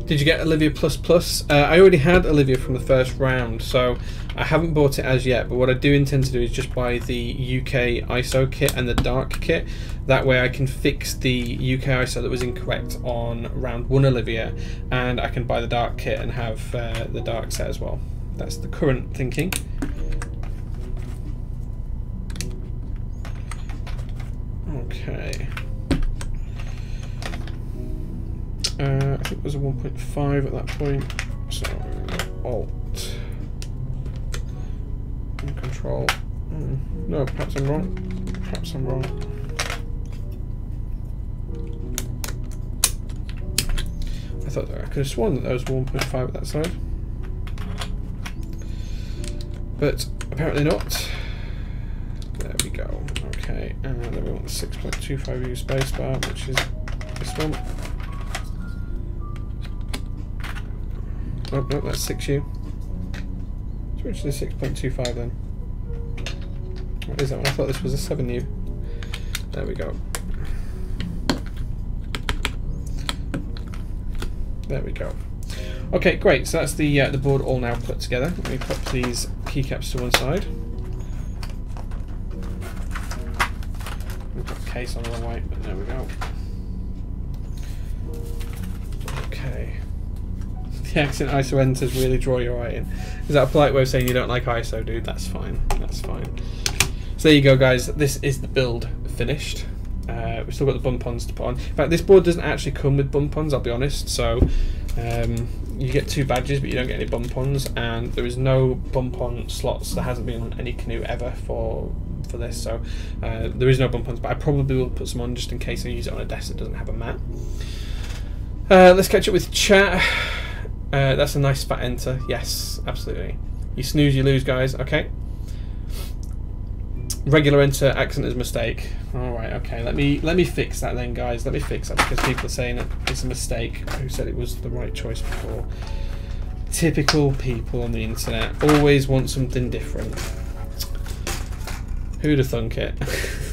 Did you get Olivia Plus Plus? Uh, I already had Olivia from the first round, so I haven't bought it as yet. But what I do intend to do is just buy the UK ISO kit and the dark kit. That way, I can fix the UK ISO that was incorrect on round one Olivia, and I can buy the dark kit and have uh, the dark set as well. That's the current thinking. Okay. Uh, I think it was a 1.5 at that point. So Alt and Control. Mm, no, perhaps I'm wrong. Perhaps I'm wrong. I thought I could have sworn that there was 1.5 at that side. But apparently not. There we go. Okay, and then we want the 6.25U spacebar, which is this one. Oh, no, that's 6U. Switch to 6.25 then. What is that one? I thought this was a 7U. There we go. There we go. Okay, great. So that's the uh, the board all now put together. Let me pop these keycaps to one side. We've got case on the way, but there we go. Okay. The accent ISO enters really draw your eye in. Is that a polite way of saying you don't like ISO, dude? That's fine. That's fine. So there you go, guys. This is the build finished. Uh, we've still got the bump-ons to put on. In fact, this board doesn't actually come with bump-ons, I'll be honest. So um, you get two badges, but you don't get any bump-ons. And there is no bump-on slots. There hasn't been on any canoe ever for for this. So uh, there is no bump-ons, but I probably will put some on just in case I use it on a desk that doesn't have a mat. Uh, let's catch up with chat. Uh, that's a nice fat enter. Yes, absolutely. You snooze, you lose, guys. Okay. Regular enter, accent is mistake. All right. Okay. Let me let me fix that then, guys. Let me fix that because people are saying it's a mistake. Who said it was the right choice before? Typical people on the internet always want something different. Who'd have thunk it?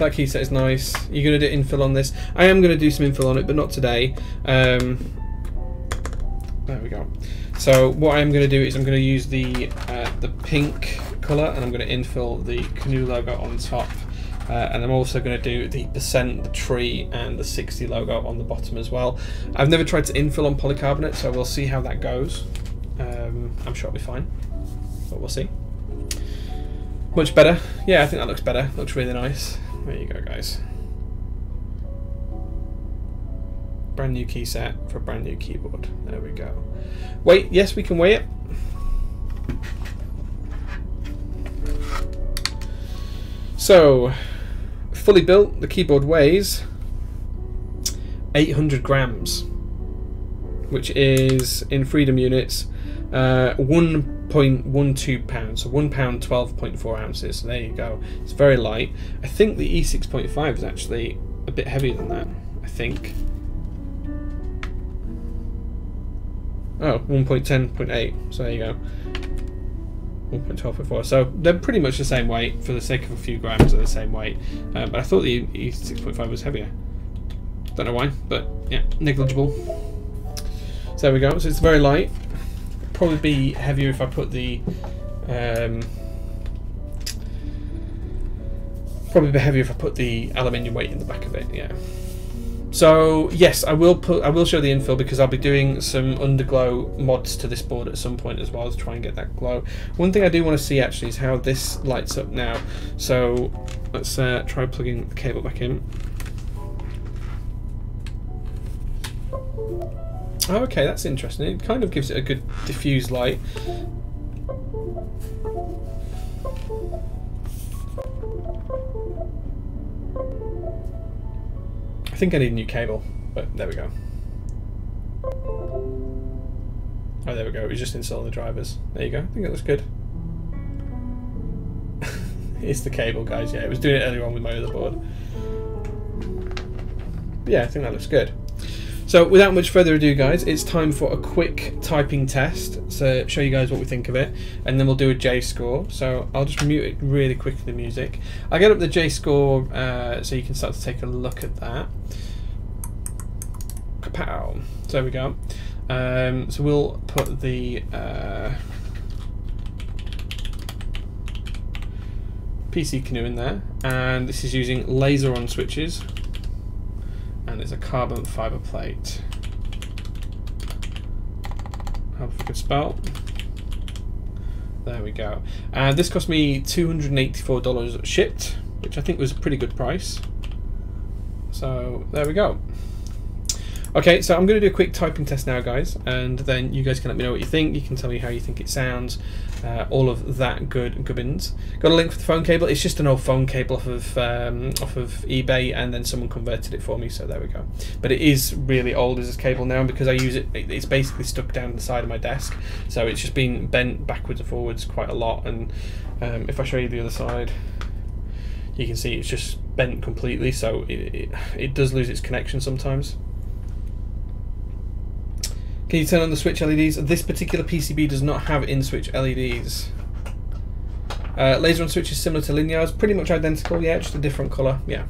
That key set is nice. You're going to do infill on this. I am going to do some infill on it, but not today. Um, there we go. So what I'm going to do is I'm going to use the uh, the pink colour and I'm going to infill the canoe logo on top. Uh, and I'm also going to do the percent, the tree, and the 60 logo on the bottom as well. I've never tried to infill on polycarbonate, so we'll see how that goes. Um, I'm sure it'll be fine, but we'll see. Much better. Yeah, I think that looks better. Looks really nice. There you go, guys. Brand new key set for a brand new keyboard. There we go. Wait, yes, we can weigh it. So, fully built, the keyboard weighs 800 grams, which is in freedom units uh, 1.12 pounds, so 1 pound 12.4 ounces. So there you go. It's very light. I think the E6.5 is actually a bit heavier than that. I think. Oh, 1.10.8. So there you go. 1.12.4. So they're pretty much the same weight. For the sake of a few grams, they're the same weight. Um, but I thought the E6.5 was heavier. Don't know why, but yeah, negligible. So there we go. So it's very light. Probably be heavier if I put the. Um, probably be heavier if I put the aluminium weight in the back of it. Yeah. So yes, I will put I will show the infill because I'll be doing some underglow mods to this board at some point as well to try and get that glow. One thing I do want to see actually is how this lights up now. So let's uh, try plugging the cable back in. Okay, that's interesting. It kind of gives it a good diffused light. I think I need a new cable, but there we go. Oh, there we go. We just installed the drivers. There you go. I think it looks good. it's the cable, guys. Yeah, it was doing it earlier on with my other board. But yeah, I think that looks good. So without much further ado guys, it's time for a quick typing test to show you guys what we think of it and then we'll do a J score. So I'll just mute it really quickly the music. I'll get up the J score uh, so you can start to take a look at that. Kapow. So there we go. Um, so we'll put the uh, PC Canoe in there and this is using laser on switches and it's a carbon fiber plate. Hope we could spell. There we go. And this cost me $284 shipped, which I think was a pretty good price. So there we go. Okay, so I'm going to do a quick typing test now, guys, and then you guys can let me know what you think. You can tell me how you think it sounds, uh, all of that good gubbins. Got a link for the phone cable. It's just an old phone cable off of um, off of eBay, and then someone converted it for me. So there we go. But it is really old as this cable now because I use it. It's basically stuck down the side of my desk, so it's just been bent backwards and forwards quite a lot. And um, if I show you the other side, you can see it's just bent completely. So it, it, it does lose its connection sometimes. Can you turn on the switch LEDs? This particular PCB does not have in-switch LEDs. Uh, laser on switch is similar to linears, pretty much identical, yeah, just a different colour, yeah.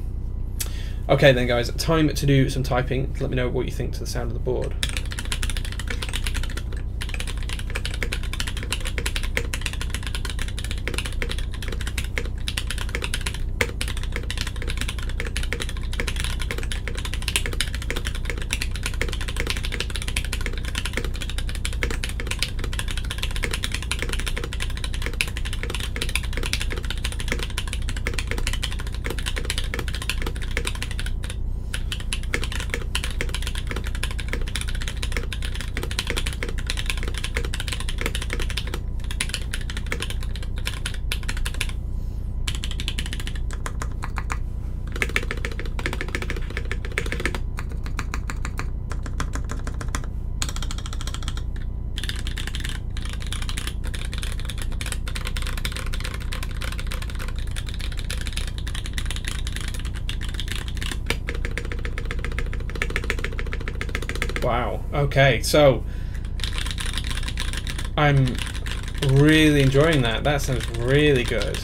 Okay then guys, time to do some typing. Let me know what you think to the sound of the board. Wow. Okay, so I'm really enjoying that. That sounds really good.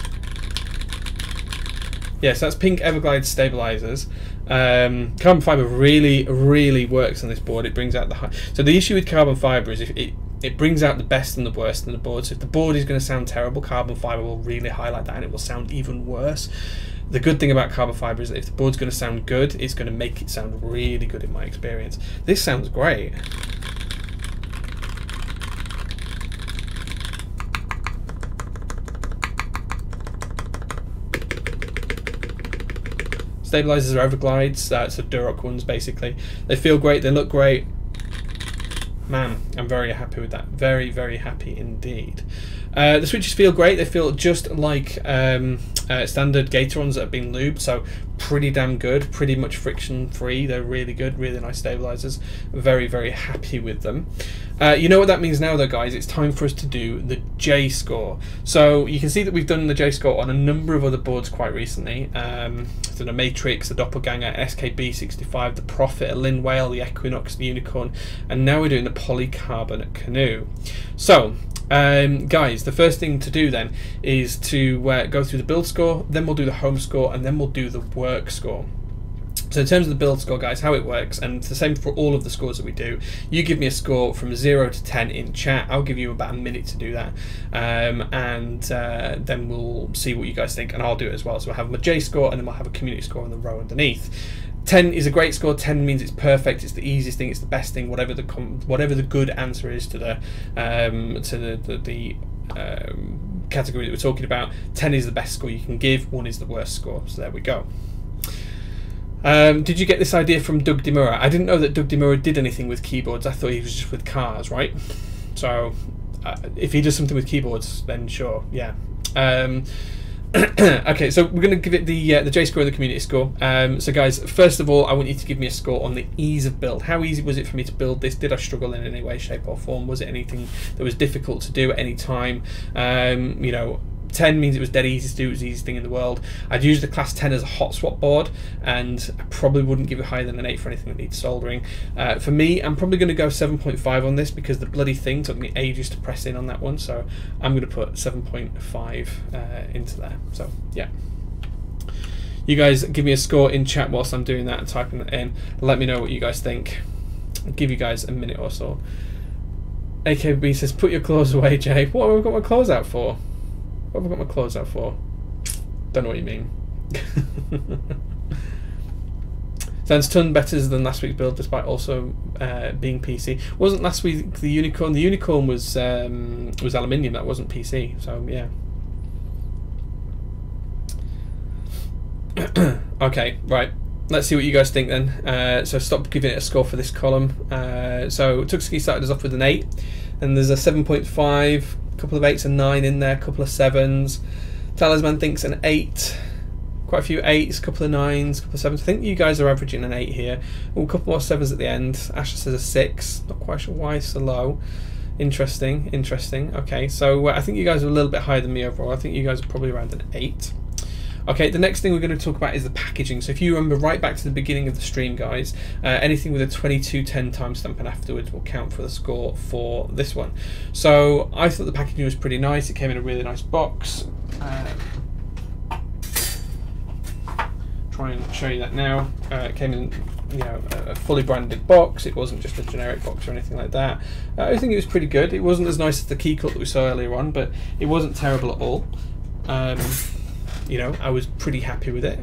Yes, that's Pink Everglide stabilizers. Um, carbon fiber really, really works on this board. It brings out the high. So the issue with carbon fiber is if it it brings out the best and the worst in the board. So if the board is going to sound terrible, carbon fiber will really highlight that, and it will sound even worse. The good thing about carbon fiber is that if the board's going to sound good, it's going to make it sound really good in my experience. This sounds great. Stabilizers are Everglides, uh, so Duroc ones basically. They feel great, they look great. Man, I'm very happy with that. Very, very happy indeed. Uh, the switches feel great. They feel just like um, uh, standard Gaterons that have been lubed, so pretty damn good. Pretty much friction free. They're really good. Really nice stabilizers. Very, very happy with them. Uh, you know what that means now, though, guys? It's time for us to do the J score. So you can see that we've done the J score on a number of other boards quite recently. Um, so the Matrix, the Doppelganger, SKB65, the Prophet, a Lin Whale, the Equinox, the Unicorn, and now we're doing the Polycarbonate Canoe. So um, guys, the first thing to do then is to uh, go through the build score, then we'll do the home score, and then we'll do the work score. So in terms of the build score, guys, how it works, and it's the same for all of the scores that we do. You give me a score from zero to ten in chat. I'll give you about a minute to do that, um, and uh, then we'll see what you guys think, and I'll do it as well. So we'll have a J score, and then we'll have a community score on the row underneath. 10 is a great score 10 means it's perfect it's the easiest thing it's the best thing whatever the whatever the good answer is to the um, to the the, the um, category that we're talking about 10 is the best score you can give 1 is the worst score so there we go um, did you get this idea from Doug DeMuro? I didn't know that Doug DeMuro did anything with keyboards. I thought he was just with cars, right? So, uh, if he does something with keyboards, then sure, yeah. Okay, so we're going to give it the uh, the J score and the community score. Um, so, guys, first of all, I want you to give me a score on the ease of build. How easy was it for me to build this? Did I struggle in any way, shape, or form? Was it anything that was difficult to do at any time? Um, you know, 10 means it was dead easy to do, it was the easiest thing in the world. I'd use the class 10 as a hot swap board, and I probably wouldn't give it higher than an 8 for anything that needs soldering. Uh, for me, I'm probably going to go 7.5 on this because the bloody thing took me ages to press in on that one, so I'm going to put 7.5 uh, into there. So, yeah. You guys give me a score in chat whilst I'm doing that and typing it in. Let me know what you guys think. I'll give you guys a minute or so. AKB says, put your clothes away, Jay. What have I got my clothes out for? What have I got my clothes out for? Don't know what you mean. Sounds ton better than last week's build, despite also uh, being PC. Wasn't last week the unicorn? The unicorn was um, was aluminium. That wasn't PC. So yeah. okay, right. Let's see what you guys think then. Uh, so stop giving it a score for this column. Uh, so Tuxki started us off with an eight, and there's a seven point five couple of eights and nine in there, a couple of sevens. Talisman thinks an eight. Quite a few eights, a couple of nines, a couple of sevens. I think you guys are averaging an eight here. A couple more sevens at the end. Asher says a six. Not quite sure why so low. Interesting, interesting. Okay, so uh, I think you guys are a little bit higher than me overall. I think you guys are probably around an eight. Okay, the next thing we're going to talk about is the packaging. So if you remember right back to the beginning of the stream, guys, uh, anything with a 2210 timestamp and afterwards will count for the score for this one. So I thought the packaging was pretty nice. It came in a really nice box. Uh, try and show you that now. Uh, it came in you know a fully branded box. It wasn't just a generic box or anything like that. Uh, I think it was pretty good. It wasn't as nice as the Keycult that we saw earlier on, but it wasn't terrible at all. Um, you know, I was pretty happy with it.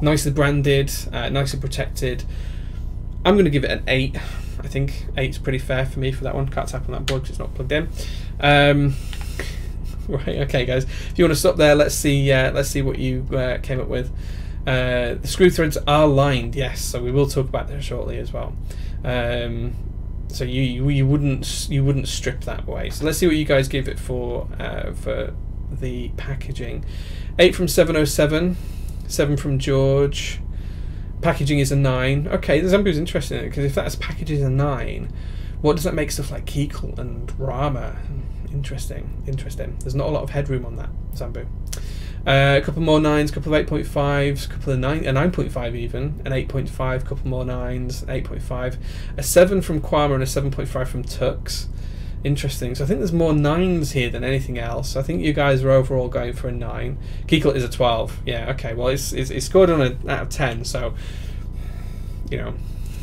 Nicely branded, uh, nicely protected. I'm going to give it an 8. I think 8's pretty fair for me for that one. Can't tap on that board because it's not plugged in. Um, right, okay, guys. If you want to stop there, let's see. Uh, let's see what you uh, came up with. Uh, the screw threads are lined, yes. So we will talk about that shortly as well. Um, so you, you, you wouldn't you wouldn't strip that way. So let's see what you guys give it for uh, for the packaging. 8 from 707, 7 from George. Packaging is a 9. Okay, the Zambu is interesting because if that's packaging a 9, what does that make stuff like Keycult and Rama? Interesting, interesting. There's not a lot of headroom on that Zambu. Uh, a couple more nines, a couple of 8.5s, a couple of 9, a 9.5 even, an 8.5, a couple more nines, 8.5, a 7 from Kwama and a 7.5 from Tux. Interesting. So I think there's more nines here than anything else. I think you guys are overall going for a nine. Kiklet is a twelve. Yeah. Okay. Well, it's it's, it's scored on a out of ten. So you know,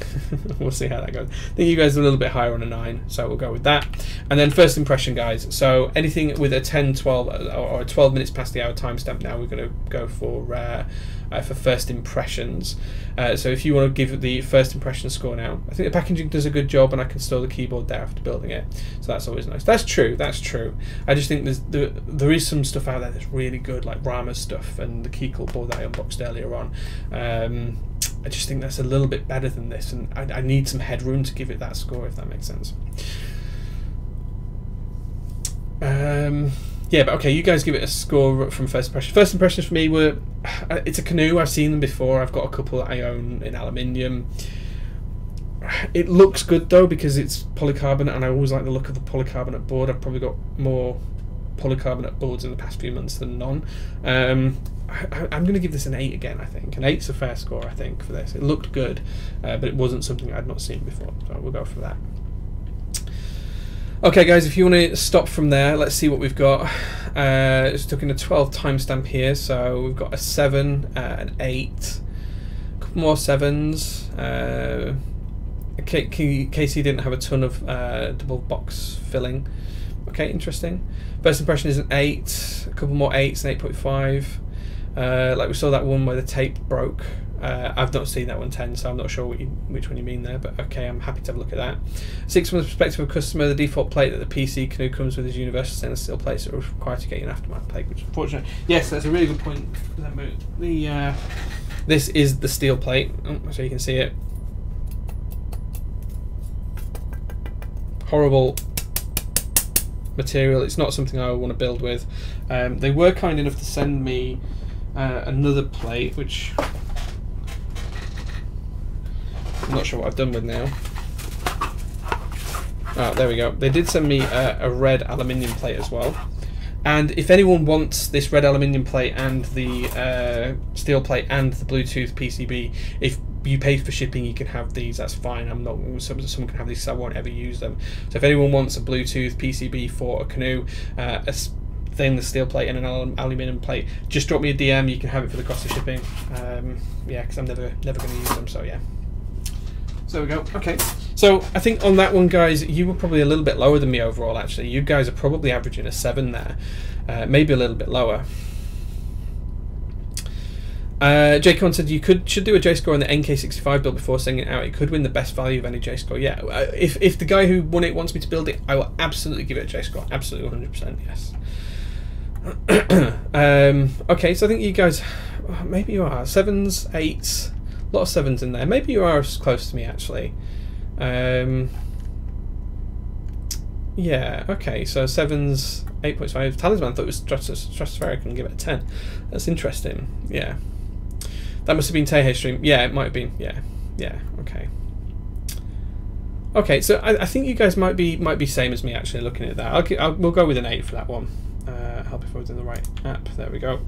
we'll see how that goes. I think you guys are a little bit higher on a 9, so we'll go with that. And then first impression, guys. So anything with a 10, 12, or 12 minutes past the hour timestamp now, we're going to go for uh, uh, for first impressions. Uh, so if you want to give the first impression score now, I think the packaging does a good job, and I can store the keyboard there after building it. So that's always nice. That's true. That's true. I just think there's there, there is some stuff out there that's really good, like Rama stuff and the Keycult board that I unboxed earlier on. Um, I just think that's a little bit better than this, and I, I need some headroom to give it that score, if that makes sense. Um, yeah, but okay, you guys give it a score from first impression. First impressions for me were it's a canoe. I've seen them before. I've got a couple that I own in aluminium. It looks good though because it's polycarbonate, and I always like the look of the polycarbonate board. I've probably got more polycarbonate boards in the past few months than none. Um, I, am going to give this an 8 again, I think. An 8's a fair score, I think, for this. It looked good, uh, but it wasn't something I'd not seen before, so we'll go for that. Okay, guys, if you want to stop from there, let's see what we've got. Uh, it's took in a 12 timestamp here, so we've got a 7, uh, an 8, a couple more 7s. Uh, Casey didn't have a ton of uh, double box filling. Okay, interesting. First impression is an 8, a couple more 8s, an 8.5. Uh, like we saw that one where the tape broke. Uh, I've not seen that one 10, so I'm not sure you, which one you mean there, but okay, I'm happy to have a look at that. Six, from the perspective of customer, the default plate that the PC Canoe comes with is universal stainless steel plates that are required to get an aftermarket plate, which is. Yes, that's a really good point. The uh, This is the steel plate, oh, so you can see it. Horrible material. It's not something I want to build with. Um, they were kind enough to send me uh, another plate, which I'm not sure what I've done with now. Oh, there we go. They did send me a, a red aluminium plate as well. And if anyone wants this red aluminium plate and the uh, steel plate and the Bluetooth PCB, if you pay for shipping, you can have these. That's fine. I'm not. Someone can have these. So I won't ever use them. So if anyone wants a Bluetooth PCB for a canoe, uh, a stainless steel plate and an aluminium plate, just drop me a DM. You can have it for the cost of shipping. Um, yeah, because I'm never never going to use them. So yeah. So we go. Okay. So I think on that one, guys, you were probably a little bit lower than me overall. Actually, you guys are probably averaging a seven there, uh, maybe a little bit lower. Uh, Jaycon said you could should do a J score on the NK65 build before sending it out. It could win the best value of any J score. Yeah, uh, if if the guy who won it wants me to build it, I will absolutely give it a J score. Absolutely, 100%. Yes. um, okay, so I think you guys, maybe you are sevens, eights, a lot of sevens in there. Maybe you are as close to me actually. Um, yeah, okay, so sevens, 8.5. Talisman thought it was stratospheric and give it a 10. That's interesting. Yeah. That must have been Tehe stream. Yeah, it might have been. Yeah, yeah, okay. Okay, so I, I, think you guys might be might be same as me actually looking at that. Okay, I'll, we'll go with an 8 for that one. Uh, help if I was in the right app. There we go.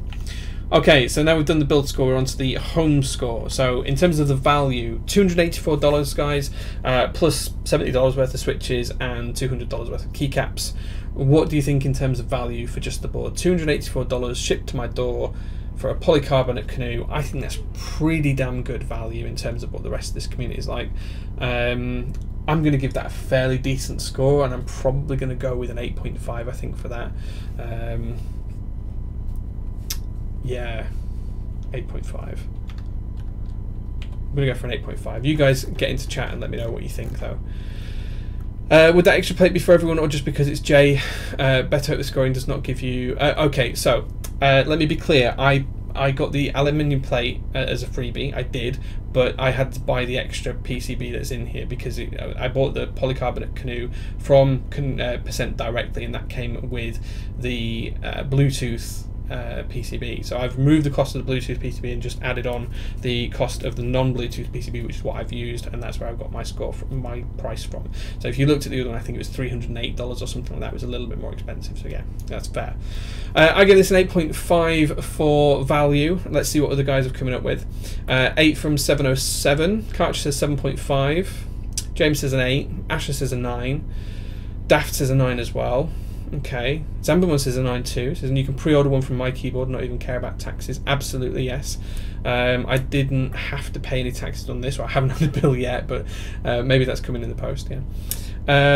Okay, so now we've done the build score, we're on to the home score. So in terms of the value, $284 guys, uh, plus $70 worth of switches and $200 worth of keycaps. What do you think in terms of value for just the board? $284 shipped to my door for a polycarbonate canoe. I think that's pretty damn good value in terms of what the rest of this community is like. Um, I'm going to give that a fairly decent score, and I'm probably going to go with an 8.5, I think, for that. Um, yeah, 8.5. I'm going to go for an 8.5. You guys get into chat and let me know what you think, though. Uh, would that extra plate be for everyone, or just because it's J? Uh, better at the scoring does not give you. Uh, okay, so uh, let me be clear. I I got the aluminium plate uh, as a freebie. I did, but I had to buy the extra PCB that's in here because it, I bought the polycarbonate canoe from uh, Percent directly, and that came with the uh, Bluetooth uh, PCB. So I've removed the cost of the Bluetooth PCB and just added on the cost of the non-Bluetooth PCB, which is what I've used, and that's where I've got my score from, my price from. So if you looked at the other one, I think it was three hundred and eight dollars or something like that. It was a little bit more expensive. So yeah, that's fair. Uh, I give this an eight point five for value. Let's see what other guys have coming up with. Uh, eight from seven oh seven. Karch says seven point five. James says an eight. Asher says a nine. Daft says a nine as well. Okay. Zambo says a 9.2. Says, and you can pre-order one from my keyboard, not even care about taxes. Absolutely, yes. Um, I didn't have to pay any taxes on this, or I haven't had the bill yet, but uh, maybe that's coming in the post, yeah.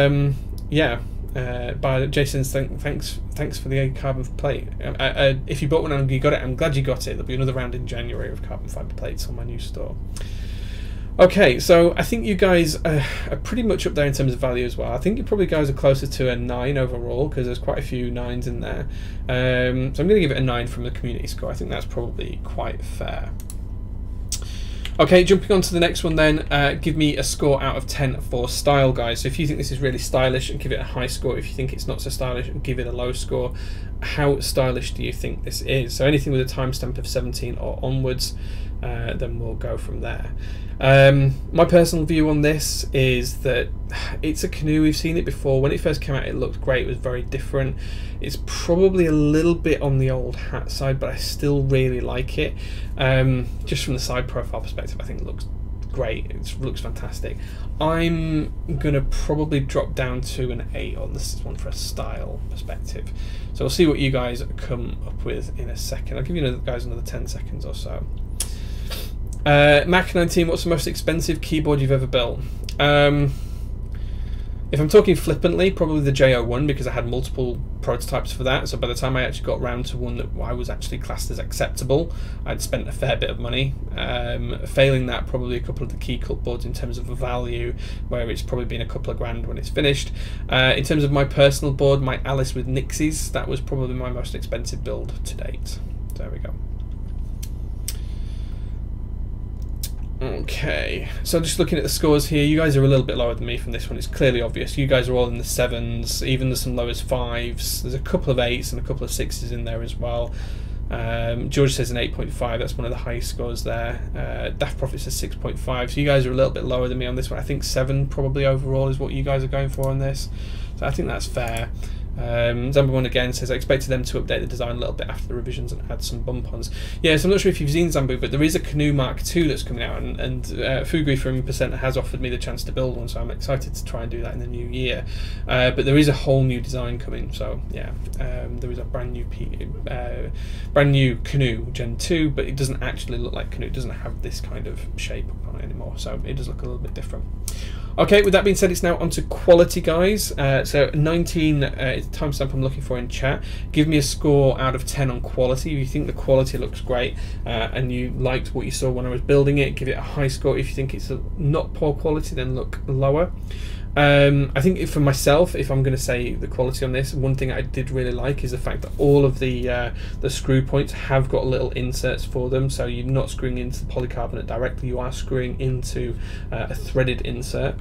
Um, yeah. Uh, by Jason's th- thanks thanks for the carbon plate. Uh, uh, if you bought one and you got it, I'm glad you got it. There'll be another round in January of carbon fiber plates on my new store. Okay, so I think you guys uh, are pretty much up there in terms of value as well. I think you probably guys are closer to a 9 overall because there's quite a few 9s in there. Um, so I'm going to give it a 9 from the community score. I think that's probably quite fair. Okay, jumping on to the next one then, uh, give me a score out of 10 for style, guys. So if you think this is really stylish, and give it a high score. If you think it's not so stylish, give it a low score. How stylish do you think this is? So anything with a timestamp of 17 or onwards, uh, then we'll go from there. Um, my personal view on this is that it's a canoe. We've seen it before. When it first came out, it looked great. It was very different. It's probably a little bit on the old hat side, but I still really like it. Um, just from the side profile perspective, I think it looks great. It looks fantastic. I'm gonna probably drop down to an eight on this one for a style perspective. So we'll see what you guys come up with in a second. I'll give you guys another ten seconds or so. Uh, Mac 19, what's the most expensive keyboard you've ever built? Um, if I'm talking flippantly, probably the J01 because I had multiple prototypes for that. So by the time I actually got round to one that I was actually classed as acceptable, I'd spent a fair bit of money. Um, failing that, probably a couple of the Keycult boards in terms of value, where it's probably been a couple of grand when it's finished. Uh, in terms of my personal board, my Alice with Nixies, that was probably my most expensive build to date. There we go. Okay, so just looking at the scores here, you guys are a little bit lower than me from this one. It's clearly obvious. You guys are all in the sevens, even there's some low as fives. There's a couple of eights and a couple of sixes in there as well. Um, George says an 8.5, that's one of the highest scores there. Uh, Daft Prophet says 6.5, so you guys are a little bit lower than me on this one. I think 7 probably overall is what you guys are going for on this. So I think that's fair. Um, Zambu1 again says, I expected them to update the design a little bit after the revisions and add some bump-ons. Yeah, so I'm not sure if you've seen Zambu, but there is a Canoe Mark II that's coming out, and, and uh, from Percent has offered me the chance to build one, so I'm excited to try and do that in the new year. Uh, but there is a whole new design coming, so yeah, um, there is a brand new P, uh, brand new Canoe Gen 2, but it doesn't actually look like Canoe. It doesn't have this kind of shape on it anymore, so it does look a little bit different. Okay, with that being said, it's now onto quality, guys. Uh, so 19 uh, is the timestamp I'm looking for in chat. Give me a score out of 10 on quality. If you think the quality looks great uh, and you liked what you saw when I was building it, give it a high score. If you think it's not poor quality, then look lower. Um, I think for myself, if I'm going to say the quality on this, one thing I did really like is the fact that all of the uh, the screw points have got little inserts for them, so you're not screwing into the polycarbonate directly. You are screwing into uh, a threaded insert.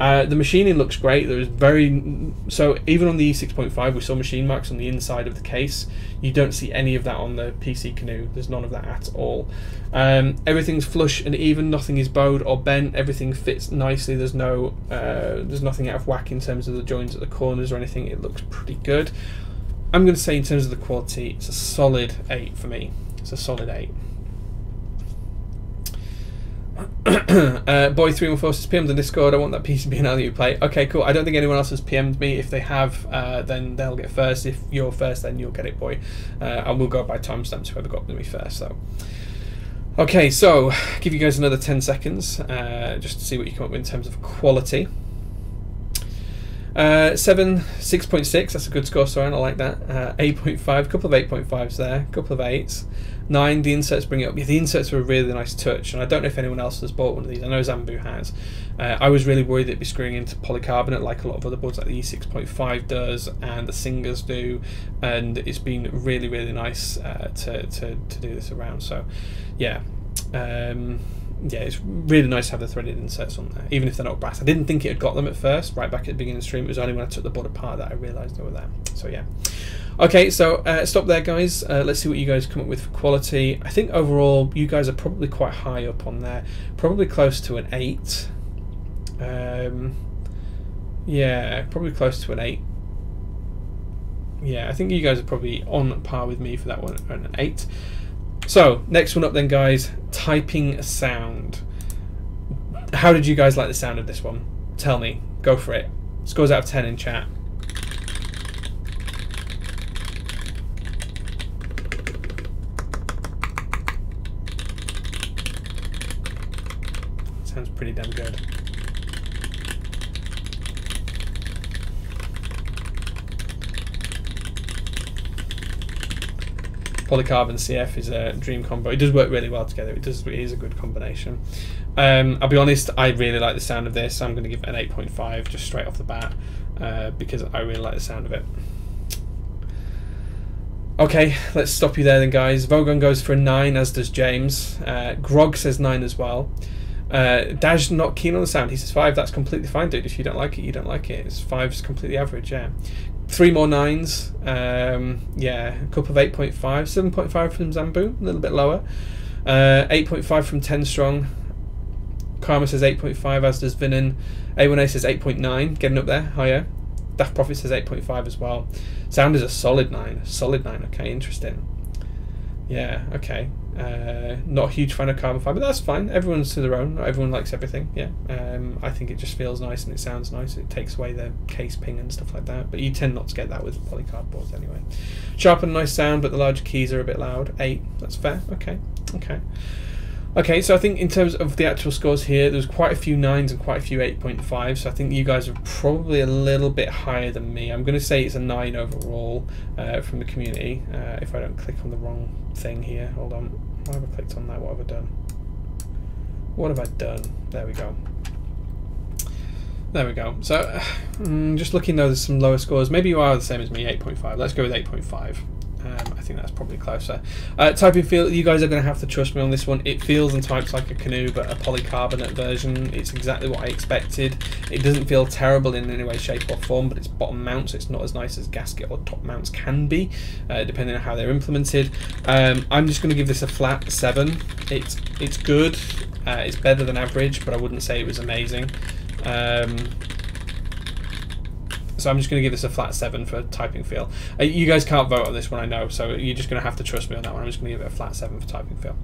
Uh, the machining looks great. There is very so even on the E6.5, we saw machine marks on the inside of the case. You don't see any of that on the PC Canoe. There's none of that at all. Um, everything's flush and even. Nothing is bowed or bent. Everything fits nicely. There's no uh, there's nothing out of whack in terms of the joins at the corners or anything. It looks pretty good. I'm going to say in terms of the quality, it's a solid eight for me. It's a solid eight. uh, boy three one four says PM'd on Discord. I want that piece to PCB and LU play. Okay, cool. I don't think anyone else has PM'd me. If they have, uh, then they'll get first. If you're first, then you'll get it, boy. Uh, I will go by timestamps. Whoever got me first, though. Okay, so give you guys another ten seconds uh, just to see what you come up with in terms of quality. Uh, seven, six point six. That's a good score, Soren. I like that. Uh, eight point five. Couple of eight point fives there. Couple of eights. Nine. The inserts bring it up. Yeah, the inserts are a really nice touch, and I don't know if anyone else has bought one of these. I know Zambu has. Uh, I was really worried it'd be screwing into polycarbonate like a lot of other boards, like the E6.5 does and the Singers do, and it's been really, really nice uh, to, to to do this around. So, yeah. Um, yeah, it's really nice to have the threaded inserts on there, even if they're not brass. I didn't think it had got them at first, right back at the beginning of the stream. It was only when I took the board apart that I realised they were there. So yeah. Okay, so uh, stop there, guys. Uh, let's see what you guys come up with for quality. I think overall, you guys are probably quite high up on there. Probably close to an 8. Um, yeah, probably close to an 8. Yeah, I think you guys are probably on par with me for that one, an 8. So, next one up then, guys. Typing sound. How did you guys like the sound of this one? Tell me. Go for it. Scores out of 10 in chat. Sounds pretty damn good. Polycarbon CF is a dream combo. It does work really well together. It does. It is a good combination. Um, I'll be honest. I really like the sound of this. I'm going to give it an 8.5 just straight off the bat uh, because I really like the sound of it. Okay, let's stop you there then, guys. Vogon goes for a 9, as does James. Uh, Grog says 9 as well. Uh, not keen on the sound. He says 5. That's completely fine, dude. If you don't like it, you don't like it. It's 5's completely average, yeah. Three more 9s. Um, yeah, a couple of 8.5. 7.5 from Zambu, a little bit lower. Uh, 8.5 from 10 Strong. Karma says 8.5, as does Vinan. A1A says 8.9, getting up there, higher. Daft Prophet says 8.5 as well. Sound is a solid 9. Solid 9, okay, interesting. Yeah, okay. Uh, not a huge fan of carbon fiber, but that's fine. Everyone's to their own. Everyone likes everything. Yeah, um, I think it just feels nice and it sounds nice. It takes away the case ping and stuff like that. But you tend not to get that with polycarb boards anyway. Sharp and nice sound, but the larger keys are a bit loud. Eight, that's fair. Okay, okay. Okay, so I think in terms of the actual scores here, there's quite a few 9s and quite a few 8.5, so I think you guys are probably a little bit higher than me. I'm going to say it's a 9 overall uh, from the community, uh, if I don't click on the wrong thing here. Hold on. Why have I clicked on that? What have I done? What have I done? There we go. There we go. So, mm, just looking though, there's some lower scores. Maybe you are the same as me, 8.5. Let's go with 8.5. Um, I think that's probably closer. Uh, typing feel, you guys are going to have to trust me on this one. It feels and types like a canoe, but a polycarbonate version. It's exactly what I expected. It doesn't feel terrible in any way, shape, or form, but it's bottom mount, so it's not as nice as gasket or top mounts can be, uh, depending on how they're implemented. Um, I'm just going to give this a flat seven. It's it's good. Uh, it's better than average, but I wouldn't say it was amazing. Um, so I'm just going to give this a flat 7 for typing feel. Uh, you guys can't vote on this one, I know, so you're just going to have to trust me on that one. I'm just going to give it a flat 7 for typing feel.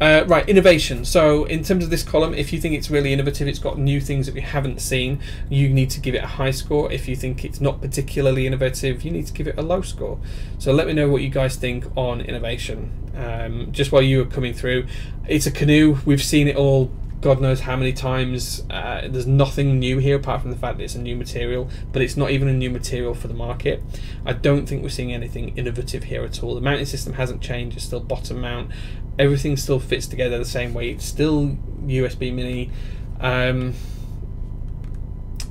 Uh, right, innovation. So in terms of this column, if you think it's really innovative, it's got new things that we haven't seen, you need to give it a high score. If you think it's not particularly innovative, you need to give it a low score. So let me know what you guys think on innovation. Um, just while you were coming through, it's a canoe. We've seen it all God knows how many times. Uh, there's nothing new here apart from the fact that it's a new material, but it's not even a new material for the market. I don't think we're seeing anything innovative here at all. The mounting system hasn't changed, it's still bottom mount. Everything still fits together the same way. It's still USB mini. Um,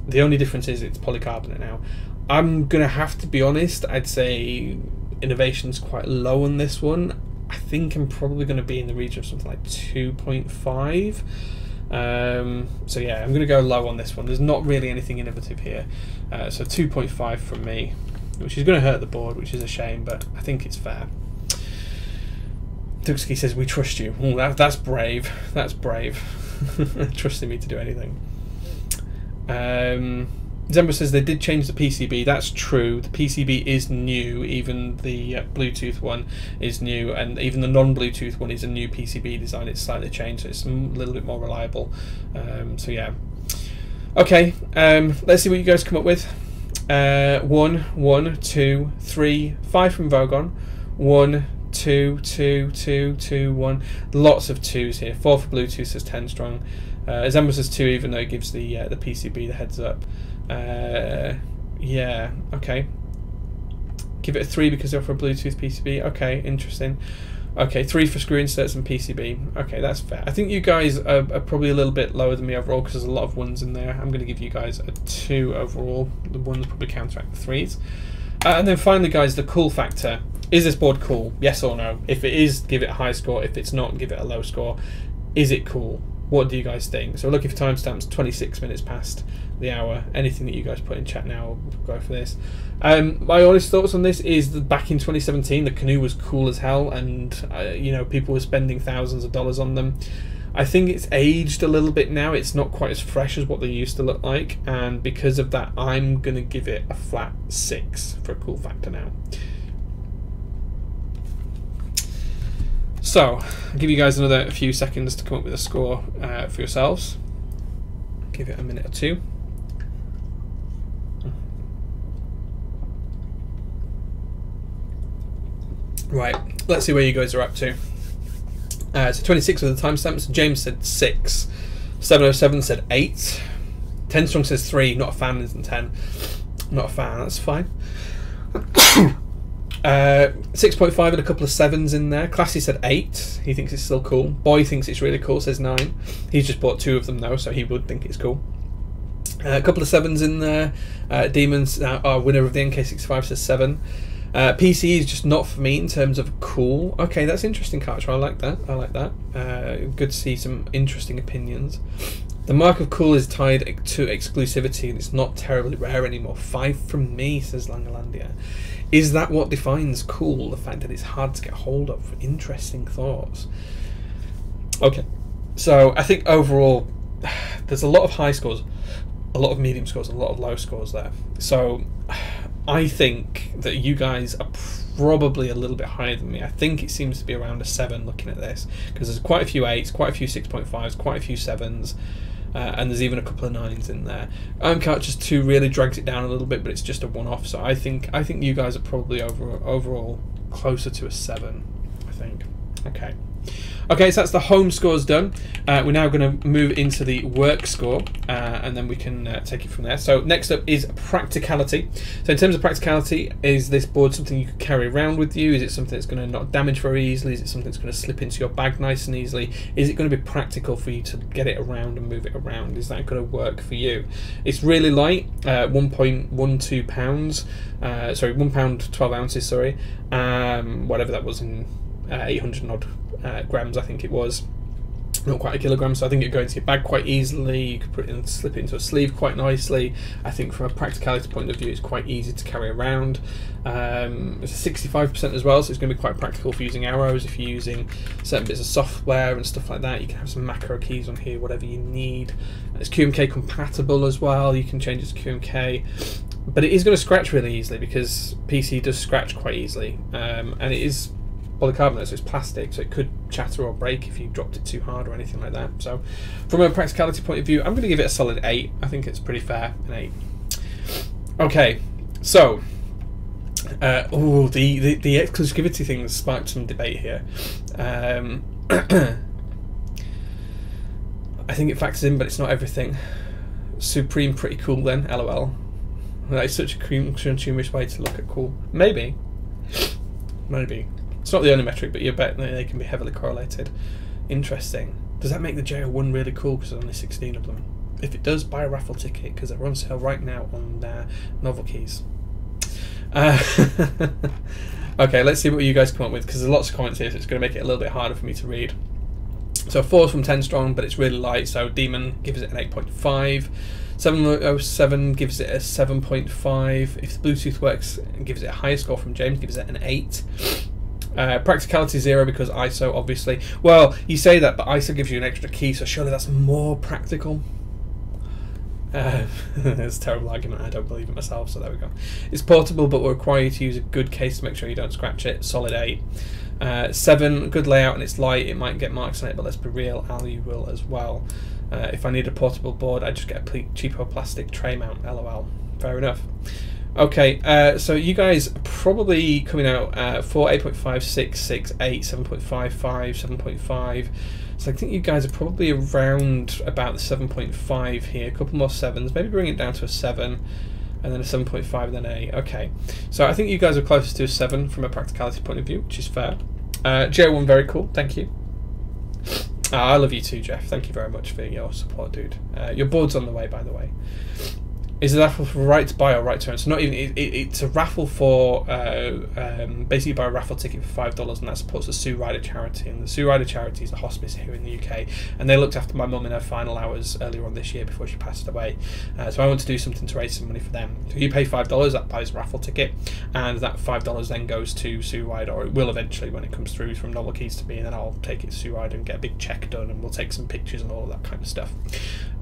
the only difference is it's polycarbonate now. I'm going to have to be honest, I'd say innovation's quite low on this one. I think I'm probably going to be in the region of something like 2.5. Um, so yeah, I'm going to go low on this one. There's not really anything innovative here. Uh, so 2.5 from me, which is going to hurt the board, which is a shame, but I think it's fair. Duxky says, we trust you. Ooh, that, that's brave. That's brave. Trusting me to do anything. Um, Zembra says they did change the PCB. That's true. The PCB is new. Even the uh, Bluetooth one is new, and even the non-Bluetooth one is a new PCB design. It's slightly changed, so it's a little bit more reliable. Um, so yeah. Okay, um, let's see what you guys come up with. Uh, one, one, two, three, five from Vogon. One, two, two, two, two, one. Lots of twos here. Four for Bluetooth says ten strong. Uh, Zembra says two, even though it gives the uh, the PCB the heads up. Uh, yeah, okay. Give it a 3 because they offer a Bluetooth PCB. Okay, interesting. Okay, 3 for screw inserts and PCB. Okay, that's fair. I think you guys are, are probably a little bit lower than me overall because there's a lot of ones in there. I'm going to give you guys a 2 overall. The ones probably counteract the 3s. Uh, and then finally, guys, the cool factor. Is this board cool? Yes or no? If it is, give it a high score. If it's not, give it a low score. Is it cool? What do you guys think? So we're looking for timestamps 26 minutes past the hour. Anything that you guys put in chat now, will go for this. Um, my honest thoughts on this is that back in 2017, the canoe was cool as hell, and uh, you know people were spending thousands of dollars on them. I think it's aged a little bit now. It's not quite as fresh as what they used to look like, and because of that, I'm gonna give it a flat six for a cool factor now. So, I'll give you guys another few seconds to come up with a score uh, for yourselves. Give it a minute or two. Right, let's see where you guys are up to. Uh, so 26 of the timestamps. James said 6. 707 said 8. 10 Strong says 3. Not a fan isn't 10. Not a fan, that's fine. Uh, 6.5 and a couple of sevens in there. Classy said 8. He thinks it's still cool. Boy thinks it's really cool, says 9. He's just bought two of them though, so he would think it's cool. Uh, a couple of sevens in there. Uh, Demons, uh, our winner of the NK65, says 7. Uh, PC is just not for me in terms of cool. Okay, that's interesting, Karcher. I like that. I like that. Uh, good to see some interesting opinions. The mark of cool is tied to exclusivity and it's not terribly rare anymore. Five from me, says Langalandia. Is that what defines cool? The fact that it's hard to get hold of? Interesting thoughts. Okay, so I think overall, there's a lot of high scores, a lot of medium scores, a lot of low scores there. So I think that you guys are probably a little bit higher than me. I think it seems to be around a 7 looking at this, because there's quite a few 8s, quite a few 6.5s, quite a few 7s. Uh, and there's even a couple of nines in there. just 2 really drags it down a little bit, but it's just a one-off. So I think I think you guys are probably over overall closer to a seven. I think. Okay. Okay, so that's the home scores done. Uh, we're now going to move into the work score, uh, and then we can uh, take it from there. So next up is practicality. So in terms of practicality, is this board something you can carry around with you? Is it something that's going to not damage very easily? Is it something that's going to slip into your bag nice and easily? Is it going to be practical for you to get it around and move it around? Is that going to work for you? It's really light, uh, 1.12 pounds. Uh, sorry, one pound 12 ounces. Sorry, um, whatever that was in uh, 800 odd uh, grams, I think it was. Not quite a kilogram, so I think it goes into your bag quite easily. You could put it in, slip it into a sleeve quite nicely. I think from a practicality point of view, it's quite easy to carry around. Um, it's 65% as well, so it's going to be quite practical for using arrows. If you're using certain bits of software and stuff like that, you can have some macro keys on here, whatever you need. It's QMK compatible as well. You can change it to QMK but it is going to scratch really easily because PC does scratch quite easily, um, and it is polycarbonate, so it's plastic, so it could chatter or break if you dropped it too hard or anything like that. So, from a practicality point of view, I'm going to give it a solid 8. I think it's pretty fair, an 8. Okay, so, uh, oh, the, the, the exclusivity thing sparked some debate here. Um, I think it factors in, but it's not everything. Supreme pretty cool then, lol. That is such a consumerish way to look at cool. Maybe. Maybe. It's not the only metric, but you bet they can be heavily correlated. Interesting. Does that make the J01 really cool because there's only 16 of them? If it does, buy a raffle ticket because they're on sale right now on uh, NovelKeys. Uh, okay, let's see what you guys come up with because there's lots of comments here, so it's going to make it a little bit harder for me to read. So 4 from 10 strong, but it's really light, so Demon gives it an 8.5. 707 gives it a 7.5. If the Bluetooth works, gives it a higher score from James, gives it an 8. Uh, practicality zero because ISO, obviously. Well, you say that, but ISO gives you an extra key, so surely that's more practical. Uh, it's a terrible argument. I don't believe it myself, so there we go. It's portable, but will require you to use a good case to make sure you don't scratch it. Solid 8. Uh, 7, good layout and it's light. It might get marks on it, but let's be real, Ali will as well. Uh, if I need a portable board, I just get a cheaper plastic tray mount. LOL. Fair enough. Okay, uh, so you guys probably coming out uh, for 8.5, 6, 6, 8, 7.55, 7.5. So I think you guys are probably around about the 7.5 here. A couple more 7s, maybe bring it down to a 7 and then a 7.5 and then a. Okay, so I think you guys are closest to a 7 from a practicality point of view, which is fair. Uh, J1, very cool, thank you. Oh, I love you too, Jeff. Thank you very much for your support, dude. Uh, your board's on the way, by the way is a raffle for right to buy or right to own. So not even it, it, it's a raffle for uh, um, basically buy a raffle ticket for five dollars, and that supports the Sue Ryder charity. And the Sue Ryder charity is a hospice here in the UK, and they looked after my mum in her final hours earlier on this year before she passed away. Uh, so I want to do something to raise some money for them. So you pay five dollars, that buys a raffle ticket, and that five dollars then goes to Sue Ryder, or it will eventually when it comes through from NovelKeys to me, and then I'll take it to Sue Ryder and get a big check done, and we'll take some pictures and all of that kind of stuff.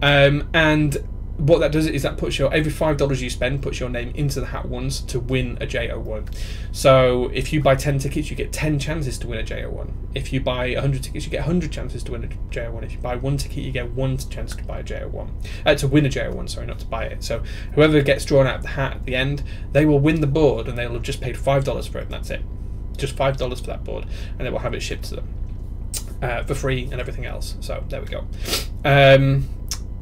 Um, and what that does is that puts your every five dollars you spend puts your name into the hat once to win a J01. So if you buy ten tickets, you get ten chances to win a J01. If you buy hundred tickets, you get hundred chances to win a J01. If you buy one ticket, you get one chance to buy a J01. Uh, to win a JO1, sorry, not to buy it. So whoever gets drawn out of the hat at the end, they will win the board, and they'll have just paid five dollars for it, and that's it. Just five dollars for that board, and they will have it shipped to them. uh, for free and everything else. So there we go. Um,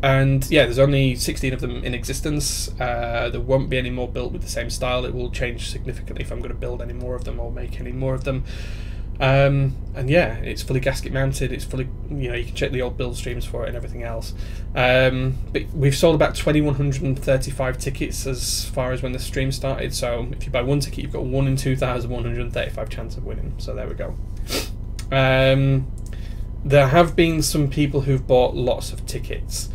and yeah, there's only 16 of them in existence. Uh, there won't be any more built with the same style. It will change significantly if I'm going to build any more of them or make any more of them. Um, and yeah, it's fully gasket mounted. It's fully, you know, you can check the old build streams for it and everything else. Um, but we've sold about 2,135 tickets as far as when the stream started. So if you buy one ticket, you've got one in 2,135 chance of winning. So there we go. Um, there have been some people who've bought lots of tickets.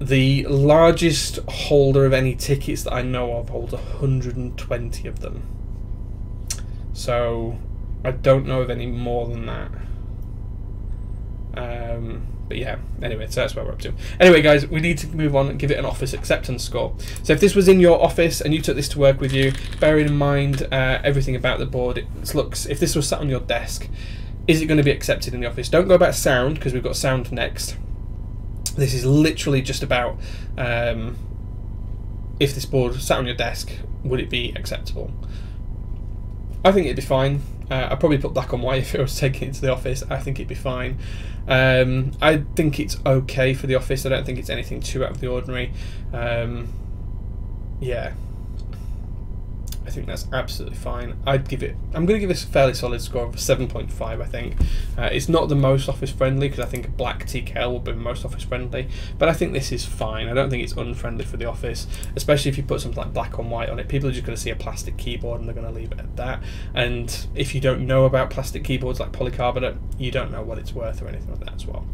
The largest holder of any tickets that I know of holds 120 of them. So I don't know of any more than that. Um, but yeah, anyway, so that's where we're up to. Anyway, guys, we need to move on and give it an office acceptance score. So if this was in your office and you took this to work with you, bearing in mind uh, everything about the board, it looks, if this was sat on your desk, is it going to be accepted in the office? Don't go about sound because we've got sound next. This is literally just about um, if this board sat on your desk, would it be acceptable? I think it'd be fine. Uh, I'd probably put black on white if I was taking it to the office. I think it'd be fine. Um, I think it's okay for the office. I don't think it's anything too out of the ordinary. Um, yeah, I think that's absolutely fine. I'd give it. I'm going to give this a fairly solid score of 7.5. I think uh, it's not the most office friendly because I think black TKL will be most office friendly, but I think this is fine. I don't think it's unfriendly for the office, especially if you put something like black on white on it. People are just going to see a plastic keyboard and they're going to leave it at that. And if you don't know about plastic keyboards like polycarbonate, you don't know what it's worth or anything like that as well.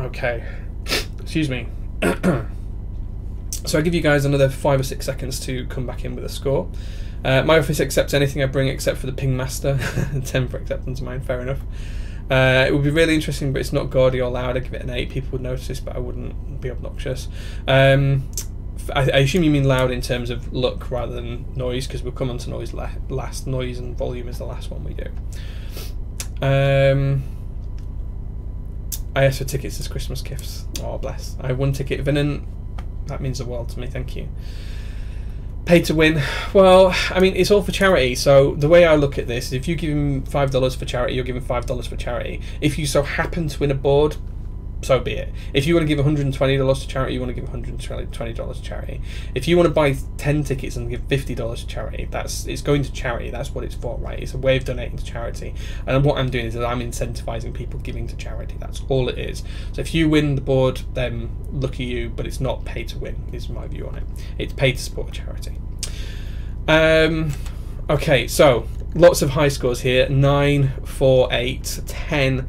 Okay, excuse me. So I give you guys another five or six seconds to come back in with a score. Uh, my office accepts anything I bring except for the ping master. 10 for acceptance of mine, fair enough. Uh, it would be really interesting, but it's not gaudy or loud. I'd give it an 8. People would notice, but I wouldn't be obnoxious. Um, I, I, assume you mean loud in terms of look rather than noise, because we'll come on to noise la last. Noise and volume is the last one we do. Um, I asked for tickets as Christmas gifts. Oh, bless. I have one ticket. Vinnen that means the world to me. Thank you. Pay to win. Well, I mean, it's all for charity. So the way I look at this is, if you give him five dollars for charity, you're giving five dollars for charity. If you so happen to win a board, so be it. If you want to give $120 to charity, you want to give $120 to charity. If you want to buy 10 tickets and give $50 to charity, that's it's going to charity. That's what it's for, right? It's a way of donating to charity. And what I'm doing is I'm incentivizing people giving to charity. That's all it is. So if you win the board, then lucky you, but it's not pay to win, is my view on it. It's pay to support a charity. Um, okay, so lots of high scores here 9, 4, 8, 10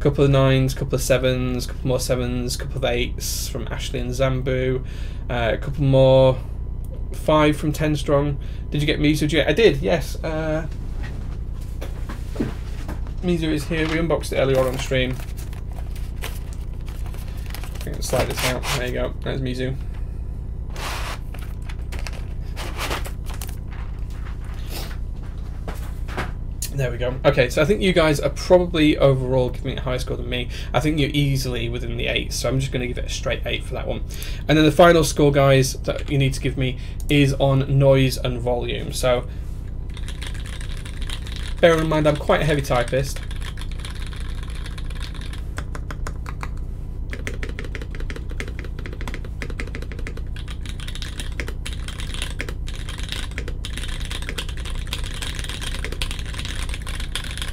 couple of nines, couple of sevens, couple more sevens, couple of eights from Ashley and Zambu, uh, a couple more five from ten strong. Did you get Mizu? Yeah, I did. Yes. Uh, Mizu is here. We unboxed it earlier on on stream. I can slide this out. There you go. There's Mizu. There we go. Okay, so I think you guys are probably overall giving it a higher score than me. I think you're easily within the 8, so I'm just going to give it a straight 8 for that one. And then the final score, guys, that you need to give me is on noise and volume. So, bear in mind I'm quite a heavy typist.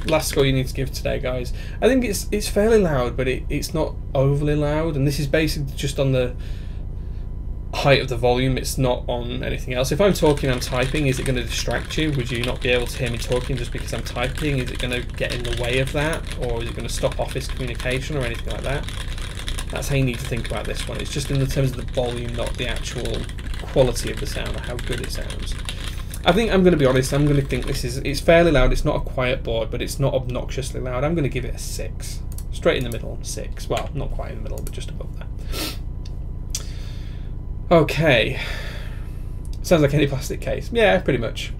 Last score you need to give today, guys. I think it's it's fairly loud, but it, it's not overly loud, and this is basically just on the height of the volume. It's not on anything else. If I'm talking, I'm typing. Is it going to distract you? Would you not be able to hear me talking just because I'm typing? Is it going to get in the way of that, or is it going to stop office communication or anything like that? That's how you need to think about this one. It's just in the terms of the volume, not the actual quality of the sound or how good it sounds. I think I'm going to be honest. I'm going to think this is it's fairly loud. It's not a quiet board, but it's not obnoxiously loud. I'm going to give it a six, straight in the middle, six. Well, not quite in the middle, but just above that. Okay. Sounds like any plastic case. Yeah, pretty much.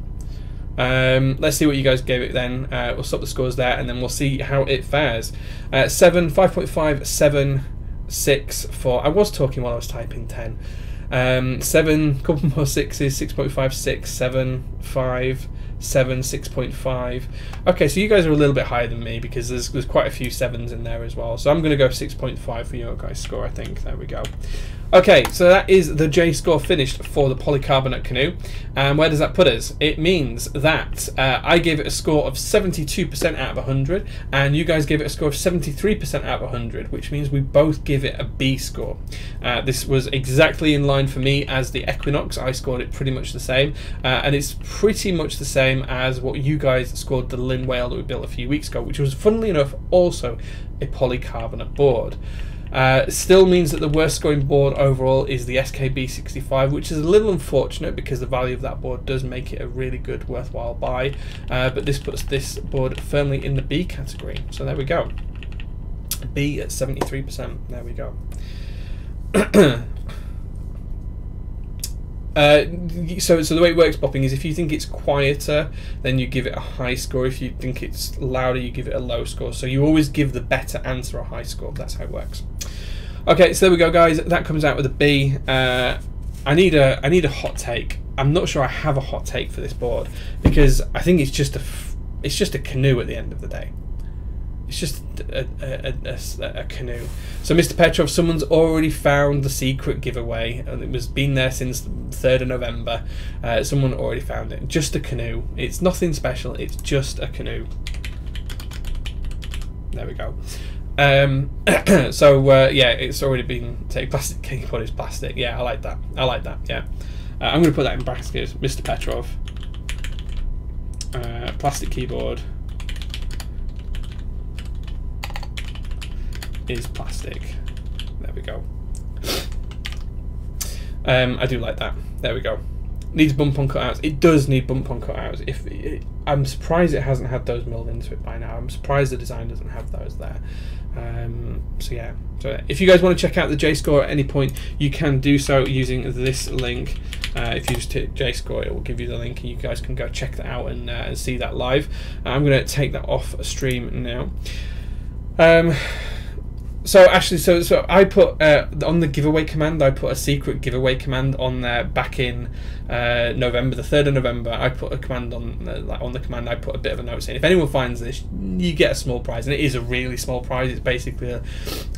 Um, let's see what you guys gave it then. Uh, we'll stop the scores there and then we'll see how it fares. Uh, 7, 5.5, 7, 6 for. I was talking while I was typing 10. Um, seven, couple more sixes, 6.5, 6, 7, 5, seven, six point five. Okay, so you guys are a little bit higher than me because there's there's quite a few sevens in there as well. So I'm going to go six point five for your guys' score. I think there we go. Okay, so that is the J score finished for the polycarbonate canoe. And where does that put us? It means that uh, I gave it a score of 72% out of 100, and you guys gave it a score of 73% out of 100, which means we both give it a B score. Uh, this was exactly in line for me as the Equinox. I scored it pretty much the same, uh, and it's pretty much the same as what you guys scored the Lin Whale that we built a few weeks ago, which was, funnily enough, also a polycarbonate board. Uh, still means that the worst scoring board overall is the SKB65, which is a little unfortunate because the value of that board does make it a really good, worthwhile buy. Uh, but this puts this board firmly in the B category. So there we go. B at 73%. There we go. Uh, so, so the way it works, bopping, is if you think it's quieter, then you give it a high score. If you think it's louder, you give it a low score. So you always give the better answer a high score. That's how it works. Okay, so there we go, guys. That comes out with a B. Uh, I need a I need a hot take. I'm not sure I have a hot take for this board because I think it's just a it's just a canoe at the end of the day. It's just a, a, a, a, canoe. So, Mr. Petrov, someone's already found the secret giveaway, and it was been there since the 3rd of November. Uh, someone already found it. Just a canoe. It's nothing special, it's just a canoe. There we go. Um, so, uh, yeah, it's already been taken. Plastic keyboard is plastic. Yeah, I like that. I like that, yeah. Uh, I'm going to put that in brackets, Mr. Petrov. Uh, plastic keyboard. Is plastic. There we go. Um, I do like that. There we go. Needs bump on cutouts. It does need bump on cutouts. If it, I'm surprised it hasn't had those milled into it by now. I'm surprised the design doesn't have those there. Um, so yeah. So if you guys want to check out the J score at any point, you can do so using this link. Uh, if you just hit J score, it will give you the link, and you guys can go check that out and, uh, and see that live. I'm going to take that off stream now. Um, so actually, so so I put uh, on the giveaway command. I put a secret giveaway command on there back in uh, November, the third of November. I put a command on uh, like on the command. I put a bit of a note saying if anyone finds this, you get a small prize, and it is a really small prize. It's basically a,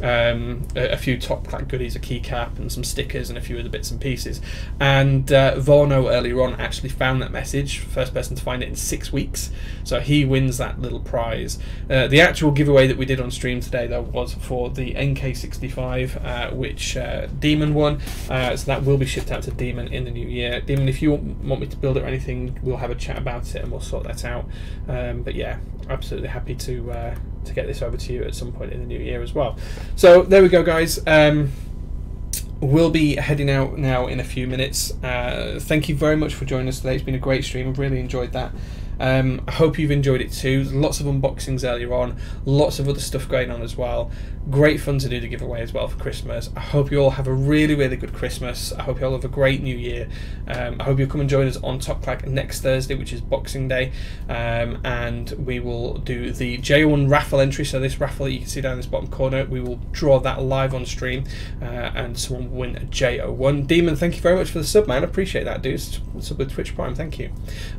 um, a, a few top like goodies, a keycap, and some stickers, and a few other bits and pieces. And uh, Vorno earlier on actually found that message. First person to find it in six weeks, so he wins that little prize. Uh, the actual giveaway that we did on stream today though was for the the NK65, uh, which uh, Demon won. So that will be shipped out to Demon in the new year. Demon, if you want me to build it or anything, we'll have a chat about it and we'll sort that out. Um, but yeah, absolutely happy to uh, to get this over to you at some point in the new year as well. So there we go, guys. Um, we'll be heading out now in a few minutes. Uh, thank you very much for joining us today. It's been a great stream. I've really enjoyed that. Um, I hope you've enjoyed it too. Lots of unboxings earlier on, lots of other stuff going on as well. Great fun to do the giveaway as well for Christmas. I hope you all have a really, really good Christmas. I hope you all have a great New Year. Um, I hope you'll come and join us on Top Clack next Thursday, which is Boxing Day, um, and we will do the J1 raffle entry. So this raffle that you can see down this bottom corner, we will draw that live on stream, uh, and someone will win a J01. Demon, thank you very much for the sub, man. I appreciate that, dude. Sub with Twitch Prime, thank you.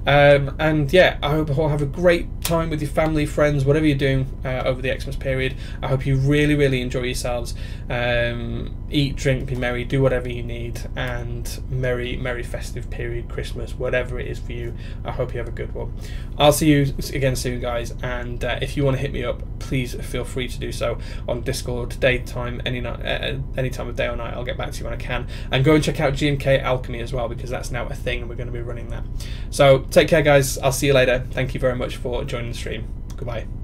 Um, and yeah, I hope you all have a great time with your family, friends, whatever you're doing uh, over the Xmas period. I hope you really, really enjoy yourselves. Um, eat, drink, be merry, do whatever you need, and merry, merry festive period, Christmas, whatever it is for you. I hope you have a good one. I'll see you again soon, guys. And uh, if you want to hit me up, please feel free to do so on Discord, daytime, any night, uh, any time of day or night. I'll get back to you when I can. And go and check out GMK Alchemy as well because that's now a thing, and we're going to be running that. So take care, guys. I'll see you later. Thank you very much for joining the stream. Goodbye.